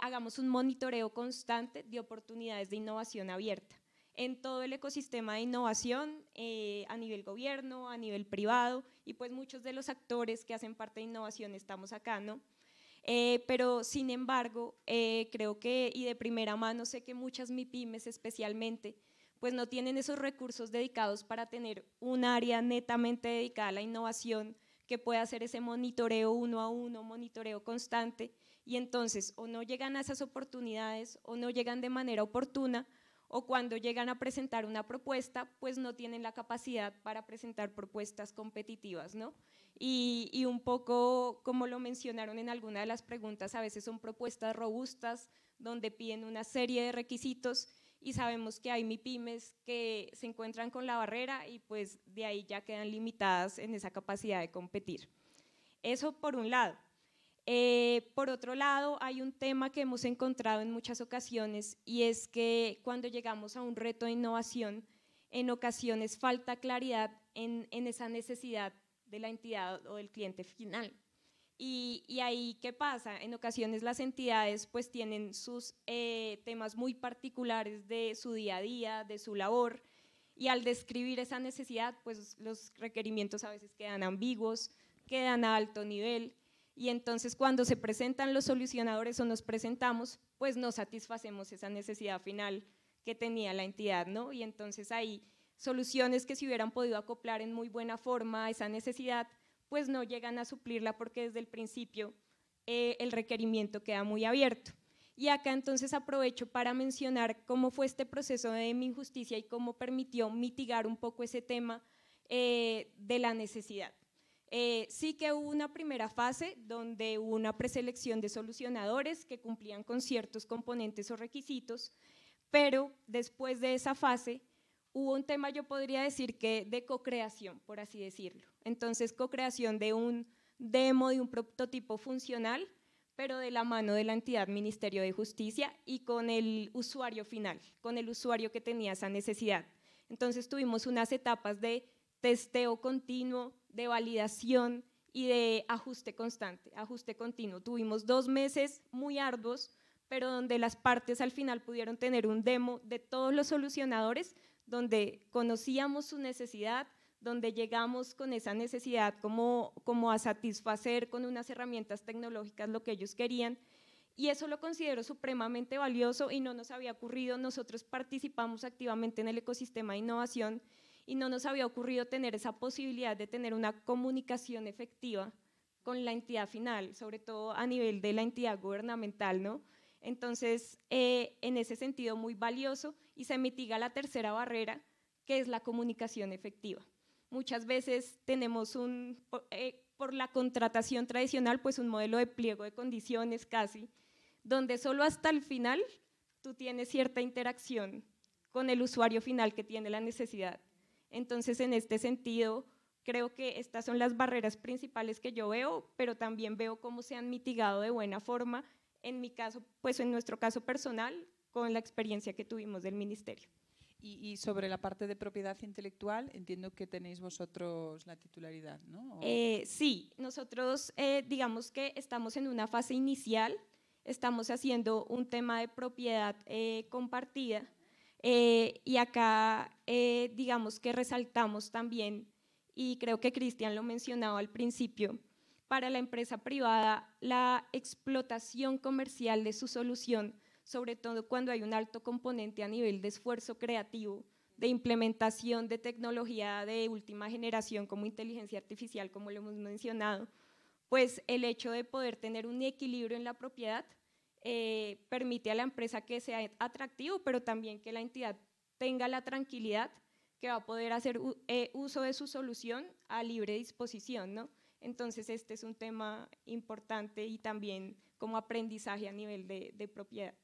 hagamos un monitoreo constante de oportunidades de innovación abierta en todo el ecosistema de innovación eh, a nivel gobierno, a nivel privado, y pues muchos de los actores que hacen parte de innovación estamos acá, ¿no? Eh, pero sin embargo, eh, creo que, y de primera mano sé que muchas MIPIMES especialmente, pues no tienen esos recursos dedicados para tener un área netamente dedicada a la innovación que pueda hacer ese monitoreo uno a uno, monitoreo constante, y entonces o no llegan a esas oportunidades o no llegan de manera oportuna o cuando llegan a presentar una propuesta, pues no tienen la capacidad para presentar propuestas competitivas, ¿no? Y, un poco, como lo mencionaron en alguna de las preguntas, a veces son propuestas robustas, donde piden una serie de requisitos y sabemos que hay MIPIMES que se encuentran con la barrera y pues de ahí ya quedan limitadas en esa capacidad de competir. Eso por un lado. Eh, por otro lado, hay un tema que hemos encontrado en muchas ocasiones y es que cuando llegamos a un reto de innovación, en ocasiones falta claridad en, esa necesidad de la entidad o del cliente final. Y, ahí, ¿qué pasa? En ocasiones las entidades pues tienen sus eh, temas muy particulares de su día a día, de su labor, y al describir esa necesidad, pues los requerimientos a veces quedan ambiguos, quedan a alto nivel, y entonces cuando se presentan los solucionadores o nos presentamos, pues no satisfacemos esa necesidad final que tenía la entidad, ¿no? Y entonces hay soluciones que si hubieran podido acoplar en muy buena forma a esa necesidad, pues no llegan a suplirla porque desde el principio eh, el requerimiento queda muy abierto. Y acá entonces aprovecho para mencionar cómo fue este proceso de mi injusticia y cómo permitió mitigar un poco ese tema eh, de la necesidad. Eh, sí que hubo una primera fase donde hubo una preselección de solucionadores que cumplían con ciertos componentes o requisitos, pero después de esa fase hubo un tema, yo podría decir que de co-creación, por así decirlo. Entonces, co-creación de un demo, de un prototipo funcional, pero de la mano de la entidad Ministerio de Justicia y con el usuario final, con el usuario que tenía esa necesidad. Entonces tuvimos unas etapas de testeo continuo, de validación y de ajuste constante, ajuste continuo. Tuvimos dos meses muy arduos, pero donde las partes al final pudieron tener un demo de todos los solucionadores, donde conocíamos su necesidad, donde llegamos con esa necesidad como, como a satisfacer con unas herramientas tecnológicas lo que ellos querían y eso lo considero supremamente valioso y no nos había ocurrido. Nosotros participamos activamente en el ecosistema de innovación y no nos había ocurrido tener esa posibilidad de tener una comunicación efectiva con la entidad final, sobre todo a nivel de la entidad gubernamental, ¿no? Entonces, eh, en ese sentido, muy valioso y se mitiga la tercera barrera, que es la comunicación efectiva. Muchas veces tenemos un, eh, por la contratación tradicional, pues un modelo de pliego de condiciones casi, donde solo hasta el final tú tienes cierta interacción con el usuario final que tiene la necesidad. Entonces, en este sentido, creo que estas son las barreras principales que yo veo, pero también veo cómo se han mitigado de buena forma, en mi caso, pues en nuestro caso personal, con la experiencia que tuvimos del ministerio. Y, sobre la parte de propiedad intelectual, entiendo que tenéis vosotros la titularidad, ¿no? Eh, sí, nosotros eh, digamos que estamos en una fase inicial, estamos haciendo un tema de propiedad eh, compartida y acá digamos que resaltamos también, y creo que Cristian lo mencionaba al principio, para la empresa privada la explotación comercial de su solución sobre todo cuando hay un alto componente a nivel de esfuerzo creativo, de implementación de tecnología de última generación como inteligencia artificial, como lo hemos mencionado, pues el hecho de poder tener un equilibrio en la propiedad eh, permite a la empresa que sea atractivo, pero también que la entidad tenga la tranquilidad que va a poder hacer eh, uso de su solución a libre disposición, ¿no? Entonces este es un tema importante y también como aprendizaje a nivel de propiedad.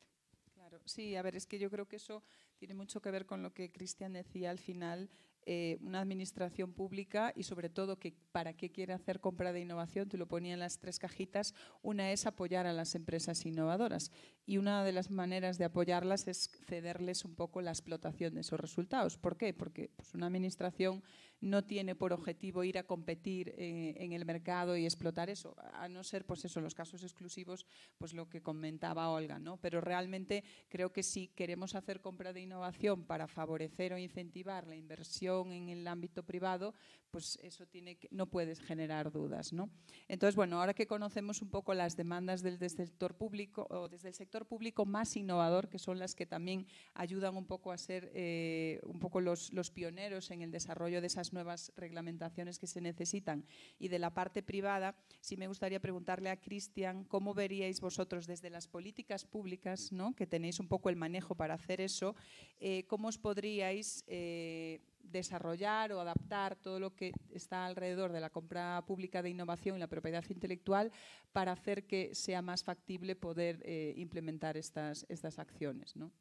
Sí, a ver, es que yo creo que eso tiene mucho que ver con lo que Cristian decía al final, eh, una administración pública y sobre todo que para qué quiere hacer compra de innovación, tú lo ponías en las tres cajitas, una es apoyar a las empresas innovadoras y una de las maneras de apoyarlas es cederles un poco la explotación de esos resultados. ¿Por qué? Porque pues, una administración no tiene por objetivo ir a competir eh, en el mercado y explotar eso, a no ser pues eso, los casos exclusivos, pues lo que comentaba Olga, ¿no? Pero realmente creo que si queremos hacer compra de innovación para favorecer o incentivar la inversión en el ámbito privado, pues eso tiene no puedes generar dudas, ¿no? Entonces, bueno, ahora que conocemos un poco las demandas del, sector público o desde el sector público más innovador, que son las que también ayudan un poco a ser eh, un poco los, los pioneros en el desarrollo de esas nuevas reglamentaciones que se necesitan. Y de la parte privada, sí me gustaría preguntarle a Cristian cómo veríais vosotros desde las políticas públicas, ¿no? que tenéis un poco el manejo para hacer eso, eh, cómo os podríais eh, desarrollar o adaptar todo lo que está alrededor de la compra pública de innovación y la propiedad intelectual para hacer que sea más factible poder eh, implementar estas, estas acciones. ¿no?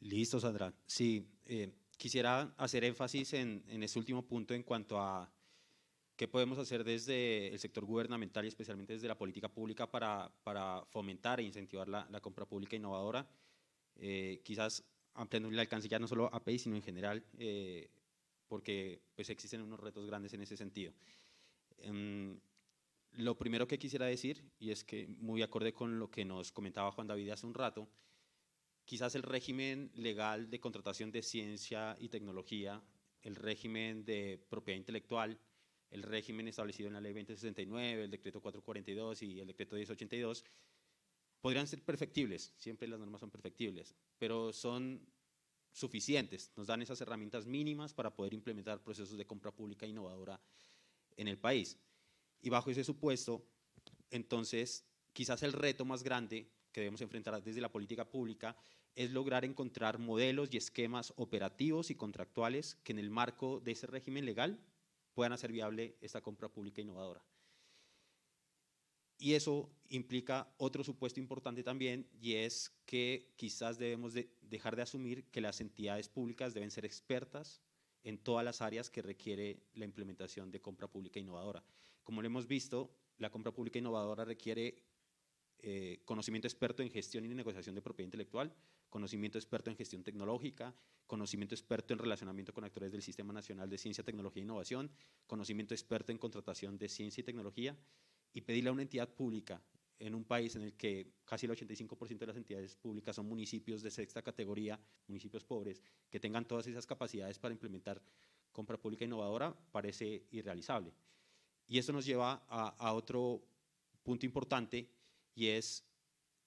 Listo, Sandra. Sí, Quisiera hacer énfasis en, en este último punto en cuanto a qué podemos hacer desde el sector gubernamental y especialmente desde la política pública para, para fomentar e incentivar la, la compra pública innovadora. Eh, quizás ampliando el alcance ya no solo a PACE, sino en general, eh, porque pues, existen unos retos grandes en ese sentido. Em, lo primero que quisiera decir, y es que muy acorde con lo que nos comentaba Juan David hace un rato, quizás el régimen legal de contratación de ciencia y tecnología, el régimen de propiedad intelectual, el régimen establecido en la ley 2069, el decreto 442 y el decreto 1082, podrían ser perfectibles, siempre las normas son perfectibles, pero son suficientes, nos dan esas herramientas mínimas para poder implementar procesos de compra pública innovadora en el país. Y bajo ese supuesto, entonces, quizás el reto más grande que debemos enfrentar desde la política pública es lograr encontrar modelos y esquemas operativos y contractuales que en el marco de ese régimen legal puedan hacer viable esta compra pública innovadora. Y eso implica otro supuesto importante también, y es que quizás debemos dejar de asumir que las entidades públicas deben ser expertas en todas las áreas que requiere la implementación de compra pública innovadora. Como lo hemos visto, la compra pública innovadora requiere eh, conocimiento experto en gestión y negociación de propiedad intelectual, conocimiento experto en gestión tecnológica, conocimiento experto en relacionamiento con actores del Sistema Nacional de Ciencia, Tecnología e Innovación, conocimiento experto en contratación de ciencia y tecnología, y pedirle a una entidad pública en un país en el que casi el 85% de las entidades públicas son municipios de sexta categoría, municipios pobres, que tengan todas esas capacidades para implementar compra pública innovadora, parece irrealizable. Y eso nos lleva a, a otro punto importante y es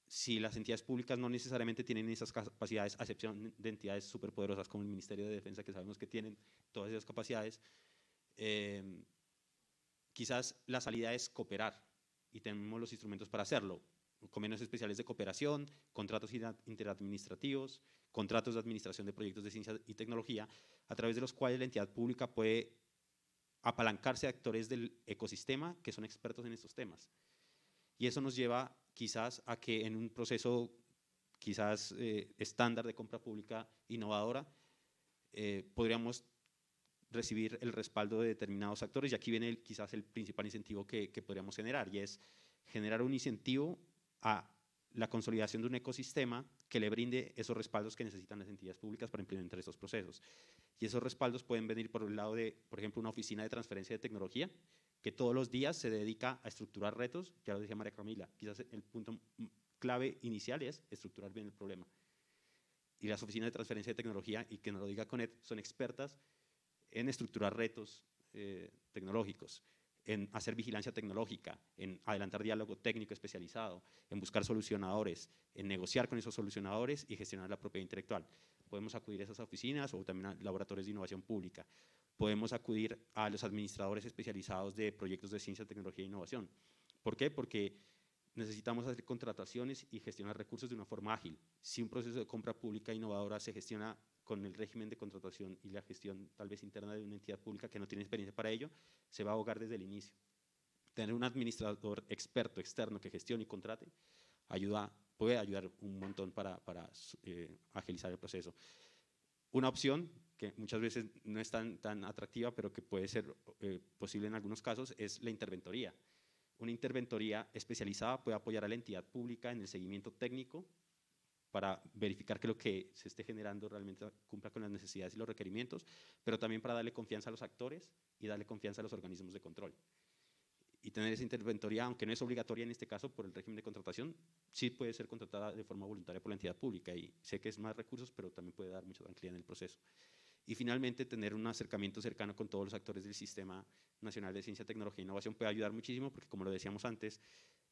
si las entidades públicas no necesariamente tienen esas capacidades, a excepción de entidades superpoderosas como el Ministerio de Defensa, que sabemos que tienen todas esas capacidades, eh, quizás la salida es cooperar y tenemos los instrumentos para hacerlo. Convenios especiales de cooperación, contratos interadministrativos, contratos de administración de proyectos de ciencia y tecnología, a través de los cuales la entidad pública puede apalancarse a actores del ecosistema que son expertos en estos temas. Y eso nos lleva quizás a que en un proceso quizás eh, estándar de compra pública innovadora, eh, podríamos recibir el respaldo de determinados actores y aquí viene quizás el principal incentivo que, que podríamos generar y es generar un incentivo a la consolidación de un ecosistema que le brinde esos respaldos que necesitan las entidades públicas para implementar estos procesos. Y esos respaldos pueden venir por el lado de, por ejemplo, una oficina de transferencia de tecnología que todos los días se dedica a estructurar retos, ya lo decía María Camila, quizás el punto clave inicial es estructurar bien el problema. Y las oficinas de transferencia de tecnología, y que nos lo diga Conet, son expertas en estructurar retos eh, tecnológicos, en hacer vigilancia tecnológica, en adelantar diálogo técnico especializado, en buscar solucionadores, en negociar con esos solucionadores y gestionar la propiedad intelectual. Podemos acudir a esas oficinas o también a laboratorios de innovación pública. Podemos acudir a los administradores especializados de proyectos de ciencia, tecnología e innovación. ¿Por qué? Porque necesitamos hacer contrataciones y gestionar recursos de una forma ágil. Si un proceso de compra pública innovadora se gestiona con el régimen de contratación y la gestión tal vez interna de una entidad pública que no tiene experiencia para ello, se va a ahogar desde el inicio. Tener un administrador experto externo que gestione y contrate ayuda, puede ayudar un montón para, para eh, agilizar el proceso. Una opción que muchas veces no es tan, tan atractiva, pero que puede ser eh, posible en algunos casos, es la interventoría. Una interventoría especializada puede apoyar a la entidad pública en el seguimiento técnico para verificar que lo que se esté generando realmente cumpla con las necesidades y los requerimientos, pero también para darle confianza a los actores y darle confianza a los organismos de control. Y tener esa interventoría, aunque no es obligatoria en este caso por el régimen de contratación, sí puede ser contratada de forma voluntaria por la entidad pública y sé que es más recursos, pero también puede dar mucha tranquilidad en el proceso. Y finalmente, tener un acercamiento cercano con todos los actores del Sistema Nacional de Ciencia, Tecnología e Innovación puede ayudar muchísimo porque, como lo decíamos antes,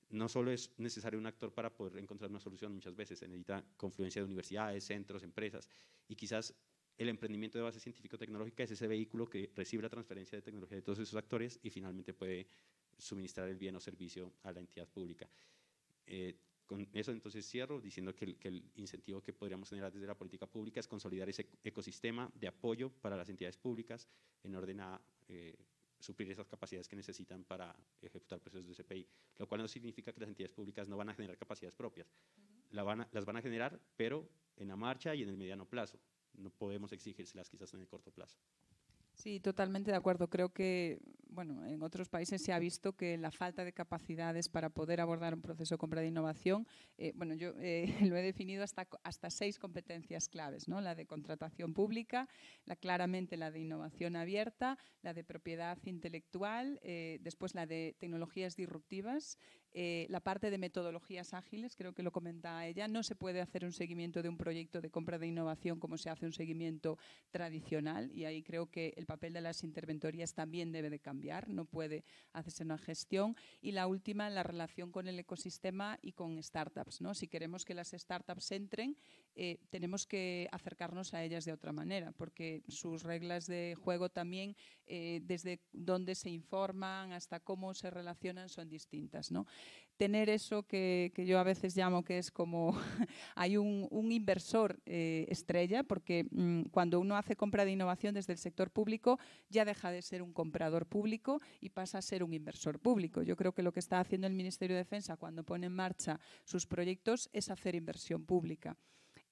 no solo es necesario un actor para poder encontrar una solución, muchas veces se necesita confluencia de universidades, centros, empresas, y quizás el emprendimiento de base científico-tecnológica es ese vehículo que recibe la transferencia de tecnología de todos esos actores y finalmente puede suministrar el bien o servicio a la entidad pública. Eh, con eso entonces cierro diciendo que el, incentivo que podríamos generar desde la política pública es consolidar ese ecosistema de apoyo para las entidades públicas en orden a eh, suplir esas capacidades que necesitan para ejecutar procesos de CPI, lo cual no significa que las entidades públicas no van a generar capacidades propias. las van a generar, pero en la marcha y en el mediano plazo. No podemos exigírselas quizás en el corto plazo. Sí, totalmente de acuerdo. Creo que bueno, en otros países se ha visto que la falta de capacidades para poder abordar un proceso de compra de innovación, eh, bueno, yo eh, [LAUGHS] lo he definido hasta, hasta seis competencias claves, ¿no? La de contratación pública, la, claramente la de innovación abierta, la de propiedad intelectual, eh, después la de tecnologías disruptivas, la parte de metodologías ágiles, creo que lo comenta ella, no se puede hacer un seguimiento de un proyecto de compra de innovación como se hace un seguimiento tradicional y ahí creo que el papel de las interventorías también debe de cambiar, no puede hacerse una gestión. Y la última, la relación con el ecosistema y con startups. ¿no? Si queremos que las startups entren, eh, tenemos que acercarnos a ellas de otra manera, porque sus reglas de juego también, eh, desde dónde se informan hasta cómo se relacionan, son distintas. ¿no? Tener eso que, yo a veces llamo que es como [LAUGHS] hay un, un inversor eh, estrella, porque mm, cuando uno hace compra de innovación desde el sector público, ya deja de ser un comprador público y pasa a ser un inversor público. Yo creo que lo que está haciendo el Ministerio de Defensa cuando pone en marcha sus proyectos es hacer inversión pública.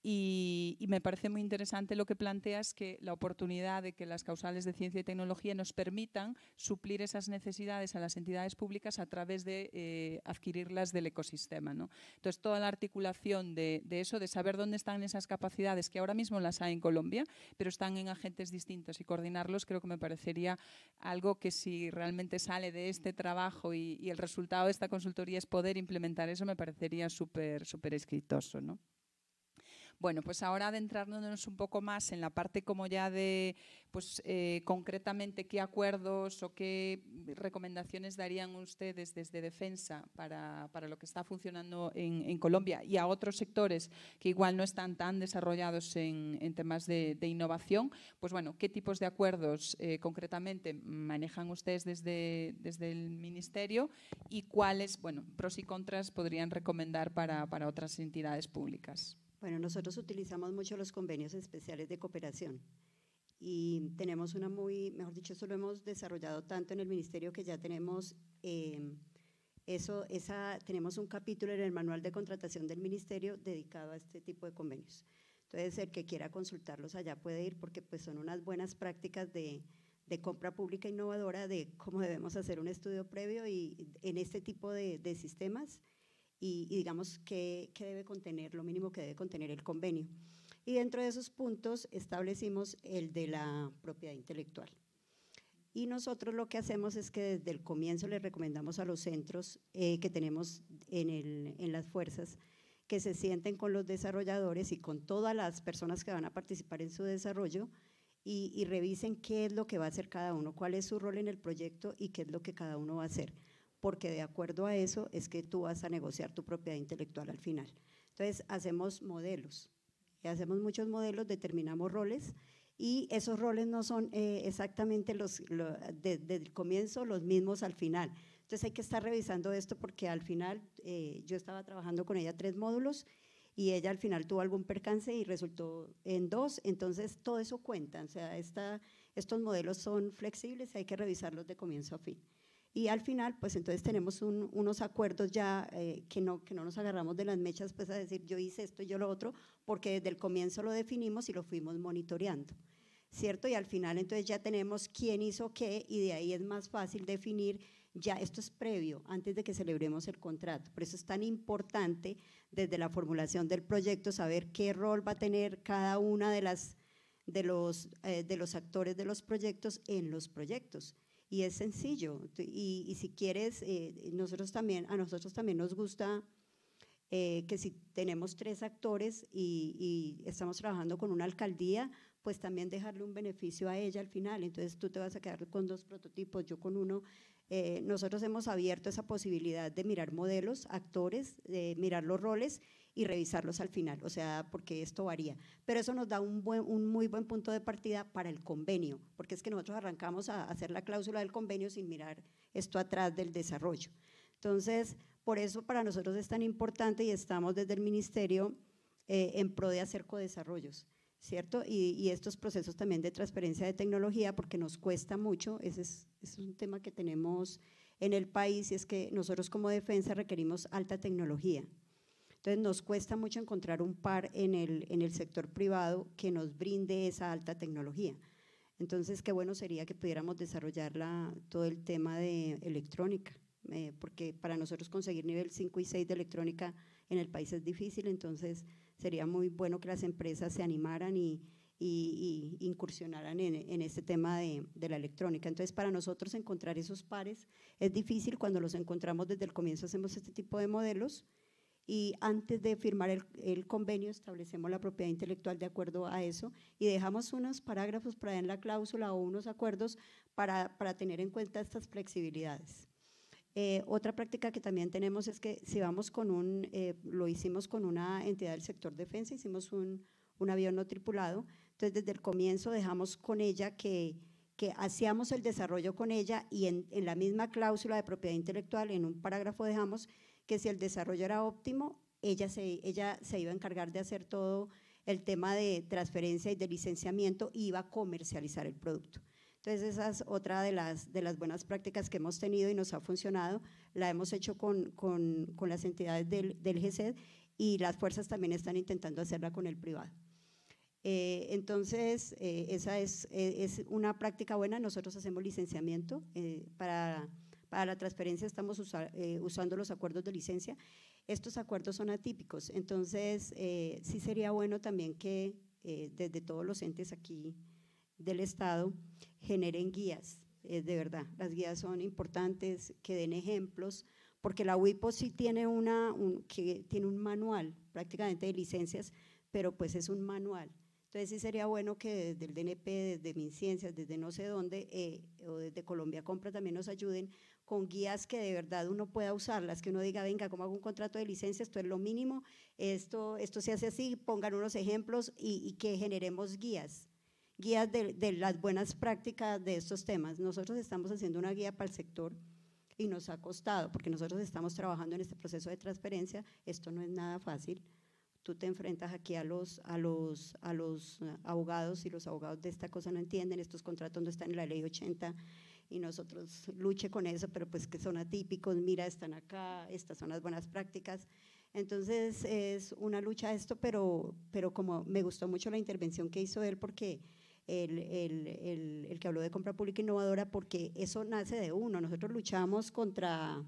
Y, me parece muy interesante lo que planteas, que la oportunidad de que las causales de ciencia y tecnología nos permitan suplir esas necesidades a las entidades públicas a través de eh, adquirirlas del ecosistema. ¿no? Entonces, toda la articulación de, eso, de saber dónde están esas capacidades, que ahora mismo las hay en Colombia, pero están en agentes distintos y coordinarlos, creo que me parecería algo que si realmente sale de este trabajo y, y el resultado de esta consultoría es poder implementar eso, me parecería súper súper exitoso. ¿no? Bueno, pues ahora adentrándonos un poco más en la parte como ya de, pues eh, concretamente qué acuerdos o qué recomendaciones darían ustedes desde defensa para, lo que está funcionando en, Colombia y a otros sectores que igual no están tan desarrollados en, temas de, innovación, pues bueno, ¿qué tipos de acuerdos eh, concretamente manejan ustedes desde, desde el Ministerio y cuáles, bueno, pros y contras podrían recomendar para, para otras entidades públicas? Bueno, nosotros utilizamos mucho los convenios especiales de cooperación y tenemos una muy, mejor dicho, eso lo hemos desarrollado tanto en el ministerio que ya tenemos em, eso, esa, tenemos un capítulo en el manual de contratación del ministerio dedicado a este tipo de convenios. Entonces, el que quiera consultarlos allá puede ir porque pues son unas buenas prácticas de, de compra pública innovadora de cómo debemos hacer un estudio previo y en este tipo de, de sistemas y, digamos qué, debe contener, lo mínimo que debe contener el convenio. Y dentro de esos puntos establecimos el de la propiedad intelectual. Y nosotros lo que hacemos es que desde el comienzo le recomendamos a los centros eh, que tenemos en, el, en las fuerzas que se sienten con los desarrolladores y con todas las personas que van a participar en su desarrollo y, revisen qué es lo que va a hacer cada uno, cuál es su rol en el proyecto y qué es lo que cada uno va a hacer porque de acuerdo a eso es que tú vas a negociar tu propiedad intelectual al final. Entonces, hacemos modelos, hacemos muchos modelos, determinamos roles y esos roles no son eh, exactamente los, desde el comienzo los mismos al final. Entonces hay que estar revisando esto porque al final eh, yo estaba trabajando con ella tres módulos y ella al final tuvo algún percance y resultó en dos, entonces todo eso cuenta, o sea, esta, estos modelos son flexibles y hay que revisarlos de comienzo a fin. Y al final, pues entonces tenemos unos acuerdos ya eh, que, no, que no nos agarramos de las mechas, pues a decir yo hice esto y yo lo otro, porque desde el comienzo lo definimos y lo fuimos monitoreando, ¿cierto? Y al final entonces ya tenemos quién hizo qué y de ahí es más fácil definir, ya esto es previo, antes de que celebremos el contrato. Por eso es tan importante desde la formulación del proyecto saber qué rol va a tener cada una de las de los, eh, de los actores de los proyectos en los proyectos y es sencillo. Y, si quieres, eh, nosotros también, a nosotros también nos gusta eh, que si tenemos tres actores y, estamos trabajando con una alcaldía, pues también dejarle un beneficio a ella al final. Entonces tú te vas a quedar con dos prototipos, yo con uno. Eh, nosotros hemos abierto esa posibilidad de mirar modelos, actores, de mirar los roles y revisarlos al final, o sea, porque esto varía. Pero eso nos da un, buen, un muy buen punto de partida para el convenio, porque es que nosotros arrancamos a hacer la cláusula del convenio sin mirar esto atrás del desarrollo. Entonces, por eso para nosotros es tan importante y estamos desde el ministerio eh, en pro de hacer codesarrollos. ¿Cierto? Y, estos procesos también de transferencia de tecnología, porque nos cuesta mucho, ese es, es un tema que tenemos en el país, y es que nosotros como defensa requerimos alta tecnología. Entonces nos cuesta mucho encontrar un par en el, en el sector privado que nos brinde esa alta tecnología. Entonces, qué bueno sería que pudiéramos desarrollar todo el tema de electrónica, eh, porque para nosotros conseguir nivel 5 y 6 de electrónica en el país es difícil, entonces sería muy bueno que las empresas se animaran y, y, incursionaran en, en, este tema de, de, la electrónica. Entonces, para nosotros encontrar esos pares es difícil, cuando los encontramos desde el comienzo hacemos este tipo de modelos y antes de firmar el, convenio establecemos la propiedad intelectual de acuerdo a eso y dejamos unos parágrafos para en la cláusula o unos acuerdos para, tener en cuenta estas flexibilidades. Eh, otra práctica que también tenemos es que si vamos con un, eh, lo hicimos con una entidad del sector defensa, hicimos un, avión no tripulado, entonces desde el comienzo dejamos con ella que, que hacíamos el desarrollo con ella y en, en la misma cláusula de propiedad intelectual, en un parágrafo dejamos que si el desarrollo era óptimo, ella se, ella se iba a encargar de hacer todo el tema de transferencia y de licenciamiento y iba a comercializar el producto. Entonces, esa es otra de las, de las buenas prácticas que hemos tenido y nos ha funcionado. La hemos hecho con, con, con las entidades del, del GESED y las fuerzas también están intentando hacerla con el privado. Eh, entonces, eh, esa es, eh, es, una práctica buena. Nosotros hacemos licenciamiento para para la transferencia estamos eh, usando los acuerdos de licencia. Estos acuerdos son atípicos, entonces eh, sí sería bueno también que eh, desde todos los entes aquí del Estado generen guías, de verdad, las guías son importantes, que den ejemplos, porque la WIPO sí tiene, una, que tiene un manual prácticamente de licencias, pero pues es un manual. Entonces sí sería bueno que desde el DNP, desde MinCiencias, desde no sé dónde, eh, o desde Colombia Compra también nos ayuden con guías que de verdad uno pueda usarlas, que uno diga, venga, ¿cómo hago un contrato de licencia? Esto es lo mínimo, esto, esto se hace así, pongan unos ejemplos y, que generemos guías, guías de, de, las buenas prácticas de estos temas. Nosotros estamos haciendo una guía para el sector y nos ha costado, porque nosotros estamos trabajando en este proceso de transferencia, esto no es nada fácil, tú te enfrentas aquí a los, a los, a los eh, abogados y los abogados de esta cosa no entienden, estos contratos no están en la ley 80 y nosotros luche con eso, pero pues que son atípicos, mira, están acá, estas son las buenas prácticas. Entonces es una lucha esto, pero, pero como me gustó mucho la intervención que hizo él, porque el, el, el, el que habló de compra pública innovadora, porque eso nace de uno. Nosotros luchamos contra,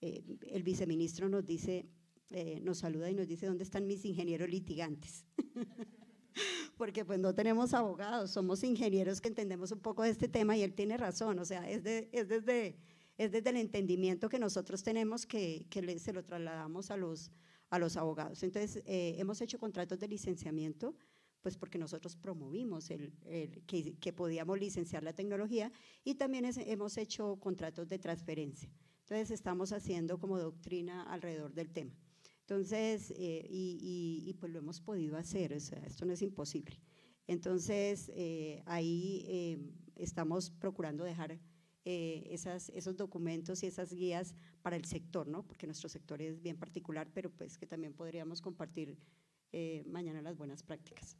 eh, el viceministro nos dice, eh, nos saluda y nos dice, ¿dónde están mis ingenieros litigantes? [LAUGHS] Porque pues no tenemos abogados, somos ingenieros que entendemos un poco de este tema y él tiene razón, o sea, es, es, desde, es desde el entendimiento que nosotros tenemos que, que se lo trasladamos a los, a los abogados. Entonces, eh, hemos hecho contratos de licenciamiento, pues porque nosotros promovimos el, que, que, podíamos licenciar la tecnología y también hemos hecho contratos de transferencia. Entonces, estamos haciendo como doctrina alrededor del tema. Entonces, eh, y, pues lo hemos podido hacer, o sea, esto no es imposible. Entonces, eh, ahí eh, estamos procurando dejar esas, esos documentos y esas guías para el sector, ¿no? Porque nuestro sector es bien particular, pero pues que también podríamos compartir mañana las buenas prácticas.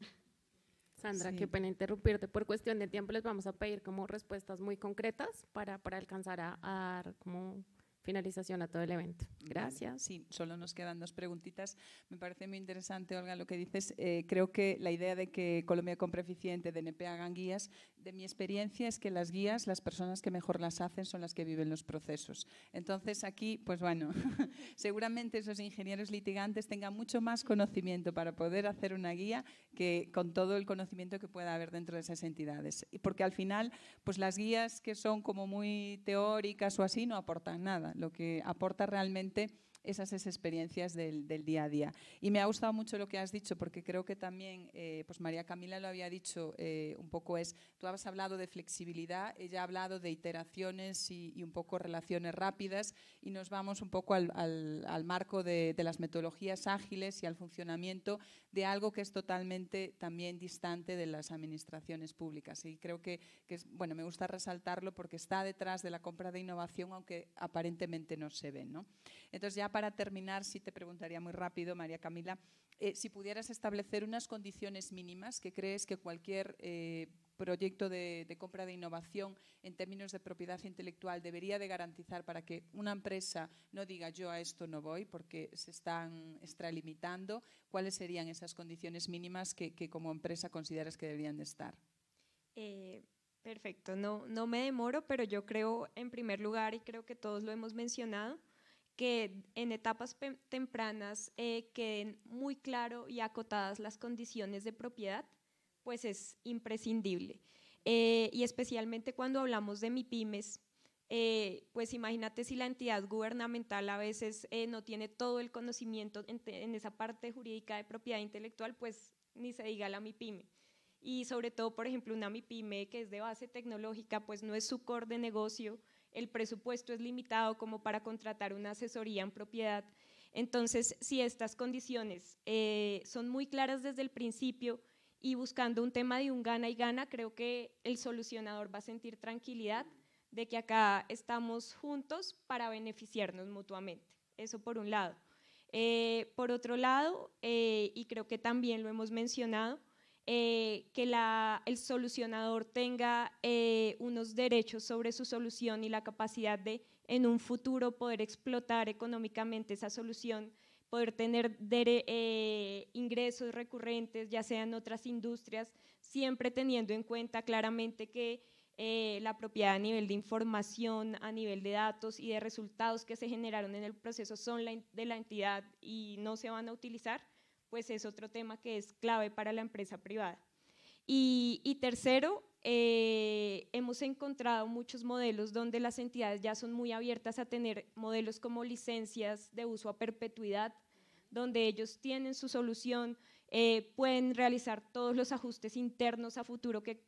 Sandra, qué pena interrumpirte. Por cuestión de tiempo les vamos a pedir como respuestas muy concretas para, para alcanzar a, a dar como finalización a todo el evento. Gracias. Sí, solo nos quedan dos preguntitas. Me parece muy interesante, Olga, lo que dices. Eh, creo que la idea de que Colombia Compra Eficiente, DNP hagan guías, de mi experiencia es que las guías, las personas que mejor las hacen son las que viven los procesos. Entonces aquí, pues bueno, [LAUGHS] seguramente esos ingenieros litigantes tengan mucho más conocimiento para poder hacer una guía que con todo el conocimiento que pueda haber dentro de esas entidades. Porque al final, pues las guías que son como muy teóricas o así no aportan nada lo que aporta realmente esas experiencias del, día a día. Y me ha gustado mucho lo que has dicho, porque creo que también, eh, pues María Camila lo había dicho eh, un poco, es, tú has hablado de flexibilidad, ella ha hablado de iteraciones y, un poco relaciones rápidas, y nos vamos un poco al, marco de, las metodologías ágiles y al funcionamiento de algo que es totalmente también distante de las administraciones públicas. Y creo que, es, bueno, me gusta resaltarlo porque está detrás de la compra de innovación, aunque aparentemente no se ve. ¿no? Entonces, ya para terminar, sí te preguntaría muy rápido, María Camila, eh, si pudieras establecer unas condiciones mínimas que crees que cualquier eh, proyecto de, compra de innovación en términos de propiedad intelectual debería de garantizar para que una empresa no diga yo a esto no voy porque se están extralimitando, ¿cuáles serían esas condiciones mínimas que, como empresa consideras que deberían de estar? Eh, perfecto, no, no me demoro, pero yo creo en primer lugar, y creo que todos lo hemos mencionado, que en etapas tempranas eh, queden muy claro y acotadas las condiciones de propiedad, pues es imprescindible. Eh, y especialmente cuando hablamos de MIPIMES, eh, pues imagínate si la entidad gubernamental a veces no tiene todo el conocimiento en, en, esa parte jurídica de propiedad intelectual, pues ni se diga la MIPIME. Y sobre todo, por ejemplo, una MIPIME que es de base tecnológica, pues no es su core de negocio, el presupuesto es limitado como para contratar una asesoría en propiedad. Entonces, si estas condiciones eh, son muy claras desde el principio y buscando un tema de un gana y gana, creo que el solucionador va a sentir tranquilidad de que acá estamos juntos para beneficiarnos mutuamente. Eso por un lado. Eh, por otro lado, eh, y creo que también lo hemos mencionado, eh, que el solucionador tenga eh, unos derechos sobre su solución y la capacidad de en un futuro poder explotar económicamente esa solución, poder tener eh, ingresos recurrentes, ya sean otras industrias, siempre teniendo en cuenta claramente que la propiedad a nivel de información, a nivel de datos y de resultados que se generaron en el proceso son de la entidad y no se van a utilizar pues es otro tema que es clave para la empresa privada. Y, tercero, eh, hemos encontrado muchos modelos donde las entidades ya son muy abiertas a tener modelos como licencias de uso a perpetuidad, donde ellos tienen su solución eh, pueden realizar todos los ajustes internos a futuro que,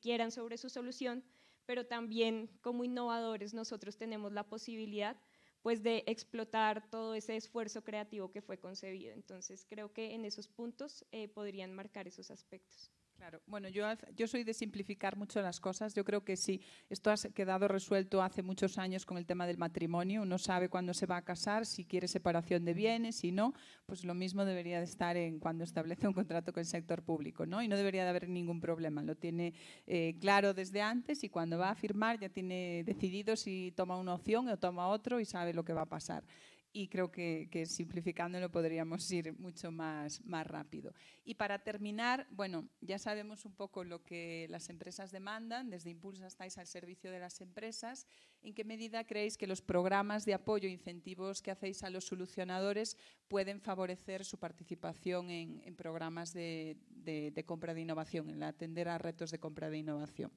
quieran sobre su solución, pero también como innovadores nosotros tenemos la posibilidad pues de explotar todo ese esfuerzo creativo que fue concebido. Entonces creo que en esos puntos eh, podrían marcar esos aspectos. Claro, bueno, yo, yo soy de simplificar mucho las cosas. Yo creo que sí, esto ha quedado resuelto hace muchos años con el tema del matrimonio. Uno sabe cuándo se va a casar, si quiere separación de bienes, si no, pues lo mismo debería de estar en cuando establece un contrato con el sector público, ¿no? Y no debería de haber ningún problema. Lo tiene eh, claro desde antes y cuando va a firmar ya tiene decidido si toma una opción o toma otro y sabe lo que va a pasar y creo que, que, simplificándolo podríamos ir mucho más, más rápido. Y para terminar, bueno, ya sabemos un poco lo que las empresas demandan, desde Impulsa estáis al servicio de las empresas. ¿En qué medida creéis que los programas de apoyo e incentivos que hacéis a los solucionadores pueden favorecer su participación en, programas de, de compra de innovación, en atender a retos de compra de innovación?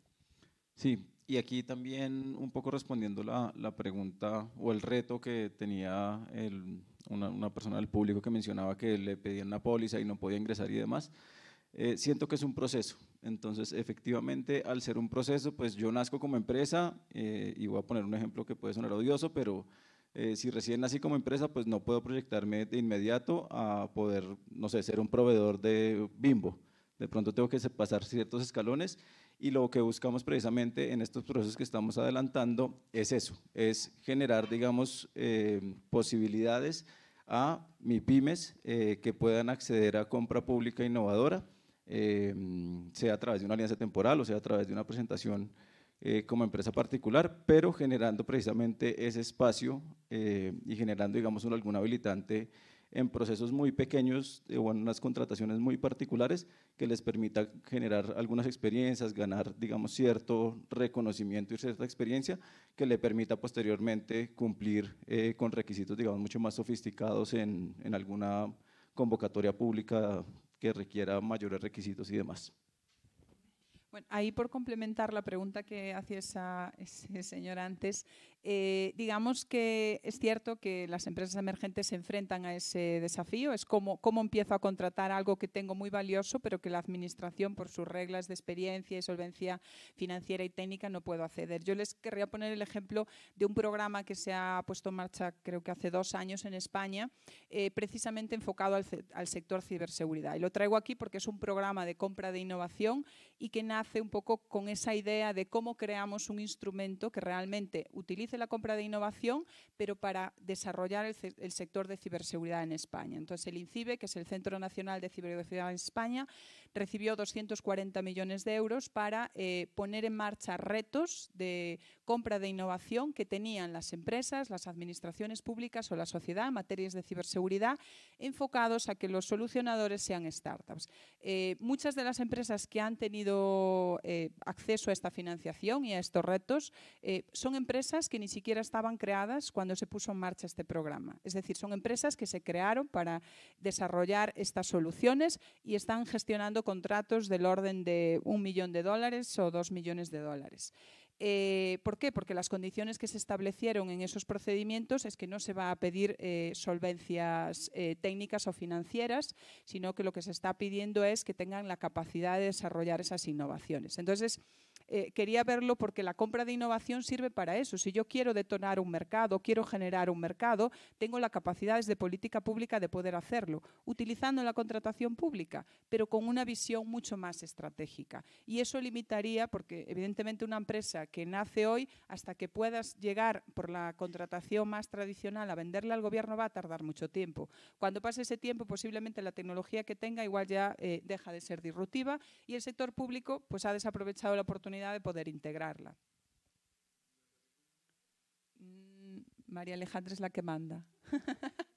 Sí, y aquí también un poco respondiendo la, la pregunta o el reto que tenía el, una, una, persona del público que mencionaba que le pedían una póliza y no podía ingresar y demás, eh, siento que es un proceso. Entonces, efectivamente, al ser un proceso, pues yo nazco como empresa eh, y voy a poner un ejemplo que puede sonar odioso, pero eh, si recién nací como empresa, pues no puedo proyectarme de inmediato a poder, no sé, ser un proveedor de bimbo. De pronto tengo que pasar ciertos escalones y lo que buscamos precisamente en estos procesos que estamos adelantando es eso, es generar, digamos, eh, posibilidades a MIPIMES eh, que puedan acceder a compra pública innovadora, eh, sea a través de una alianza temporal o sea a través de una presentación como empresa particular, pero generando precisamente ese espacio y generando, digamos, algún habilitante en procesos muy pequeños o en unas contrataciones muy particulares que les permita generar algunas experiencias, ganar, digamos, cierto reconocimiento y cierta experiencia que le permita posteriormente cumplir eh, con requisitos, digamos, mucho más sofisticados en, en alguna convocatoria pública que requiera mayores requisitos y demás. Bueno, ahí por complementar la pregunta que hacía esa, ese señor antes, eh, digamos que es cierto que las empresas emergentes se enfrentan a ese desafío, es como cómo empiezo a contratar algo que tengo muy valioso, pero que la administración, por sus reglas de experiencia y solvencia financiera y técnica, no puedo acceder. Yo les querría poner el ejemplo de un programa que se ha puesto en marcha, creo que hace dos años en España, eh, precisamente enfocado al, al sector ciberseguridad. Y lo traigo aquí porque es un programa de compra de innovación y que nace un poco con esa idea de cómo creamos un instrumento que realmente utilice la compra de innovación, pero para desarrollar el, sector de ciberseguridad en España. Entonces, el INCIBE, que es el Centro Nacional de Ciberseguridad en España, recibió 240 millones de euros para eh, poner en marcha retos de compra de innovación que tenían las empresas, las administraciones públicas o la sociedad en materias de ciberseguridad, enfocados a que los solucionadores sean startups. Eh, muchas de las empresas que han tenido eh, acceso a esta financiación y a estos retos son empresas que ni siquiera estaban creadas cuando se puso en marcha este programa. Es decir, son empresas que se crearon para desarrollar estas soluciones y están gestionando contratos del orden de un millón de dólares o dos millones de dólares. Eh, ¿Por qué? Porque las condiciones que se establecieron en esos procedimientos es que no se va a pedir eh, solvencias eh, técnicas o financieras, sino que lo que se está pidiendo es que tengan la capacidad de desarrollar esas innovaciones. Entonces, eh, quería verlo porque la compra de innovación sirve para eso. Si yo quiero detonar un mercado, quiero generar un mercado, tengo la capacidad desde política pública de poder hacerlo, utilizando la contratación pública, pero con una visión mucho más estratégica. Y eso limitaría, porque evidentemente una empresa que nace hoy, hasta que puedas llegar por la contratación más tradicional a venderle al gobierno va a tardar mucho tiempo. Cuando pase ese tiempo, posiblemente la tecnología que tenga igual ya eh, deja de ser disruptiva y el sector público pues ha desaprovechado la oportunidad de poder integrarla. Mm, María Alejandra es la que manda. [LAUGHS]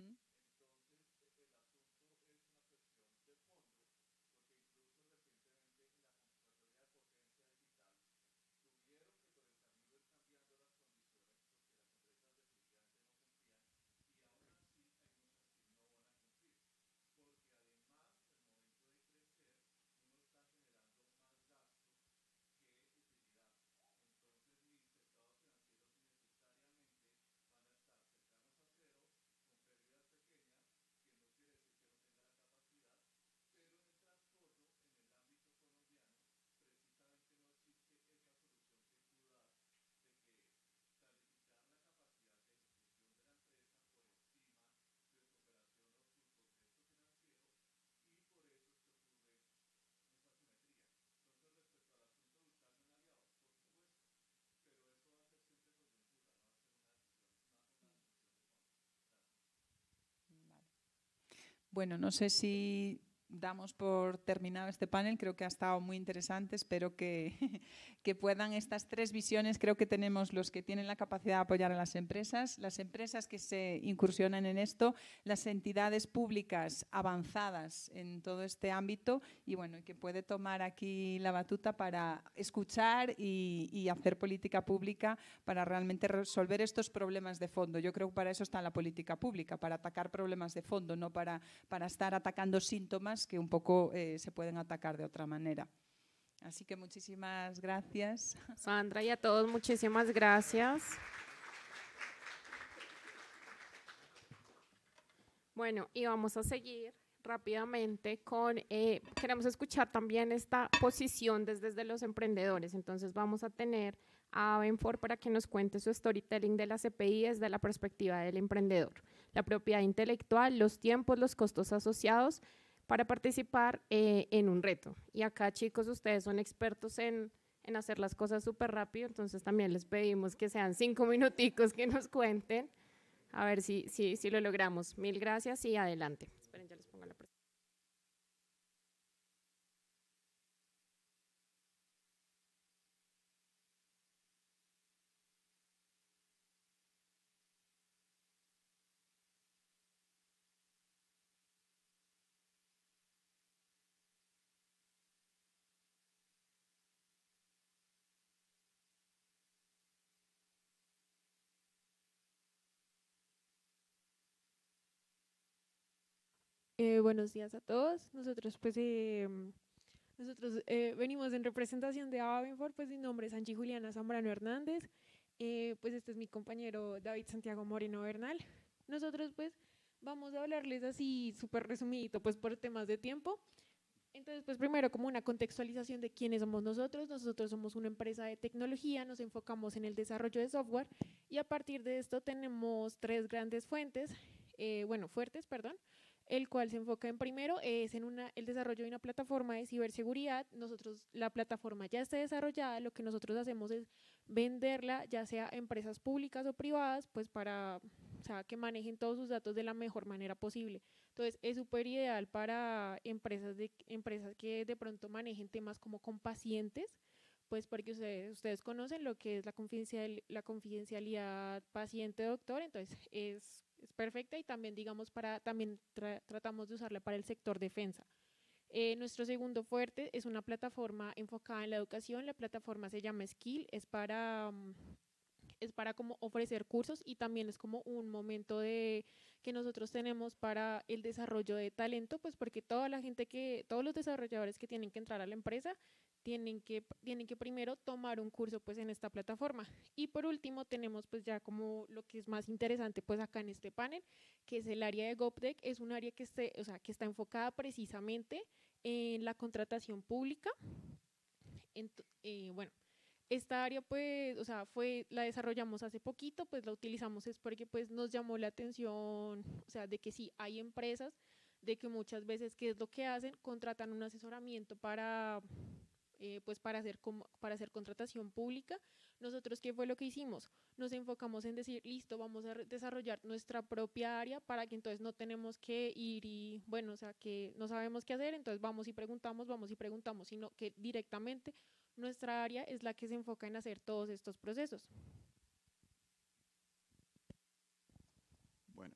Mm-hmm. Bueno, no sé si damos por terminado este panel. Creo que ha estado muy interesante. Espero que, [LAUGHS] que, puedan estas tres visiones. Creo que tenemos los que tienen la capacidad de apoyar a las empresas, las empresas que se incursionan en esto, las entidades públicas avanzadas en todo este ámbito y bueno, que puede tomar aquí la batuta para escuchar y, y hacer política pública para realmente resolver estos problemas de fondo. Yo creo que para eso está la política pública, para atacar problemas de fondo, no para, para estar atacando síntomas que un poco eh, se pueden atacar de otra manera. Así que muchísimas gracias. [LAUGHS] Sandra y a todos muchísimas gracias. Bueno, y vamos a seguir rápidamente con, eh, queremos escuchar también esta posición desde, desde, los emprendedores, entonces vamos a tener a Benfor para que nos cuente su storytelling de la CPI desde la perspectiva del emprendedor, la propiedad intelectual, los tiempos, los costos asociados para participar eh, en un reto. Y acá, chicos, ustedes son expertos en, en hacer las cosas súper rápido, entonces también les pedimos que sean cinco minuticos que nos cuenten, a ver si, si, si lo logramos. Mil gracias y adelante. Esperen, ya les pongo la Eh, buenos días a todos. Nosotros pues eh, nosotros eh, venimos en representación de Avenfor, pues mi nombre es Angie Juliana Zambrano Hernández. pues este es mi compañero David Santiago Moreno Bernal. Nosotros pues vamos a hablarles así súper resumidito pues por temas de tiempo. Entonces, pues primero como una contextualización de quiénes somos nosotros. Nosotros somos una empresa de tecnología, nos enfocamos en el desarrollo de software y a partir de esto tenemos tres grandes fuentes, bueno, fuertes, perdón el cual se enfoca en primero es en una, el desarrollo de una plataforma de ciberseguridad. Nosotros, la plataforma ya está desarrollada, lo que nosotros hacemos es venderla, ya sea a empresas públicas o privadas, pues para que manejen todos sus datos de la mejor manera posible. Entonces, es súper ideal para empresas, de, empresas que de pronto manejen temas como con pacientes, pues porque ustedes, ustedes conocen lo que es la, confidencial, la confidencialidad paciente-doctor, entonces es es perfecta y también, digamos, para, también tratamos de usarla para el sector defensa. Eh, nuestro segundo fuerte es una plataforma enfocada en la educación. La plataforma se llama Skill, es para, mm, es para como ofrecer cursos y también es como un momento de que nosotros tenemos para el desarrollo de talento, pues porque toda la gente que, todos los desarrolladores que tienen que entrar a la empresa tienen que, tienen que primero tomar un curso pues en esta plataforma. Y por último tenemos pues ya como lo que es más interesante pues acá en este panel, que es el área de GovTech, es un área que, esté, o sea, que está enfocada precisamente en la contratación pública. Eh, bueno, esta área pues, o sea, fue, la desarrollamos hace poquito, pues la utilizamos es porque pues nos llamó la atención, o sea, de que sí, hay empresas de que muchas veces, ¿qué es lo que hacen? Contratan un asesoramiento para eh, pues para hacer, para hacer contratación pública. Nosotros, ¿qué fue lo que hicimos? Nos enfocamos en decir, listo, vamos a desarrollar nuestra propia área para que entonces no tenemos que ir y, bueno, o sea, que no sabemos qué hacer, entonces vamos y preguntamos, vamos y preguntamos, sino que directamente nuestra área es la que se enfoca en hacer todos estos procesos. Bueno,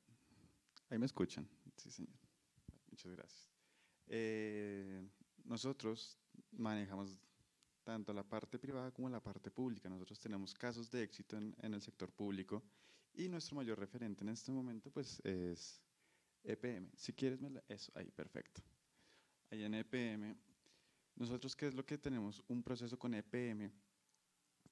Ahí me escuchan. Sí, señor. Muchas gracias. Eh, nosotros manejamos tanto la parte privada como la parte pública. Nosotros tenemos casos de éxito en, en, el sector público y nuestro mayor referente en este momento pues es EPM. Si quieres, eso, ahí, perfecto. Ahí en EPM, nosotros qué es lo que tenemos? Un proceso con EPM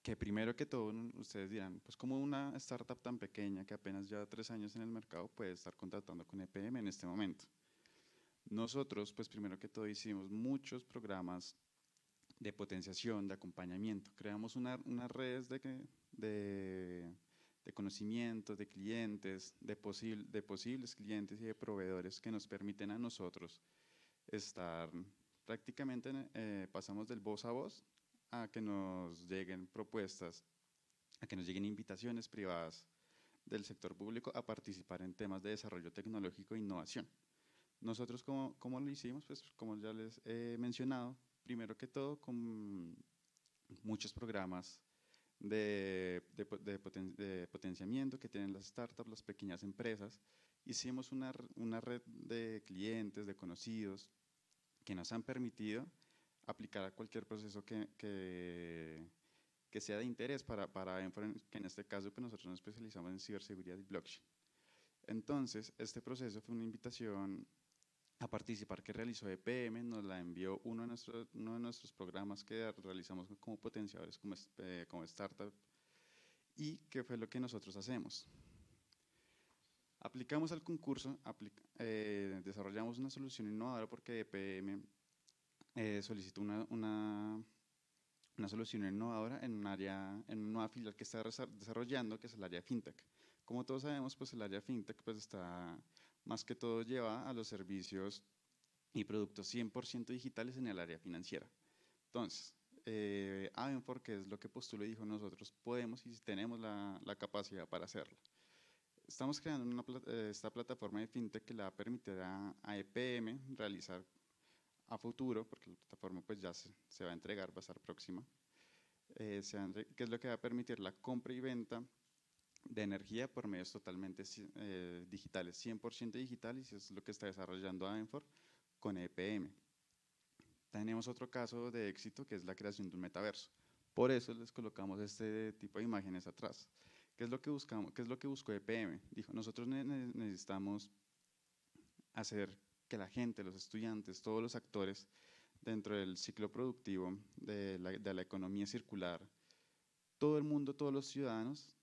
que primero que todo ustedes dirán, pues como una startup tan pequeña que apenas lleva tres años en el mercado puede estar contratando con EPM en este momento. Nosotros, pues primero que todo hicimos muchos programas de potenciación, de acompañamiento. Creamos unas una redes de, de, de conocimiento, de clientes, de, posible, de posibles clientes y de proveedores que nos permiten a nosotros estar prácticamente, eh, pasamos del voz a voz a que nos lleguen propuestas, a que nos lleguen invitaciones privadas del sector público a participar en temas de desarrollo tecnológico e innovación. Nosotros, ¿cómo, cómo lo hicimos? Pues como ya les he mencionado, primero que todo con muchos programas de, de, de, potenciamiento que tienen las startups, las pequeñas empresas. Hicimos una, una red de clientes, de conocidos, que nos han permitido aplicar a cualquier proceso que, que, que sea de interés para, para que en este caso pues nosotros nos especializamos en ciberseguridad y blockchain. Entonces, este proceso fue una invitación a participar que realizó EPM, nos la envió uno de nuestros, uno de nuestros programas que realizamos como potenciadores, como, eh, como startup, y qué fue lo que nosotros hacemos. Aplicamos al concurso, eh, desarrollamos una solución innovadora porque EPM eh, solicitó una, una, una, solución innovadora en un área, en una nueva filial que está desarrollando, que es el área fintech. Como todos sabemos, pues el área fintech pues está más que todo lleva a los servicios y productos 100% digitales en el área financiera. Entonces, eh, Avenfor, que es lo que postuló dijo, nosotros podemos y tenemos la, la capacidad para hacerlo. Estamos creando una, eh, esta plataforma de fintech que le va a EPM realizar a futuro, porque la plataforma pues ya se, se va a entregar, va a estar próxima, eh, que es lo que va a permitir la compra y venta de energía por medios totalmente eh, digitales, 100% digitales, y es lo que está desarrollando Avenfor con EPM. Tenemos otro caso de éxito que es la creación de un metaverso. Por eso les colocamos este tipo de imágenes atrás. ¿Qué es lo que buscamos? ¿Qué es lo que buscó EPM? Dijo, nosotros necesitamos hacer que la gente, los estudiantes, todos los actores dentro del ciclo productivo de la economía circular, todo el mundo, todos los ciudadanos,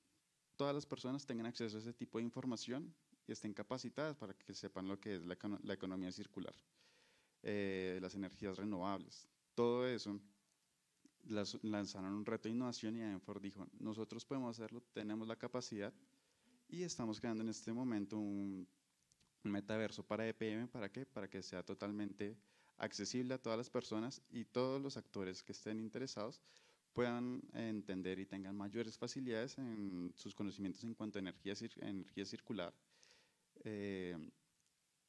todas las personas tengan acceso a ese tipo de información y estén capacitadas para que sepan lo que es la, economía circular, eh, las energías renovables, todo eso. Lanzaron un reto de innovación y Enfor dijo, nosotros podemos hacerlo, tenemos la capacidad y estamos creando en este momento un metaverso para EPM, ¿para qué? Para que sea totalmente accesible a todas las personas y todos los actores que estén interesados puedan entender y tengan mayores facilidades en sus conocimientos en cuanto a energía, energía circular, eh,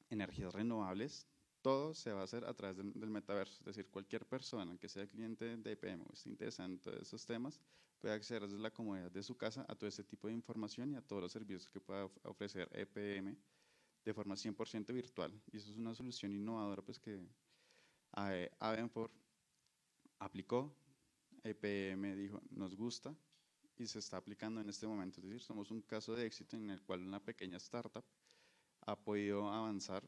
energías renovables, todo se va a hacer a través del, metaverso, es decir, cualquier persona que sea cliente de EPM o esté interesada en todos esos temas puede acceder desde la comodidad de su casa a todo ese tipo de información y a todos los servicios que pueda ofrecer EPM de forma 100% virtual. Y eso es una solución innovadora pues, que Avenfor aplicó, EPM dijo, nos gusta y se está aplicando en este momento. Es decir, somos un caso de éxito en el cual una pequeña startup ha podido avanzar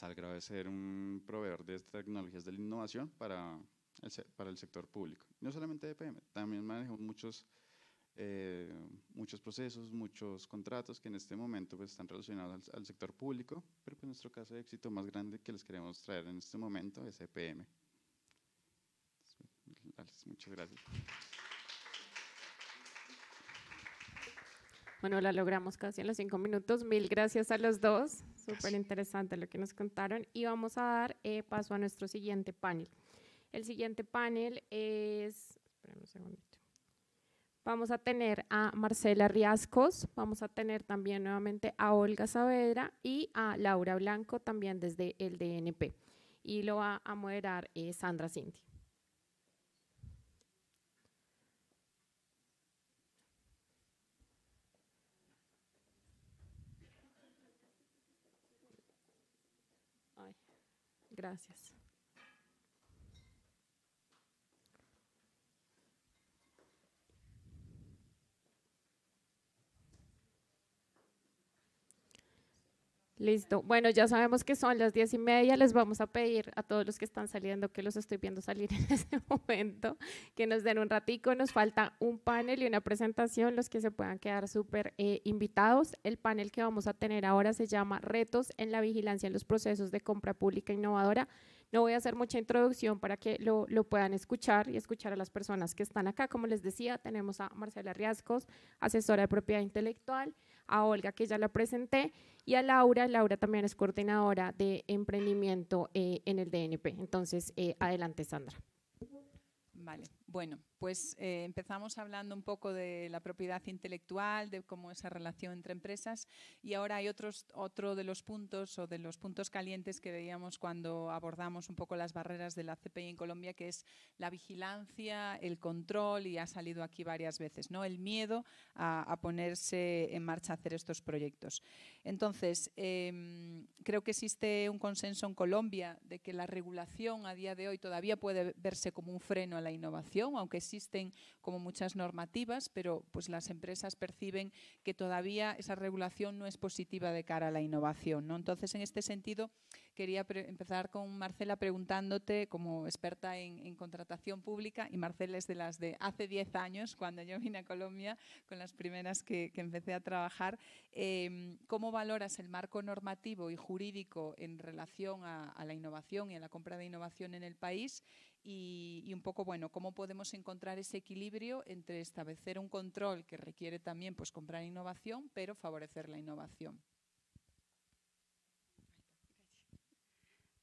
al grado de ser un proveedor de tecnologías de la innovación para el, sector público. No solamente EPM, también manejamos muchos eh, muchos procesos, muchos contratos que en este momento pues, están relacionados al, sector público, pero pues nuestro caso de éxito más grande que les queremos traer en este momento es EPM. Muchas gracias. Bueno, la logramos casi en los cinco minutos. Mil gracias a los dos. Súper interesante lo que nos contaron. Y vamos a dar eh, paso a nuestro siguiente panel. El siguiente panel es... un segundito. Vamos a tener a Marcela Riascos, vamos a tener también nuevamente a Olga Saavedra y a Laura Blanco también desde el DNP. Y lo va a moderar eh, Sandra Cinti. Gracias. Listo. Bueno, ya sabemos que son las diez y media. Les vamos a pedir a todos los que están saliendo, que los estoy viendo salir [LAUGHS] en este momento, que nos den un ratico. Nos falta un panel y una presentación, los que se puedan quedar súper eh, invitados. El panel que vamos a tener ahora se llama Retos en la vigilancia en los procesos de compra pública innovadora. No voy a hacer mucha introducción para que lo, lo, puedan escuchar y escuchar a las personas que están acá. Como les decía, tenemos a Marcela Riascos, asesora de propiedad intelectual, a Olga, que ya la presenté, y a Laura. Laura también es coordinadora de emprendimiento eh, en el DNP. Entonces, eh, adelante, Sandra. Vale, bueno, pues eh, empezamos hablando un poco de la propiedad intelectual, de cómo esa relación entre empresas y ahora hay otro de los puntos o de los puntos calientes que veíamos cuando abordamos un poco las barreras de la CPI en Colombia, que es la vigilancia, el control y ha salido aquí varias veces, ¿no? el miedo a, ponerse en marcha a hacer estos proyectos. Entonces, em, creo que existe un consenso en Colombia de que la regulación a día de hoy todavía puede verse como un freno a la innovación, aunque existen como muchas normativas, pero pues las empresas perciben que todavía esa regulación no es positiva de cara a la innovación. ¿no? Entonces, en este sentido, quería empezar con Marcela preguntándote, como experta en, contratación pública, y Marcela es de las de hace 10 años, cuando yo vine a Colombia, con las primeras que, empecé a trabajar, em, ¿cómo valoras el marco normativo y jurídico en relación a, a la innovación y a la compra de innovación en el país? Y, un poco, bueno, cómo podemos encontrar ese equilibrio entre establecer un control que requiere también pues, comprar innovación, pero favorecer la innovación.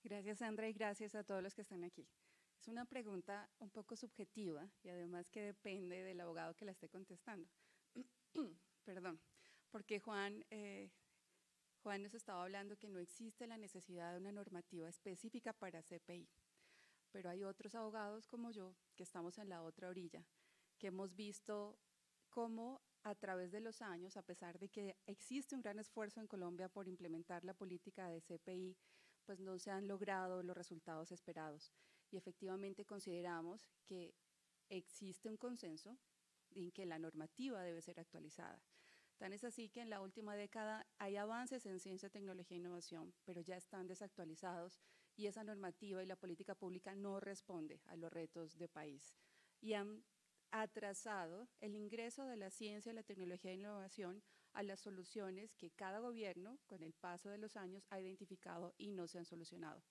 Gracias, Sandra, y gracias a todos los que están aquí. Es una pregunta un poco subjetiva y además que depende del abogado que la esté contestando. [CLEARS THROAT] Perdón, porque Juan, eh, Juan nos estaba hablando que no existe la necesidad de una normativa específica para CPI pero hay otros abogados como yo que estamos en la otra orilla, que hemos visto cómo a través de los años, a pesar de que existe un gran esfuerzo en Colombia por implementar la política de CPI, pues no se han logrado los resultados esperados. Y efectivamente consideramos que existe un consenso en que la normativa debe ser actualizada. Tan es así que en la última década hay avances en ciencia, tecnología e innovación, pero ya están desactualizados y esa normativa y la política pública no responde a los retos de país. Y han atrasado el ingreso de la ciencia, la tecnología e innovación a las soluciones que cada gobierno, con el paso de los años, ha identificado y no se han solucionado.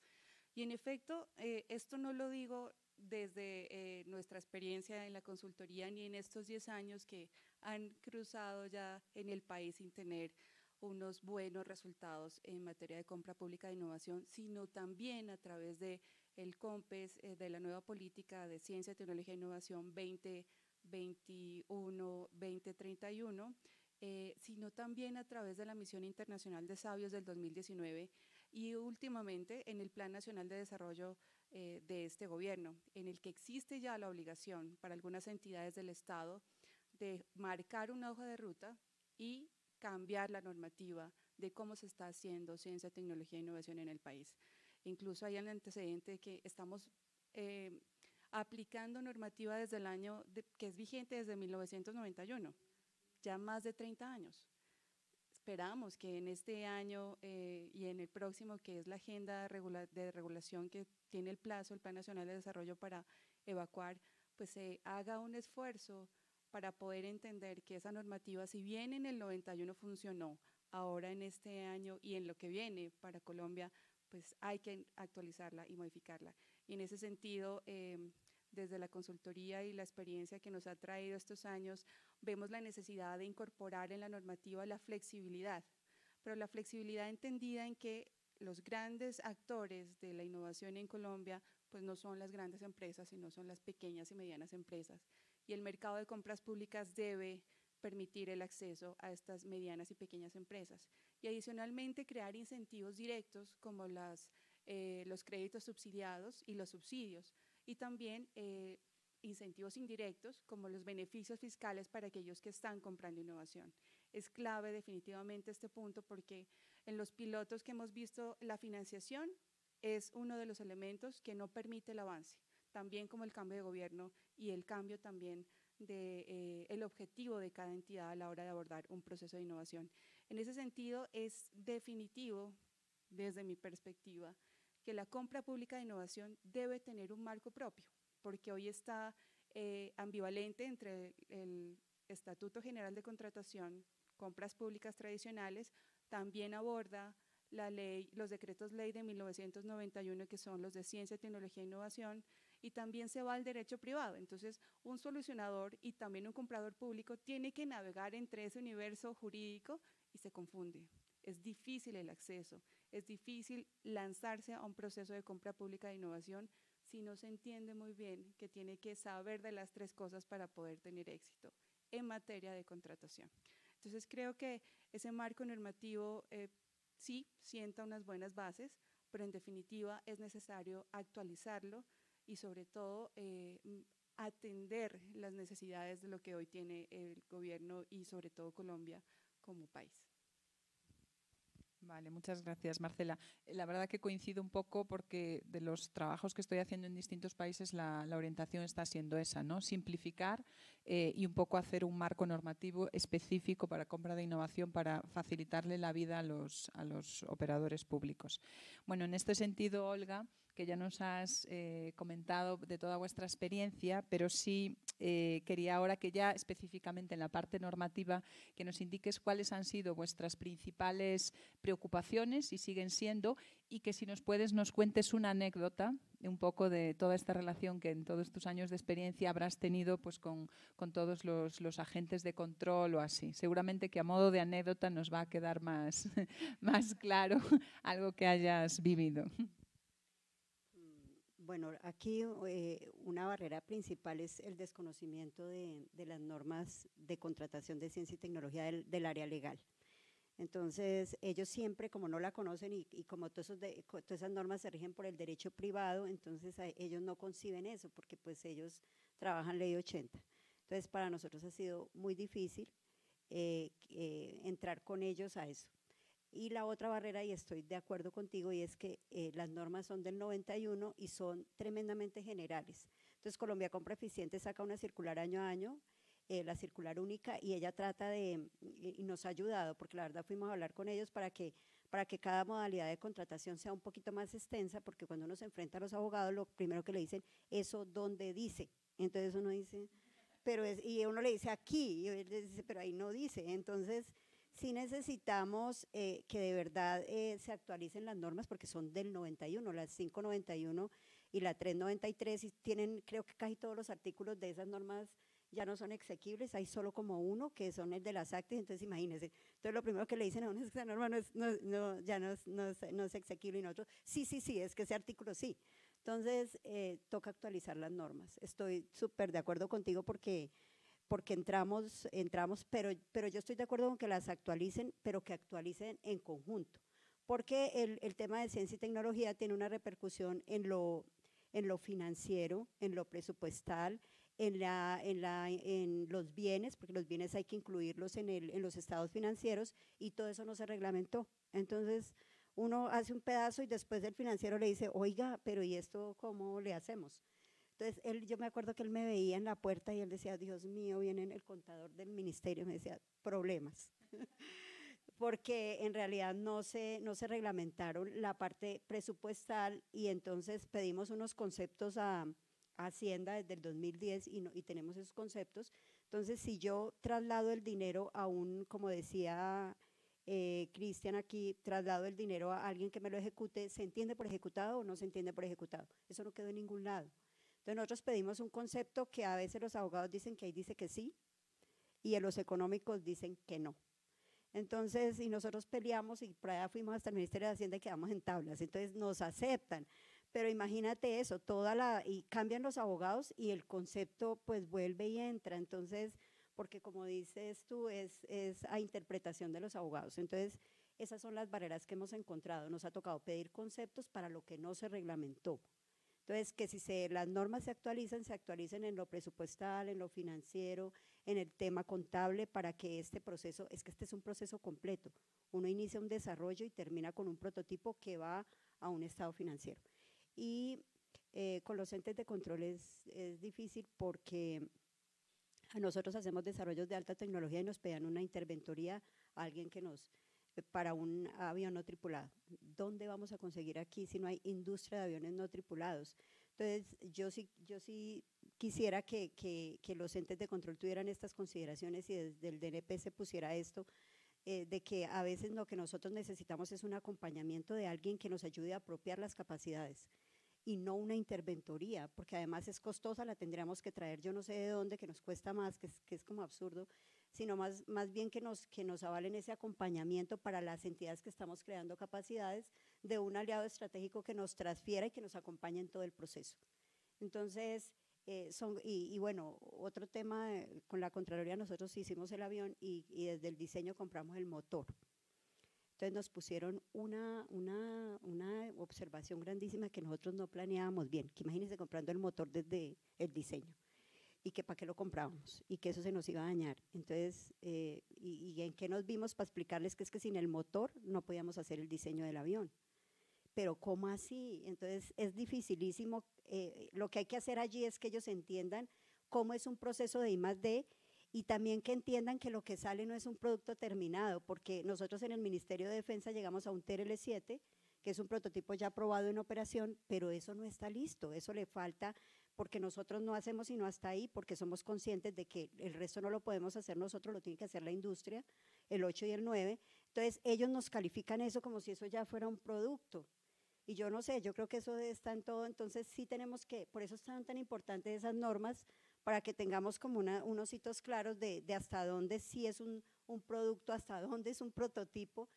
Y en efecto, eh, esto no lo digo desde eh, nuestra experiencia en la consultoría ni en estos 10 años que han cruzado ya en el país sin tener unos buenos resultados en materia de compra pública de innovación, sino también a través de el COMPES, eh, de la nueva política de ciencia, tecnología e innovación 2021-2031, eh, sino también a través de la Misión Internacional de Sabios del 2019 y últimamente en el Plan Nacional de Desarrollo eh, de este gobierno, en el que existe ya la obligación para algunas entidades del Estado de marcar una hoja de ruta y cambiar la normativa de cómo se está haciendo ciencia, tecnología e innovación en el país. Incluso hay un antecedente que estamos eh, aplicando normativa desde el año que es vigente desde 1991, ya más de 30 años. Esperamos que en este año eh, y en el próximo, que es la agenda de regulación que tiene el plazo, el Plan Nacional de Desarrollo para evacuar, pues se haga un esfuerzo para poder entender que esa normativa, si bien en el 91 funcionó, ahora en este año y en lo que viene para Colombia, pues hay que actualizarla y modificarla. Y en ese sentido, em, desde la consultoría y la experiencia que nos ha traído estos años, vemos la necesidad de incorporar en la normativa la flexibilidad, pero la flexibilidad entendida en que los grandes actores de la innovación en Colombia, pues no son las grandes empresas, sino son las pequeñas y medianas empresas el mercado de compras públicas debe permitir el acceso a estas medianas y pequeñas empresas. Y adicionalmente crear incentivos directos como las, eh, los créditos subsidiados y los subsidios. Y también eh, incentivos indirectos como los beneficios fiscales para aquellos que están comprando innovación. Es clave definitivamente este punto porque en los pilotos que hemos visto la financiación es uno de los elementos que no permite el avance, también como el cambio de gobierno y el cambio también de eh, objetivo de cada entidad a la hora de abordar un proceso de innovación. En ese sentido, es definitivo, desde mi perspectiva, que la compra pública de innovación debe tener un marco propio, porque hoy está eh, ambivalente entre el Estatuto General de Contratación, compras públicas tradicionales, también aborda la ley, los decretos ley de 1991, que son los de ciencia, tecnología e innovación, y también se va al derecho privado. Entonces, un solucionador y también un comprador público tiene que navegar entre ese universo jurídico y se confunde. Es difícil el acceso, es difícil lanzarse a un proceso de compra pública de innovación si no se entiende muy bien que tiene que saber de las tres cosas para poder tener éxito en materia de contratación. Entonces creo que ese marco normativo eh, sí sienta unas buenas bases, pero en definitiva es necesario actualizarlo y sobre todo eh, atender las necesidades de lo que hoy tiene el gobierno y sobre todo Colombia como país. Vale, muchas gracias, Marcela. Eh, la verdad que coincido un poco porque de los trabajos que estoy haciendo en distintos países la, orientación está siendo esa, ¿no? Simplificar eh, y un poco hacer un marco normativo específico para compra de innovación para facilitarle la vida a los, a los operadores públicos. Bueno, en este sentido, Olga, que ya nos has eh, comentado de toda vuestra experiencia, pero sí eh, quería ahora que ya específicamente en la parte normativa que nos indiques cuáles han sido vuestras principales preocupaciones y siguen siendo y que si nos puedes nos cuentes una anécdota un poco de toda esta relación que en todos tus años de experiencia habrás tenido pues, con, con todos los, los, agentes de control o así. Seguramente que a modo de anécdota nos va a quedar más, [LAUGHS] más claro [LAUGHS] algo que hayas vivido. Bueno, aquí eh, una barrera principal es el desconocimiento de, las normas de contratación de ciencia y tecnología del, área legal. Entonces, ellos siempre, como no la conocen y, como todas, esas normas se rigen por el derecho privado, entonces ellos no conciben eso, porque pues ellos trabajan ley 80. Entonces, para nosotros ha sido muy difícil eh, eh, entrar con ellos a eso. Y la otra barrera, y estoy de acuerdo contigo, y es que eh, las normas son del 91 y son tremendamente generales. Entonces, Colombia Compra Eficiente saca una circular año a año, eh, la circular única, y ella trata de, y, nos ha ayudado, porque la verdad fuimos a hablar con ellos para que, para que cada modalidad de contratación sea un poquito más extensa, porque cuando uno se enfrenta a los abogados, lo primero que le dicen, eso dónde dice. Entonces uno dice, pero es, y uno le dice aquí, y él dice, pero ahí no dice. Entonces, sí necesitamos eh, que de verdad eh, se actualicen las normas porque son del 91, las 591 y la 393 y tienen, creo que casi todos los artículos de esas normas ya no son exequibles, hay solo como uno que son el de las actas, entonces imagínense. Entonces lo primero que le dicen a uno es que esa norma no es, no, ya no es, no, es, exequible y nosotros, sí, sí, sí, es que ese artículo sí. Entonces eh, toca actualizar las normas. Estoy súper de acuerdo contigo porque porque entramos, entramos pero, pero yo estoy de acuerdo con que las actualicen, pero que actualicen en conjunto, porque el, el tema de ciencia y tecnología tiene una repercusión en lo, en lo financiero, en lo presupuestal, en, la, en, la, en los bienes, porque los bienes hay que incluirlos en, el, en los estados financieros y todo eso no se reglamentó. Entonces, uno hace un pedazo y después el financiero le dice, oiga, pero ¿y esto cómo le hacemos? Entonces, él, yo me acuerdo que él me veía en la puerta y él decía, Dios mío, viene el contador del ministerio, me decía, problemas. [LAUGHS] porque en realidad no se, no se reglamentaron la parte presupuestal y entonces pedimos unos conceptos a, Hacienda desde el 2010 y, y tenemos esos conceptos. Entonces, si yo traslado el dinero a un, como decía eh, Cristian aquí, traslado el dinero a alguien que me lo ejecute, ¿se entiende por ejecutado o no se entiende por ejecutado? Eso no quedó en ningún lado. Entonces nosotros pedimos un concepto que a veces los abogados dicen que ahí dice que sí y los económicos dicen que no. Entonces, y nosotros peleamos y por allá fuimos hasta el Ministerio de Hacienda y quedamos en tablas. Entonces nos aceptan. Pero imagínate eso, toda la, y cambian los abogados y el concepto pues vuelve y entra. Entonces, porque como dices tú, es, es a interpretación de los abogados. Entonces, esas son las barreras que hemos encontrado. Nos ha tocado pedir conceptos para lo que no se reglamentó. Entonces, que si se, las normas se actualizan, se actualicen en lo presupuestal, en lo financiero, en el tema contable para que este proceso, es que este es un proceso completo. Uno inicia un desarrollo y termina con un prototipo que va a un estado financiero. Y eh, con los entes de control es, es difícil porque nosotros hacemos desarrollos de alta tecnología y nos pedan una interventoría a alguien que nos para un avión no tripulado. ¿Dónde vamos a conseguir aquí si no hay industria de aviones no tripulados? Entonces, yo sí, yo sí quisiera que, que, que los entes de control tuvieran estas consideraciones y desde el DNP se pusiera esto, eh, de que a veces lo que nosotros necesitamos es un acompañamiento de alguien que nos ayude a apropiar las capacidades y no una interventoría, porque además es costosa, la tendríamos que traer yo no sé de dónde, que nos cuesta más, que es, que es como absurdo, sino más, más bien que nos, que nos avalen ese acompañamiento para las entidades que estamos creando capacidades de un aliado estratégico que nos transfiera y que nos acompañe en todo el proceso. Entonces, eh, son, y, bueno, otro tema, eh, con la Contraloría nosotros hicimos el avión y, y desde el diseño compramos el motor. Entonces nos pusieron una, una, una, observación grandísima que nosotros no planeábamos bien, que imagínense comprando el motor desde el diseño y que para qué lo comprábamos y que eso se nos iba a dañar. Entonces, eh, y, en qué nos vimos para explicarles que es que sin el motor no podíamos hacer el diseño del avión. Pero ¿cómo así? Entonces es dificilísimo. Eh, lo que hay que hacer allí es que ellos entiendan cómo es un proceso de I más D y también que entiendan que lo que sale no es un producto terminado, porque nosotros en el Ministerio de Defensa llegamos a un TRL-7, que es un prototipo ya aprobado en operación, pero eso no está listo, eso le falta porque nosotros no hacemos sino hasta ahí, porque somos conscientes de que el resto no lo podemos hacer nosotros, lo tiene que hacer la industria, el 8 y el 9. Entonces ellos nos califican eso como si eso ya fuera un producto. Y yo no sé, yo creo que eso está en todo, entonces sí tenemos que, por eso están tan importantes esas normas, para que tengamos como unos hitos claros de, hasta dónde sí es un, producto, hasta dónde es un prototipo.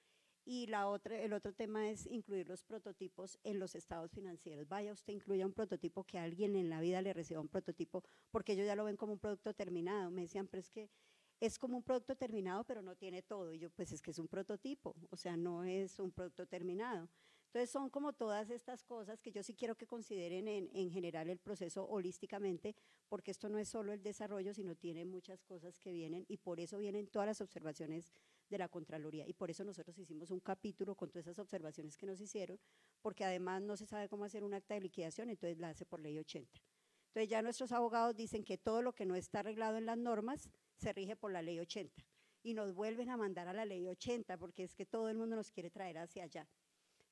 Y la otra, el otro tema es incluir los prototipos en los estados financieros. Vaya, usted incluya un prototipo que alguien en la vida le reciba un prototipo, porque ellos ya lo ven como un producto terminado. Me decían, pero es que es como un producto terminado, pero no tiene todo. Y yo, pues es que es un prototipo, o sea, no es un producto terminado. Entonces son como todas estas cosas que yo sí quiero que consideren en, en, general el proceso holísticamente, porque esto no es solo el desarrollo, sino tiene muchas cosas que vienen y por eso vienen todas las observaciones de la Contraloría y por eso nosotros hicimos un capítulo con todas esas observaciones que nos hicieron, porque además no se sabe cómo hacer un acta de liquidación, entonces la hace por ley 80. Entonces ya nuestros abogados dicen que todo lo que no está arreglado en las normas se rige por la ley 80 y nos vuelven a mandar a la ley 80 porque es que todo el mundo nos quiere traer hacia allá.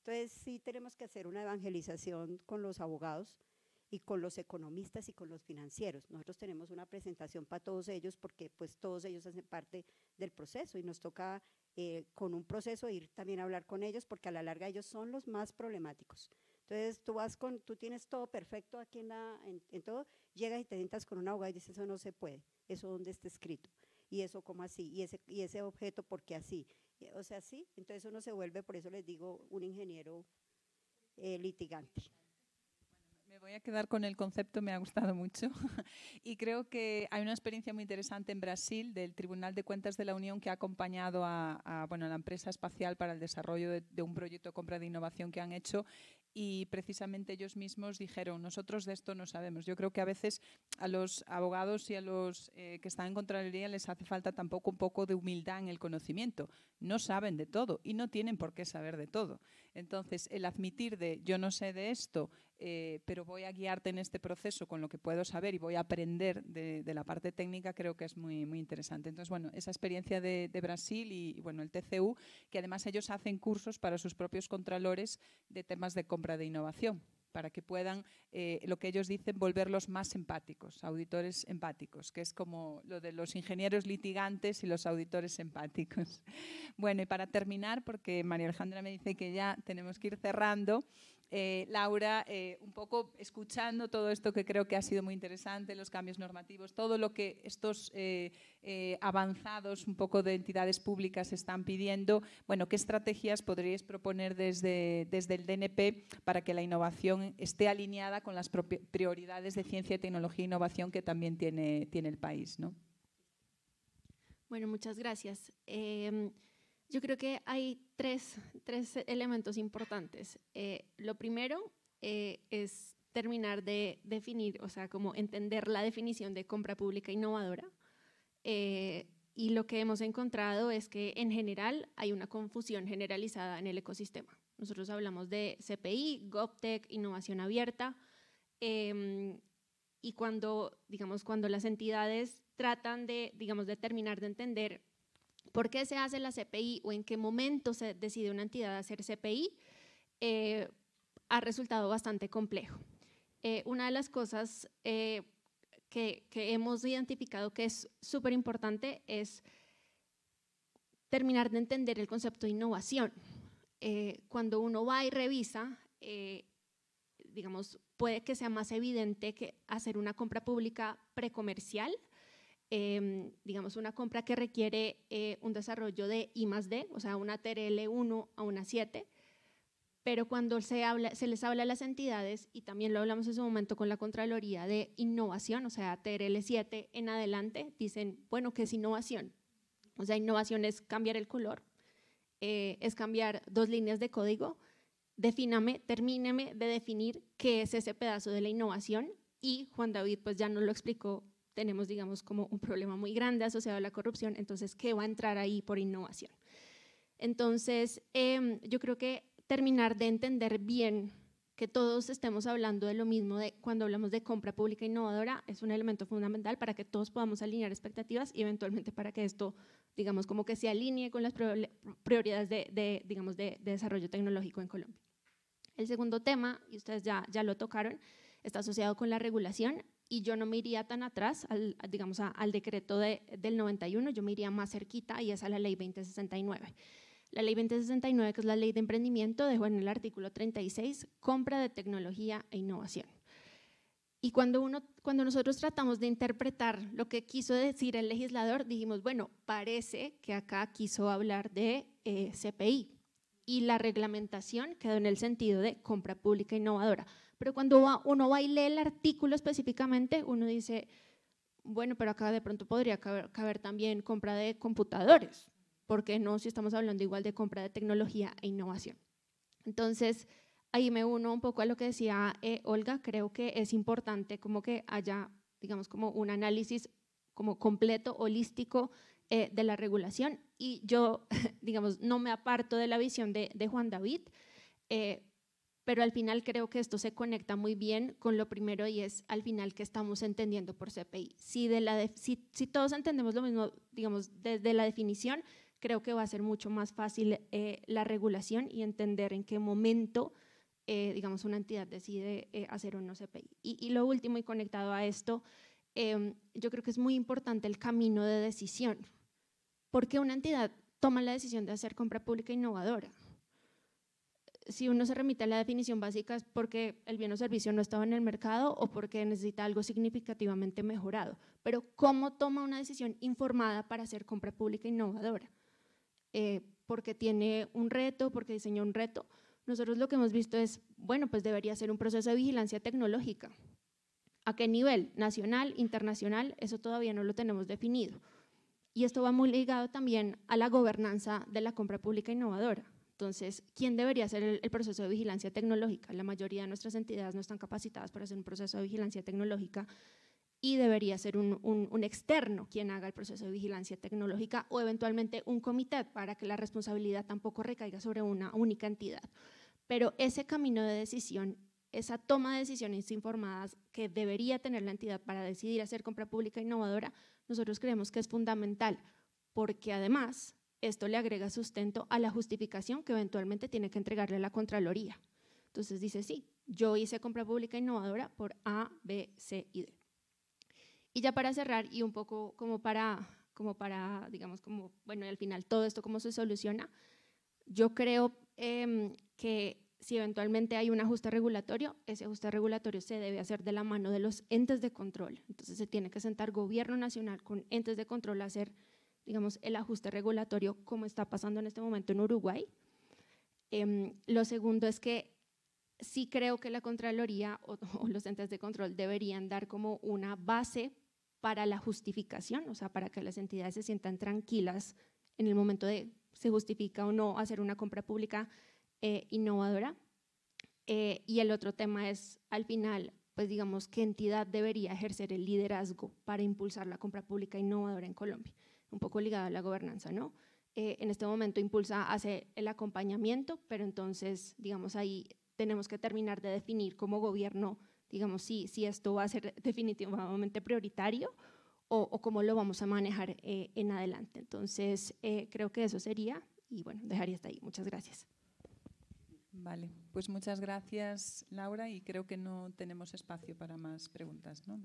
Entonces sí tenemos que hacer una evangelización con los abogados y con los economistas y con los financieros. Nosotros tenemos una presentación para todos ellos porque pues todos ellos hacen parte del proceso y nos toca eh, con un proceso ir también a hablar con ellos porque a la larga ellos son los más problemáticos. Entonces tú vas con, tú tienes todo perfecto aquí en, la, en, todo, llegas y te sientas con un abogado y dices eso no se puede, eso donde está escrito y eso como así y ese, y ese objeto porque así o sea, sí, entonces uno se vuelve, por eso les digo, un ingeniero eh, litigante. Me voy a quedar con el concepto, me ha gustado mucho. [LAUGHS] y creo que hay una experiencia muy interesante en Brasil del Tribunal de Cuentas de la Unión que ha acompañado a, bueno, la empresa espacial para el desarrollo de, de, un proyecto de compra de innovación que han hecho y precisamente ellos mismos dijeron, nosotros de esto no sabemos. Yo creo que a veces a los abogados y a los eh, que están en Contraloría les hace falta tampoco un poco de humildad en el conocimiento. No saben de todo y no tienen por qué saber de todo. Entonces, el admitir de yo no sé de esto, eh, pero voy a guiarte en este proceso con lo que puedo saber y voy a aprender de, la parte técnica, creo que es muy, muy interesante. Entonces, bueno, esa experiencia de, Brasil y, bueno, el TCU, que además ellos hacen cursos para sus propios contralores de temas de de innovación para que puedan, eh, lo que ellos dicen, volverlos más empáticos, auditores empáticos, que es como lo de los ingenieros litigantes y los auditores empáticos. [LAUGHS] Bueno, y para terminar, porque María Alejandra me dice que ya tenemos que ir cerrando, eh, Laura, eh, un poco escuchando todo esto que creo que ha sido muy interesante, los cambios normativos, todo lo que estos eh, avanzados un poco de entidades públicas están pidiendo, bueno, ¿qué estrategias podríais proponer desde, desde el DNP para que la innovación esté alineada con las prioridades de ciencia, tecnología e innovación que también tiene, tiene el país? ¿no? Bueno, muchas gracias. Yo creo que hay tres, tres elementos importantes. Eh, lo primero eh, es terminar de definir, o sea, como entender la definición de compra pública innovadora. eh, y lo que hemos encontrado es que en general hay una confusión generalizada en el ecosistema. Nosotros hablamos de CPI, GovTech, innovación abierta, em, y cuando, digamos, cuando las entidades tratan de, digamos, de terminar de entender por qué se hace la CPI o en qué momento se decide una entidad hacer CPI, eh, ha resultado bastante complejo. Eh, una de las cosas eh, que, hemos identificado que es súper importante es terminar de entender el concepto de innovación. cuando uno va y revisa, digamos, puede que sea más evidente que hacer una compra pública precomercial, Em, digamos, una compra que requiere eh, un desarrollo de I más D, o sea, una TRL 1 a una 7, pero cuando se, les habla a las entidades, y también lo hablamos en su momento con la Contraloría de innovación, o sea, TRL 7 en adelante, dicen, bueno, ¿qué es innovación? O sea, innovación es cambiar el color, eh, es cambiar dos líneas de código, defíname, termíneme de definir qué es ese pedazo de la innovación, y Juan David pues ya nos lo explicó tenemos, digamos, como un problema muy grande asociado a la corrupción, entonces, ¿qué va a entrar ahí por innovación? Entonces, em, yo creo que terminar de entender bien que todos estemos hablando de lo mismo de cuando hablamos de compra pública innovadora es un elemento fundamental para que todos podamos alinear expectativas y eventualmente para que esto, digamos, como que se alinee con las prioridades de, digamos, de, de desarrollo tecnológico en Colombia. El segundo tema, y ustedes ya, ya lo tocaron, está asociado con la regulación y yo no me iría tan atrás, al, digamos, al decreto de, del 91, yo me iría más cerquita y es a la ley 2069. La ley 2069, que es la ley de emprendimiento, dejó en el artículo 36 compra de tecnología e innovación. Y cuando, uno, cuando nosotros tratamos de interpretar lo que quiso decir el legislador, dijimos, bueno, parece que acá quiso hablar de eh, CPI y la reglamentación quedó en el sentido de compra pública innovadora. Pero cuando uno va y lee el artículo específicamente, uno dice, bueno, pero acá de pronto podría caber, también compra de computadores, ¿por qué no si estamos hablando igual de compra de tecnología e innovación? Entonces, ahí me uno un poco a lo que decía eh, Olga, creo que es importante como que haya, digamos, como un análisis como completo, holístico eh, de la regulación y yo, [LAUGHS] digamos, no me aparto de la visión de, Juan David, eh, pero al final creo que esto se conecta muy bien con lo primero y es al final que estamos entendiendo por CPI. Si, todos entendemos lo mismo, digamos, desde la definición, creo que va a ser mucho más fácil eh, la regulación y entender en qué momento, eh, digamos, una entidad decide eh, hacer o no CPI. Y, y, lo último y conectado a esto, em, yo creo que es muy importante el camino de decisión. porque una entidad toma la decisión de hacer compra pública innovadora? Si uno se remite a la definición básica es porque el bien o servicio no estaba en el mercado o porque necesita algo significativamente mejorado. Pero ¿cómo toma una decisión informada para hacer compra pública innovadora? Eh, porque tiene un reto, porque diseñó un reto. Nosotros lo que hemos visto es, bueno, pues debería ser un proceso de vigilancia tecnológica. ¿A qué nivel? ¿Nacional, internacional? Eso todavía no lo tenemos definido. Y esto va muy ligado también a la gobernanza de la compra pública innovadora. Entonces, ¿quién debería hacer el, proceso de vigilancia tecnológica? La mayoría de nuestras entidades no están capacitadas para hacer un proceso de vigilancia tecnológica y debería ser un, externo quien haga el proceso de vigilancia tecnológica o eventualmente un comité para que la responsabilidad tampoco recaiga sobre una única entidad. Pero ese camino de decisión, esa toma de decisiones informadas que debería tener la entidad para decidir hacer compra pública innovadora, nosotros creemos que es fundamental porque además esto le agrega sustento a la justificación que eventualmente tiene que entregarle a la Contraloría. Entonces dice, sí, yo hice compra pública innovadora por A, B, C y D. Y ya para cerrar y un poco como para, como para digamos, como, bueno, y al final todo esto cómo se soluciona, yo creo em, que si eventualmente hay un ajuste regulatorio, ese ajuste regulatorio se debe hacer de la mano de los entes de control. Entonces se tiene que sentar gobierno nacional con entes de control a hacer digamos, el ajuste regulatorio como está pasando en este momento en Uruguay. Em, lo segundo es que sí creo que la Contraloría [LAUGHS] o, los entes de control deberían dar como una base para la justificación, o sea, para que las entidades se sientan tranquilas en el momento de se justifica o no hacer una compra pública eh, innovadora. Eh, y el otro tema es, al final, pues digamos, qué entidad debería ejercer el liderazgo para impulsar la compra pública innovadora en Colombia, un poco ligado a la gobernanza, ¿no? Eh, en este momento impulsa, hace el acompañamiento, pero entonces, digamos, ahí tenemos que terminar de definir como gobierno, digamos, si, si esto va a ser definitivamente prioritario o, cómo lo vamos a manejar eh, en adelante. Entonces, eh, creo que eso sería, y bueno, dejaría hasta ahí. Muchas gracias. Vale, pues muchas gracias Laura y creo que no tenemos espacio para más preguntas, ¿no?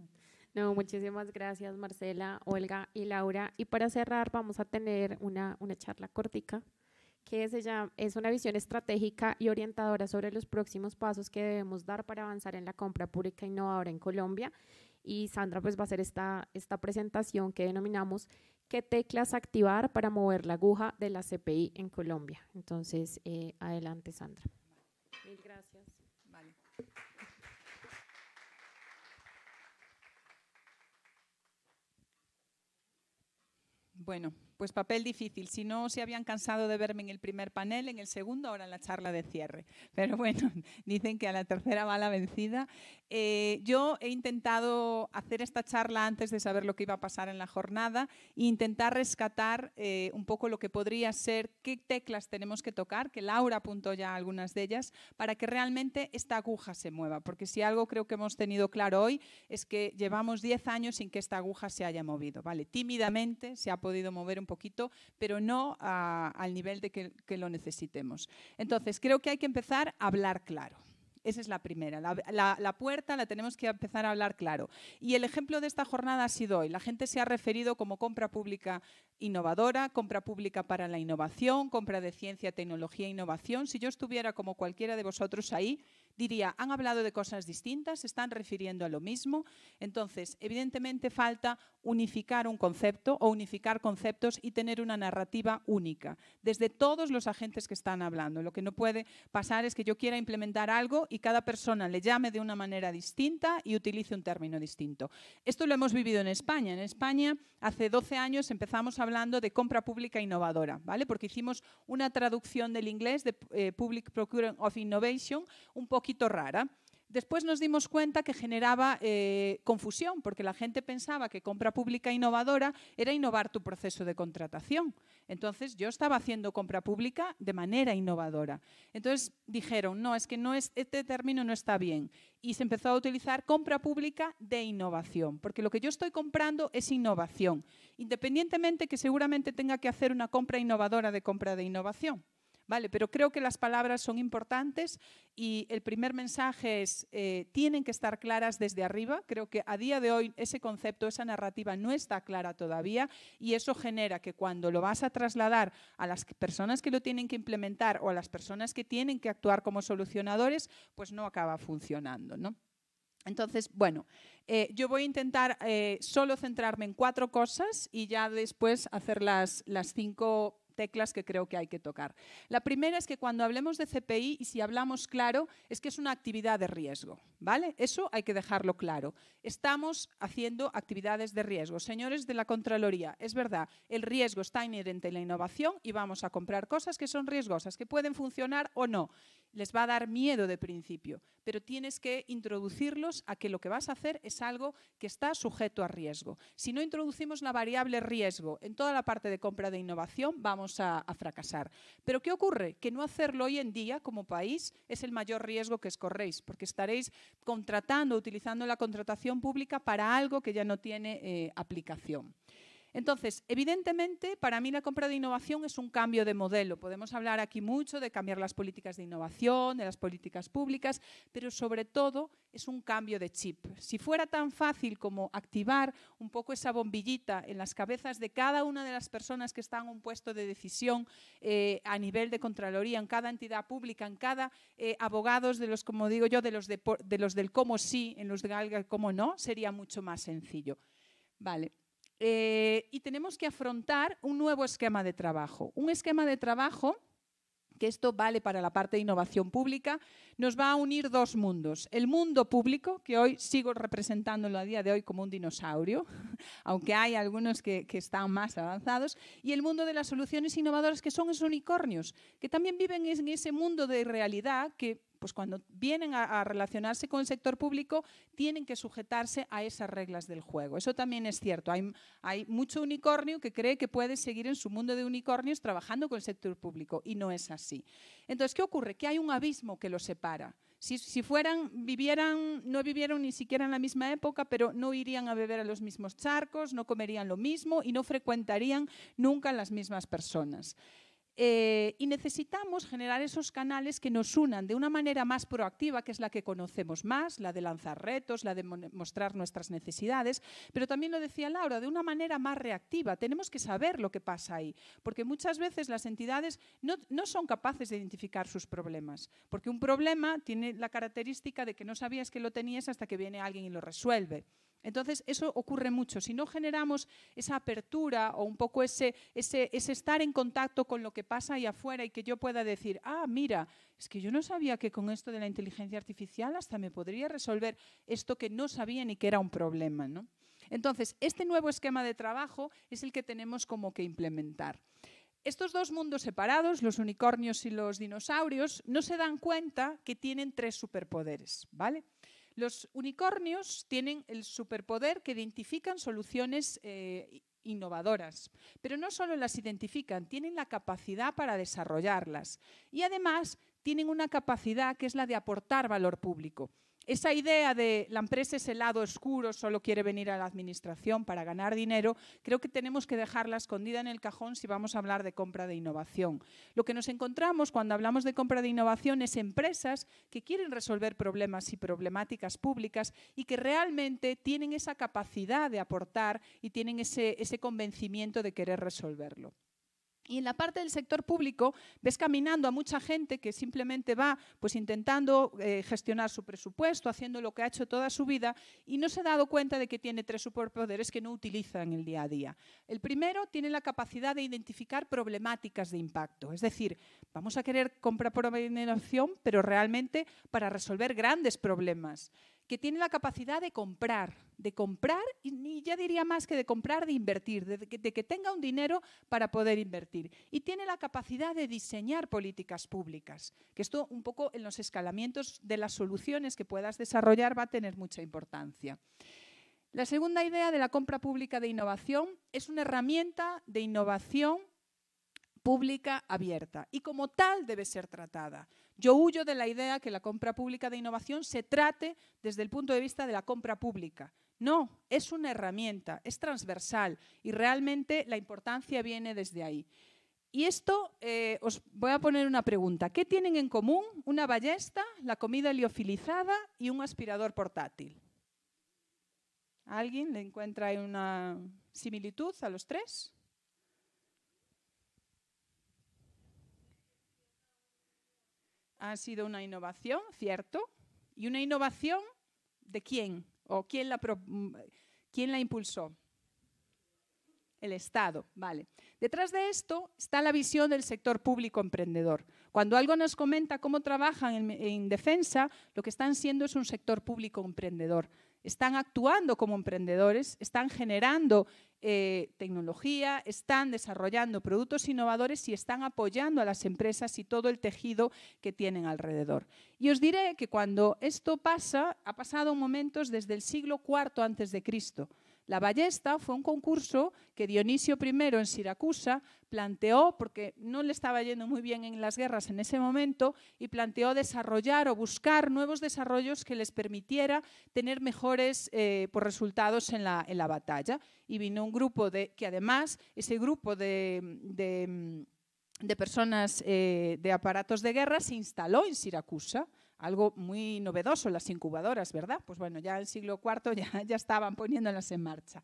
No, muchísimas gracias Marcela, Olga y Laura. Y para cerrar vamos a tener una, una charla cortica que se llama, es una visión estratégica y orientadora sobre los próximos pasos que debemos dar para avanzar en la compra pública innovadora en Colombia. Y Sandra pues va a hacer esta, esta presentación que denominamos ¿Qué teclas activar para mover la aguja de la CPI en Colombia? Entonces, eh, adelante Sandra. Mil gracias. Vale. Bueno, pues papel difícil. Si no se habían cansado de verme en el primer panel, en el segundo, ahora en la charla de cierre. Pero bueno, [LAUGHS] dicen que a la tercera va la vencida. Eh, yo he intentado hacer esta charla antes de saber lo que iba a pasar en la jornada e intentar rescatar eh, un poco lo que podría ser, qué teclas tenemos que tocar, que Laura apuntó ya algunas de ellas, para que realmente esta aguja se mueva. Porque si algo creo que hemos tenido claro hoy es que llevamos 10 años sin que esta aguja se haya movido. ¿vale? Tímidamente se ha podido mover un poquito, pero no al nivel de que, lo necesitemos. Entonces, creo que hay que empezar a hablar claro. Esa es la primera. La, puerta la tenemos que empezar a hablar claro. Y el ejemplo de esta jornada ha sido hoy. La gente se ha referido como compra pública innovadora, compra pública para la innovación, compra de ciencia, tecnología e innovación. Si yo estuviera como cualquiera de vosotros ahí, diría, han hablado de cosas distintas, se están refiriendo a lo mismo. Entonces, evidentemente falta unificar un concepto o unificar conceptos y tener una narrativa única desde todos los agentes que están hablando. Lo que no puede pasar es que yo quiera implementar algo y cada persona le llame de una manera distinta y utilice un término distinto. Esto lo hemos vivido en España. En España, hace 12 años empezamos hablando de compra pública innovadora, ¿vale? Porque hicimos una traducción del inglés de eh, Public Procurement of Innovation un poquito rara. Después nos dimos cuenta que generaba eh, confusión, porque la gente pensaba que compra pública innovadora era innovar tu proceso de contratación. Entonces yo estaba haciendo compra pública de manera innovadora. Entonces dijeron, no, es que no es, este término no está bien. Y se empezó a utilizar compra pública de innovación, porque lo que yo estoy comprando es innovación, independientemente que seguramente tenga que hacer una compra innovadora de compra de innovación. Vale, pero creo que las palabras son importantes y el primer mensaje es, eh, tienen que estar claras desde arriba. Creo que a día de hoy ese concepto, esa narrativa no está clara todavía y eso genera que cuando lo vas a trasladar a las personas que lo tienen que implementar o a las personas que tienen que actuar como solucionadores, pues no acaba funcionando, ¿no? Entonces, bueno, eh, yo voy a intentar eh, solo centrarme en cuatro cosas y ya después hacer las, las cinco teclas que creo que hay que tocar. La primera es que cuando hablemos de CPI, y si hablamos claro, es que es una actividad de riesgo. ¿vale? Eso hay que dejarlo claro. Estamos haciendo actividades de riesgo. Señores de la Contraloría, es verdad, el riesgo está inherente en la innovación y vamos a comprar cosas que son riesgosas, que pueden funcionar o no. Les va a dar miedo de principio, pero tienes que introducirlos a que lo que vas a hacer es algo que está sujeto a riesgo. Si no introducimos la variable riesgo en toda la parte de compra de innovación, vamos a, fracasar. Pero ¿qué ocurre? Que no hacerlo hoy en día como país es el mayor riesgo que escorréis, porque estaréis contratando, utilizando la contratación pública para algo que ya no tiene eh, aplicación. Entonces, evidentemente, para mí la compra de innovación es un cambio de modelo. Podemos hablar aquí mucho de cambiar las políticas de innovación, de las políticas públicas, pero sobre todo es un cambio de chip. Si fuera tan fácil como activar un poco esa bombillita en las cabezas de cada una de las personas que están en un puesto de decisión eh, a nivel de Contraloría, en cada entidad pública, en cada eh, abogados de los, como digo yo, de los, de, los del cómo sí, en los del cómo no, sería mucho más sencillo. Vale. Eh, y tenemos que afrontar un nuevo esquema de trabajo. Un esquema de trabajo que esto vale para la parte de innovación pública, nos va a unir dos mundos. El mundo público, que hoy sigo representándolo a día de hoy como un dinosaurio, [LAUGHS] aunque hay algunos que, están más avanzados, y el mundo de las soluciones innovadoras, que son esos unicornios, que también viven en ese mundo de realidad que pues cuando vienen a, relacionarse con el sector público, tienen que sujetarse a esas reglas del juego. Eso también es cierto. Hay, mucho unicornio que cree que puede seguir en su mundo de unicornios trabajando con el sector público y no es así. Entonces, ¿qué ocurre? Que hay un abismo que los separa. Si, si, fueran, vivieran, no vivieron ni siquiera en la misma época, pero no irían a beber a los mismos charcos, no comerían lo mismo y no frecuentarían nunca las mismas personas. Eh, y necesitamos generar esos canales que nos unan de una manera más proactiva, que es la que conocemos más, la de lanzar retos, la de mostrar nuestras necesidades, pero también lo decía Laura, de una manera más reactiva. Tenemos que saber lo que pasa ahí, porque muchas veces las entidades no, no son capaces de identificar sus problemas, porque un problema tiene la característica de que no sabías que lo tenías hasta que viene alguien y lo resuelve. Entonces, eso ocurre mucho. Si no generamos esa apertura o un poco ese, ese, estar en contacto con lo que pasa ahí afuera y que yo pueda decir, ah, mira, es que yo no sabía que con esto de la inteligencia artificial hasta me podría resolver esto que no sabía ni que era un problema. ¿no? Entonces, este nuevo esquema de trabajo es el que tenemos como que implementar. Estos dos mundos separados, los unicornios y los dinosaurios, no se dan cuenta que tienen tres superpoderes, ¿vale? Los unicornios tienen el superpoder que identifican soluciones eh, innovadoras, pero no solo las identifican, tienen la capacidad para desarrollarlas y además tienen una capacidad que es la de aportar valor público. Esa idea de la empresa es el lado oscuro, solo quiere venir a la administración para ganar dinero, creo que tenemos que dejarla escondida en el cajón si vamos a hablar de compra de innovación. Lo que nos encontramos cuando hablamos de compra de innovación es empresas que quieren resolver problemas y problemáticas públicas y que realmente tienen esa capacidad de aportar y tienen ese, ese convencimiento de querer resolverlo. Y en la parte del sector público ves caminando a mucha gente que simplemente va pues intentando eh, gestionar su presupuesto, haciendo lo que ha hecho toda su vida y no se ha dado cuenta de que tiene tres superpoderes que no utiliza en el día a día. El primero tiene la capacidad de identificar problemáticas de impacto, es decir, vamos a querer comprar por innovación, pero realmente para resolver grandes problemas que tiene la capacidad de comprar, de comprar, y ya diría más que de comprar, de invertir, de que, tenga un dinero para poder invertir. Y tiene la capacidad de diseñar políticas públicas, que esto un poco en los escalamientos de las soluciones que puedas desarrollar va a tener mucha importancia. La segunda idea de la compra pública de innovación es una herramienta de innovación pública abierta y como tal debe ser tratada. Yo huyo de la idea que la compra pública de innovación se trate desde el punto de vista de la compra pública. No, es una herramienta, es transversal y realmente la importancia viene desde ahí. Y esto, eh, os voy a poner una pregunta. ¿Qué tienen en común una ballesta, la comida liofilizada y un aspirador portátil? ¿Alguien le encuentra una similitud a los tres? Ha sido una innovación, cierto, y una innovación de quién o quién la, quién la impulsó. El Estado, vale. Detrás de esto está la visión del sector público emprendedor. Cuando algo nos comenta cómo trabajan en defensa, lo que están siendo es un sector público emprendedor están actuando como emprendedores, están generando eh, tecnología, están desarrollando productos innovadores y están apoyando a las empresas y todo el tejido que tienen alrededor. Y os diré que cuando esto pasa, ha pasado momentos desde el siglo IV antes de Cristo. La ballesta fue un concurso que Dionisio I en Siracusa planteó, porque no le estaba yendo muy bien en las guerras en ese momento, y planteó desarrollar o buscar nuevos desarrollos que les permitiera tener mejores eh, pues, resultados en la, batalla. Y vino un grupo de, que además, ese grupo de, personas eh, de aparatos de guerra se instaló en Siracusa algo muy novedoso, las incubadoras, ¿verdad? Pues bueno, ya en el siglo IV ya, [LAUGHS] ya estaban poniéndolas en marcha.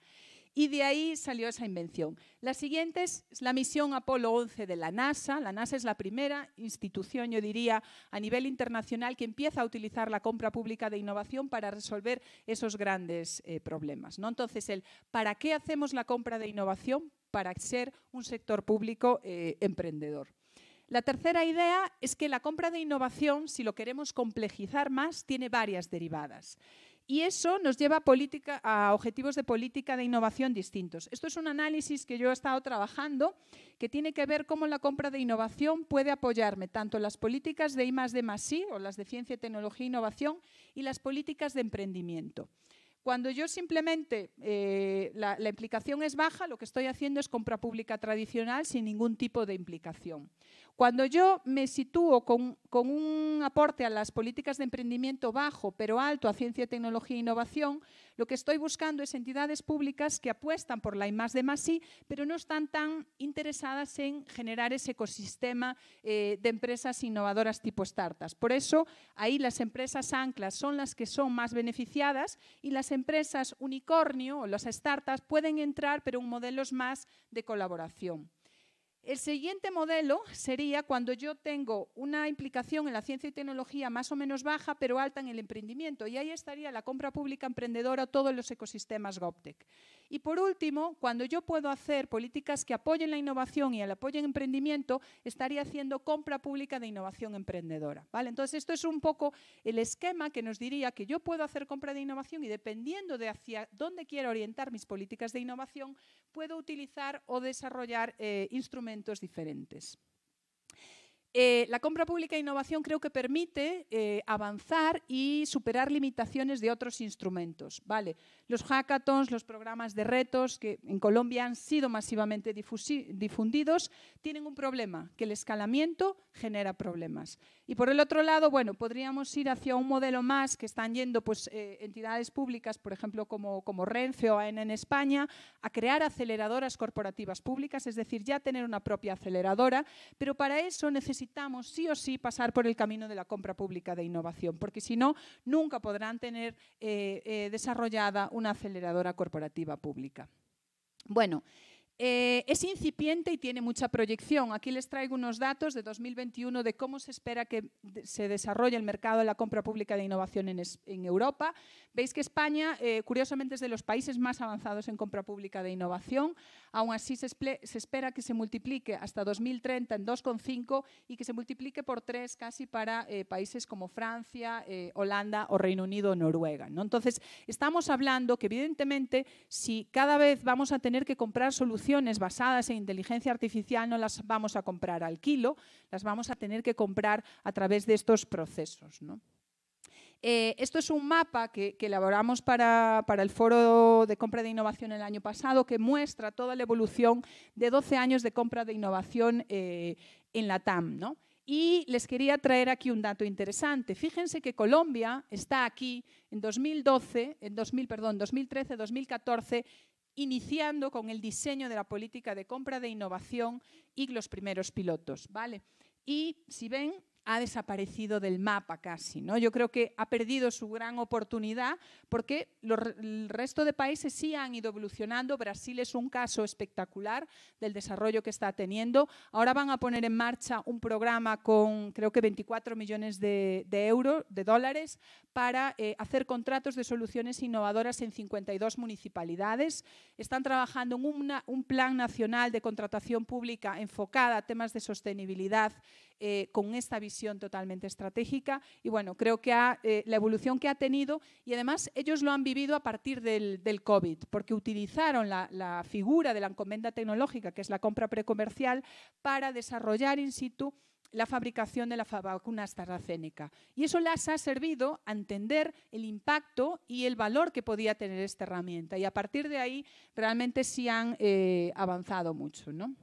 Y de ahí salió esa invención. La siguiente es la misión Apolo 11 de la NASA. La NASA es la primera institución, yo diría, a nivel internacional que empieza a utilizar la compra pública de innovación para resolver esos grandes eh, problemas. ¿no? Entonces, el ¿para qué hacemos la compra de innovación? Para ser un sector público eh, emprendedor. La tercera idea es que la compra de innovación, si lo queremos complejizar más, tiene varias derivadas. y eso nos lleva a, objetivos de política de innovación distintos. Esto es un análisis que yo he estado trabajando que tiene que ver cómo la compra de innovación puede apoyarme tanto las políticas de I de I o las de ciencia, tecnología e innovación y las políticas de emprendimiento. Cuando yo simplemente eh, la, implicación es baja, lo que estoy haciendo es compra pública tradicional sin ningún tipo de implicación. Cuando yo me sitúo con, un aporte a las políticas de emprendimiento bajo, pero alto a ciencia, tecnología e innovación, lo que estoy buscando es entidades públicas que apuestan por la I más de más I, pero no están tan interesadas en generar ese ecosistema eh, de empresas innovadoras tipo startups. Por eso, ahí las empresas anclas son las que son más beneficiadas y las empresas unicornio o las startups pueden entrar, pero en modelos más de colaboración. El siguiente modelo sería cuando yo tengo una implicación en la ciencia y tecnología más o menos baja, pero alta en el emprendimiento. Y ahí estaría la compra pública emprendedora todos los ecosistemas GovTech. Y por último, cuando yo puedo hacer políticas que apoyen la innovación y el apoyen el emprendimiento, estaría haciendo compra pública de innovación emprendedora. ¿vale? Entonces, esto es un poco el esquema que nos diría que yo puedo hacer compra de innovación y dependiendo de hacia dónde quiero orientar mis políticas de innovación, puedo utilizar o desarrollar eh, instrumentos diferentes. Eh, la compra pública e innovación creo que permite eh, avanzar y superar limitaciones de otros instrumentos. Vale, los hackathons, los programas de retos que en Colombia han sido masivamente difundidos, tienen un problema, que el escalamiento genera problemas. Y por el otro lado, bueno, podríamos ir hacia un modelo más que están yendo pues, eh, entidades públicas, por ejemplo, como, como Renfe o AEN en España, a crear aceleradoras corporativas públicas, es decir, ya tener una propia aceleradora, pero para eso necesitamos necesitamos sí o sí pasar por el camino de la compra pública de innovación, porque si no, nunca podrán tener eh, eh, desarrollada una aceleradora corporativa pública. Bueno, eh, es incipiente y tiene mucha proyección. Aquí les traigo unos datos de 2021 de cómo se espera que se desarrolle el mercado de la compra pública de innovación en, Europa. Veis que España, eh, curiosamente, es de los países más avanzados en compra pública de innovación. Aún así, se, espera que se multiplique hasta 2030 en 2,5 y que se multiplique por 3 casi para eh, países como Francia, Holanda o Reino Unido o Noruega. ¿no? Entonces, estamos hablando que, evidentemente, si cada vez vamos a tener que comprar soluciones basadas en inteligencia artificial no las vamos a comprar al kilo, las vamos a tener que comprar a través de estos procesos. Eh, esto es un mapa que, elaboramos para, el Foro de Compra de Innovación el año pasado que muestra toda la evolución de 12 años de compra de innovación eh, en la TAM. Y les quería traer aquí un dato interesante. Fíjense que Colombia está aquí en 2012, en 2000, perdón, 2013, 2014 iniciando con el diseño de la política de compra de innovación y los primeros pilotos. ¿vale? Y si ven, ha desaparecido del mapa casi. ¿no? Yo creo que ha perdido su gran oportunidad porque el resto de países sí han ido evolucionando. Brasil es un caso espectacular del desarrollo que está teniendo. Ahora van a poner en marcha un programa con creo que 24 millones de, euros, de dólares, para eh, hacer contratos de soluciones innovadoras en 52 municipalidades. Están trabajando en un plan nacional de contratación pública enfocada a temas de sostenibilidad eh, con esta visión totalmente estratégica y bueno, creo que eh, la evolución que ha tenido y además ellos lo han vivido a partir del, COVID, porque utilizaron la, figura de la encomenda tecnológica, que es la compra precomercial, para desarrollar in situ la fabricación de la vacuna AstraZeneca. Y eso les ha servido a entender el impacto y el valor que podía tener esta herramienta. Y a partir de ahí realmente sí han eh, avanzado mucho. ¿no?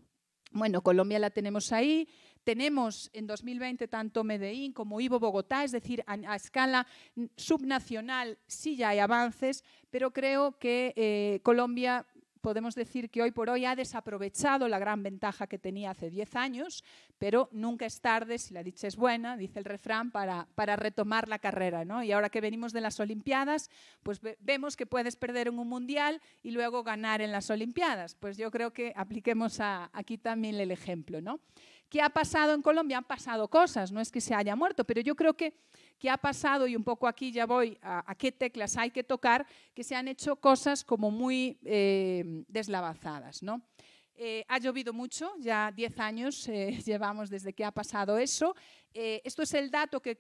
Bueno, Colombia la tenemos ahí, tenemos en 2020 tanto Medellín como Ivo Bogotá, es decir, a, escala subnacional sí ya hay avances, pero creo que eh, Colombia podemos decir que hoy por hoy ha desaprovechado la gran ventaja que tenía hace 10 años, pero nunca es tarde, si la dicha es buena, dice el refrán, para, para retomar la carrera. ¿no? Y ahora que venimos de las Olimpiadas, pues vemos que puedes perder en un mundial y luego ganar en las Olimpiadas. Pues yo creo que apliquemos aquí también el ejemplo. ¿no? ¿Qué ha pasado en Colombia? Han pasado cosas, no es que se haya muerto, pero yo creo que, que ha pasado, y un poco aquí ya voy a, qué teclas hay que tocar, que se han hecho cosas como muy eh, deslavazadas. ¿no? Eh, ha llovido mucho, ya 10 años eh, [LAUGHS] llevamos desde que ha pasado eso. esto es el dato que,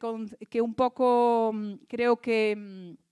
un poco mm, creo que mm,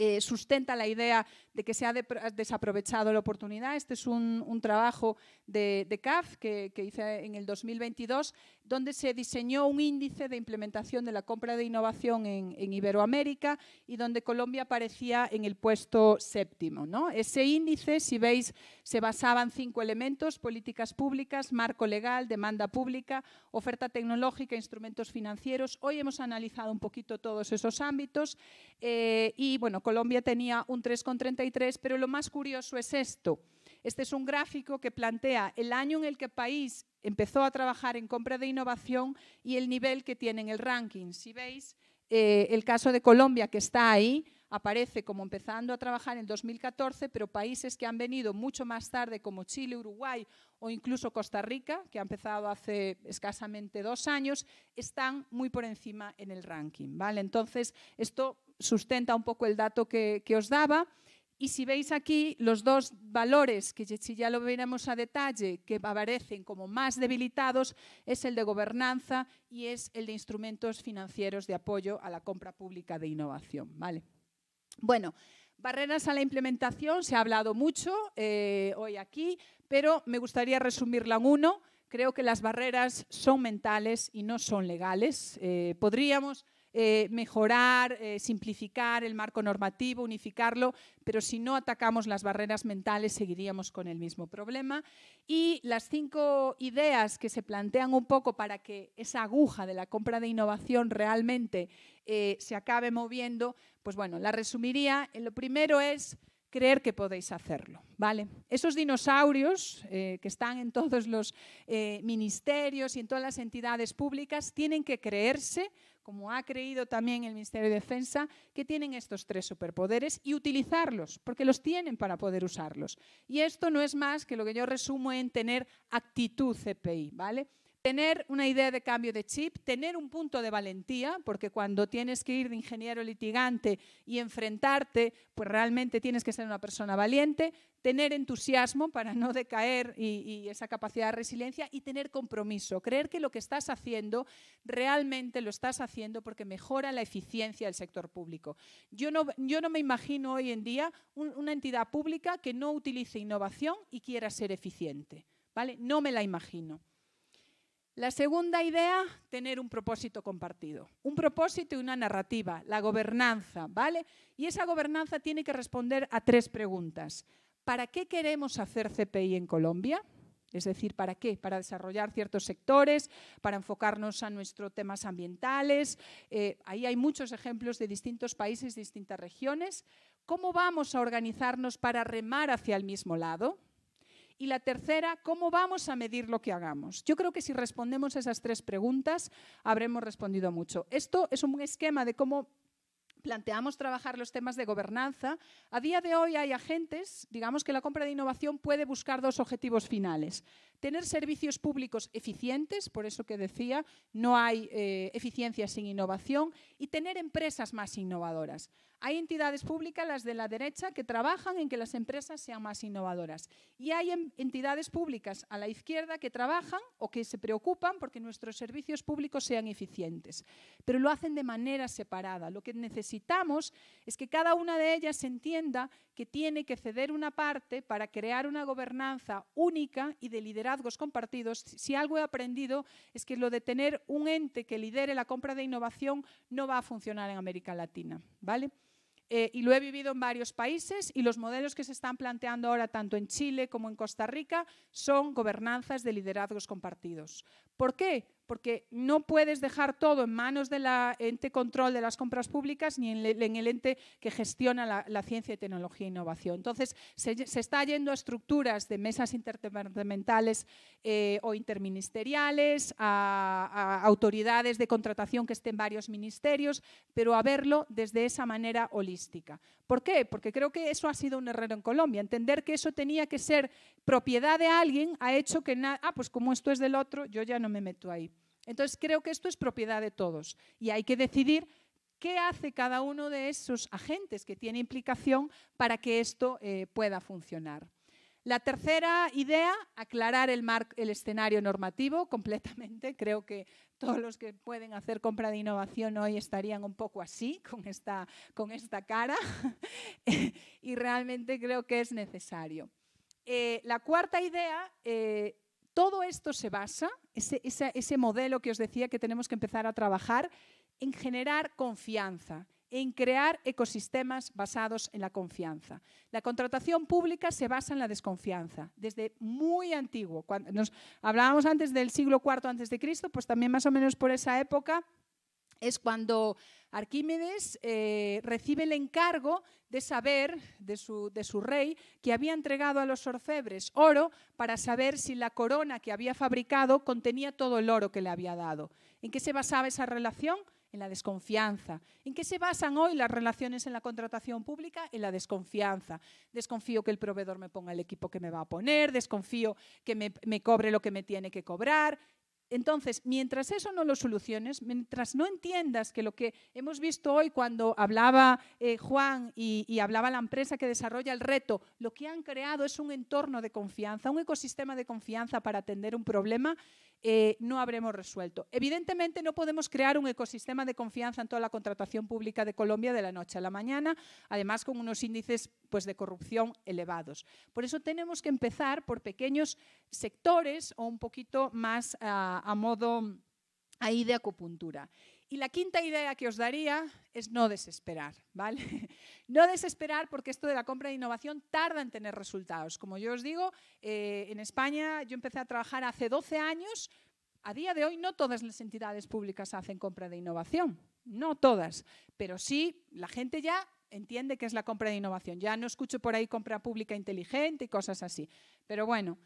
eh, sustenta la idea de que se ha desaprovechado la oportunidad. Este es un, trabajo de, CAF que, hice en el 2022, donde se diseñó un índice de implementación de la compra de innovación en, Iberoamérica y donde Colombia aparecía en el puesto séptimo. ¿no? Ese índice, si veis, se basaba en cinco elementos, políticas públicas, marco legal, demanda pública, oferta tecnológica, instrumentos financieros. Hoy hemos analizado un poquito todos esos ámbitos eh, y, bueno, Colombia tenía un 3,33, pero lo más curioso es esto. Este es un gráfico que plantea el año en el que el país empezó a trabajar en compra de innovación y el nivel que tiene en el ranking. Si veis, eh, el caso de Colombia, que está ahí, aparece como empezando a trabajar en el 2014, pero países que han venido mucho más tarde, como Chile, Uruguay o incluso Costa Rica, que ha empezado hace escasamente dos años, están muy por encima en el ranking. ¿vale? Entonces, esto sustenta un poco el dato que, os daba. Y si veis aquí los dos valores, que ya lo veremos a detalle, que aparecen como más debilitados, es el de gobernanza y es el de instrumentos financieros de apoyo a la compra pública de innovación. ¿vale? Bueno, barreras a la implementación, se ha hablado mucho eh, hoy aquí, pero me gustaría resumirla en uno. Creo que las barreras son mentales y no son legales. Eh, podríamos eh, mejorar, eh, simplificar el marco normativo, unificarlo, pero si no atacamos las barreras mentales seguiríamos con el mismo problema. Y las cinco ideas que se plantean un poco para que esa aguja de la compra de innovación realmente eh, se acabe moviendo, pues bueno, la resumiría. Lo primero es creer que podéis hacerlo, ¿vale? Esos dinosaurios que están en todos los ministerios y en todas las entidades públicas tienen que creerse como ha creído también el Ministerio de Defensa, que tienen estos tres superpoderes y utilizarlos, porque los tienen para poder usarlos. Y esto no es más que lo que yo resumo en tener actitud CPI, ¿vale? Tener una idea de cambio de chip, tener un punto de valentía, porque cuando tienes que ir de ingeniero litigante y enfrentarte, pues realmente tienes que ser una persona valiente, tener entusiasmo para no decaer y, esa capacidad de resiliencia y tener compromiso, creer que lo que estás haciendo realmente lo estás haciendo porque mejora la eficiencia del sector público. Yo no, yo no me imagino hoy en día una entidad pública que no utilice innovación y quiera ser eficiente. ¿vale? No me la imagino. La segunda idea, tener un propósito compartido. Un propósito y una narrativa, la gobernanza, ¿vale? Y esa gobernanza tiene que responder a tres preguntas. ¿Para qué queremos hacer CPI en Colombia? Es decir, ¿para qué? Para desarrollar ciertos sectores, para enfocarnos a nuestros temas ambientales. Eh, ahí hay muchos ejemplos de distintos países, distintas regiones. ¿Cómo vamos a organizarnos para remar hacia el mismo lado? Y la tercera, ¿cómo vamos a medir lo que hagamos? Yo creo que si respondemos esas tres preguntas, habremos respondido mucho. Esto es un esquema de cómo planteamos trabajar los temas de gobernanza, a día de hoy hay agentes, digamos que la compra de innovación puede buscar dos objetivos finales. Tener servicios públicos eficientes, por eso que decía, no hay eh, eficiencia sin innovación, y tener empresas más innovadoras. Hay entidades públicas, las de la derecha, que trabajan en que las empresas sean más innovadoras. Y hay entidades públicas a la izquierda que trabajan o que se preocupan porque nuestros servicios públicos sean eficientes. Pero lo hacen de manera separada. Lo que necesitamos es que cada una de ellas entienda que tiene que ceder una parte para crear una gobernanza única y de liderazgos compartidos. Si algo he aprendido es que lo de tener un ente que lidere la compra de innovación no va a funcionar en América Latina. ¿vale? Eh, y lo he vivido en varios países y los modelos que se están planteando ahora tanto en Chile como en Costa Rica son gobernanzas de liderazgos compartidos. ¿Por qué? Porque no puedes dejar todo en manos del ente control de las compras públicas ni en, el ente que gestiona la, ciencia, tecnología e innovación. Entonces, se, está yendo a estructuras de mesas interdepartamentales eh, o interministeriales, a, autoridades de contratación que estén varios ministerios, pero a verlo desde esa manera holística. ¿Por qué? Porque creo que eso ha sido un error en Colombia. Entender que eso tenía que ser propiedad de alguien ha hecho que, ah, pues como esto es del otro, yo ya no me meto ahí. Entonces creo que esto es propiedad de todos y hay que decidir qué hace cada uno de esos agentes que tiene implicación para que esto eh, pueda funcionar. La tercera idea, aclarar el, el escenario normativo [LAUGHS] completamente. Creo que todos los que pueden hacer compra de innovación hoy estarían un poco así, con esta, con esta cara, [LAUGHS] y realmente creo que es necesario. Eh, la cuarta idea, eh, todo esto se basa, ese, ese modelo que os decía que tenemos que empezar a trabajar, en generar confianza en crear ecosistemas basados en la confianza. La contratación pública se basa en la desconfianza, desde muy antiguo. Cuando nos hablábamos antes del siglo IV antes de Cristo, pues también más o menos por esa época es cuando Arquímedes eh, recibe el encargo de saber de su, de su, rey que había entregado a los orfebres oro para saber si la corona que había fabricado contenía todo el oro que le había dado. ¿En qué se basaba esa relación? en la desconfianza. ¿En qué se basan hoy las relaciones en la contratación pública? En la desconfianza. Desconfío que el proveedor me ponga el equipo que me va a poner, desconfío que me, cobre lo que me tiene que cobrar. Entonces, mientras eso no lo soluciones, mientras no entiendas que lo que hemos visto hoy cuando hablaba eh, Juan y, y, hablaba la empresa que desarrolla el reto, lo que han creado es un entorno de confianza, un ecosistema de confianza para atender un problema, eh, no habremos resuelto. Evidentemente no podemos crear un ecosistema de confianza en toda la contratación pública de Colombia de la noche a la mañana, además con unos índices pues, de corrupción elevados. Por eso tenemos que empezar por pequeños sectores o un poquito más a modo ahí de acupuntura. Y la quinta idea que os daría es no desesperar, ¿vale? [LAUGHS] No desesperar porque esto de la compra de innovación tarda en tener resultados. Como yo os digo, eh, en España yo empecé a trabajar hace 12 años. A día de hoy no todas las entidades públicas hacen compra de innovación, no todas, pero sí la gente ya entiende qué es la compra de innovación. Ya no escucho por ahí compra pública inteligente y cosas así. Pero bueno,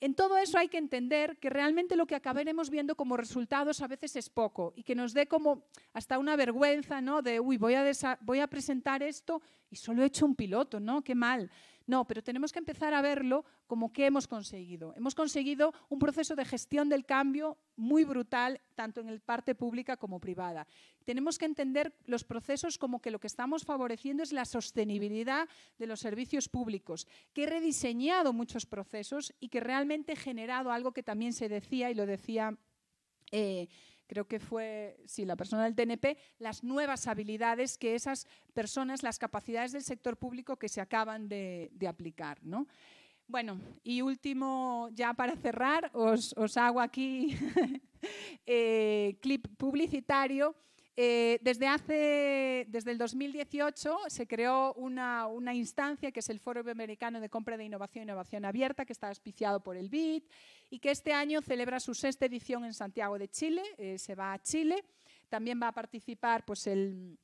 en todo eso hay que entender que realmente lo que acabaremos viendo como resultados a veces es poco y que nos dé como hasta una vergüenza, ¿no? De, uy, voy a, voy a presentar esto y solo he hecho un piloto, ¿no? Qué mal. No, pero tenemos que empezar a verlo como que hemos conseguido. Hemos conseguido un proceso de gestión del cambio muy brutal, tanto en el parte pública como privada. Tenemos que entender los procesos como que lo que estamos favoreciendo es la sostenibilidad de los servicios públicos, que he rediseñado muchos procesos y que realmente he generado algo que también se decía y lo decía... Eh, creo que fue, sí, la persona del TNP, las nuevas habilidades que esas personas, las capacidades del sector público que se acaban de, aplicar. ¿no? Bueno, y último, ya para cerrar, os, hago aquí [LAUGHS] eh, clip publicitario eh, desde, hace, desde el 2018 se creó una, instancia que es el Foro Americano de Compra de Innovación e Innovación Abierta, que está auspiciado por el BID y que este año celebra su sexta edición en Santiago de Chile. Eh, se va a Chile. También va a participar pues, el,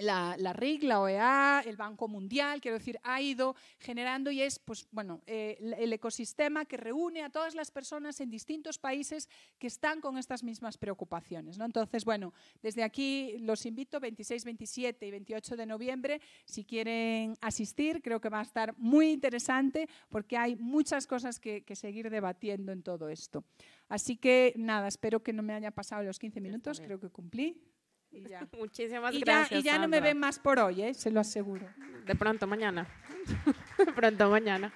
la, la, RIC, la OEA, el Banco Mundial, quiero decir, ha ido generando y es pues, bueno, eh, el ecosistema que reúne a todas las personas en distintos países que están con estas mismas preocupaciones. ¿no? Entonces, bueno, desde aquí los invito 26, 27 y 28 de noviembre, si quieren asistir, creo que va a estar muy interesante porque hay muchas cosas que, que seguir debatiendo en todo esto. Así que nada, espero que no me haya pasado los 15 minutos, creo que cumplí. [LAUGHS] Y ya. Muchísimas y gracias. Ya, y ya no me ven más por hoy, ¿eh? se lo aseguro. De pronto mañana. de [LAUGHS] pronto mañana.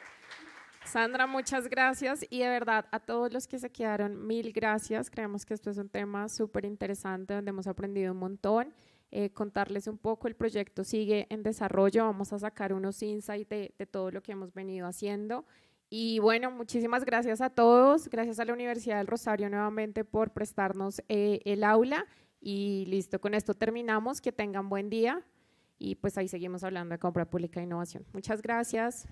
Sandra, muchas gracias y de verdad a todos los que se quedaron, mil gracias. Creemos que esto es un tema súper interesante donde hemos aprendido un montón. Eh, contarles un poco, el proyecto sigue en desarrollo, vamos a sacar unos insights de, de todo lo que hemos venido haciendo. Y bueno, muchísimas gracias a todos, gracias a la Universidad del Rosario nuevamente por prestarnos eh, el aula y listo, con esto terminamos. Que tengan buen día y pues ahí seguimos hablando de compra pública e innovación. Muchas gracias.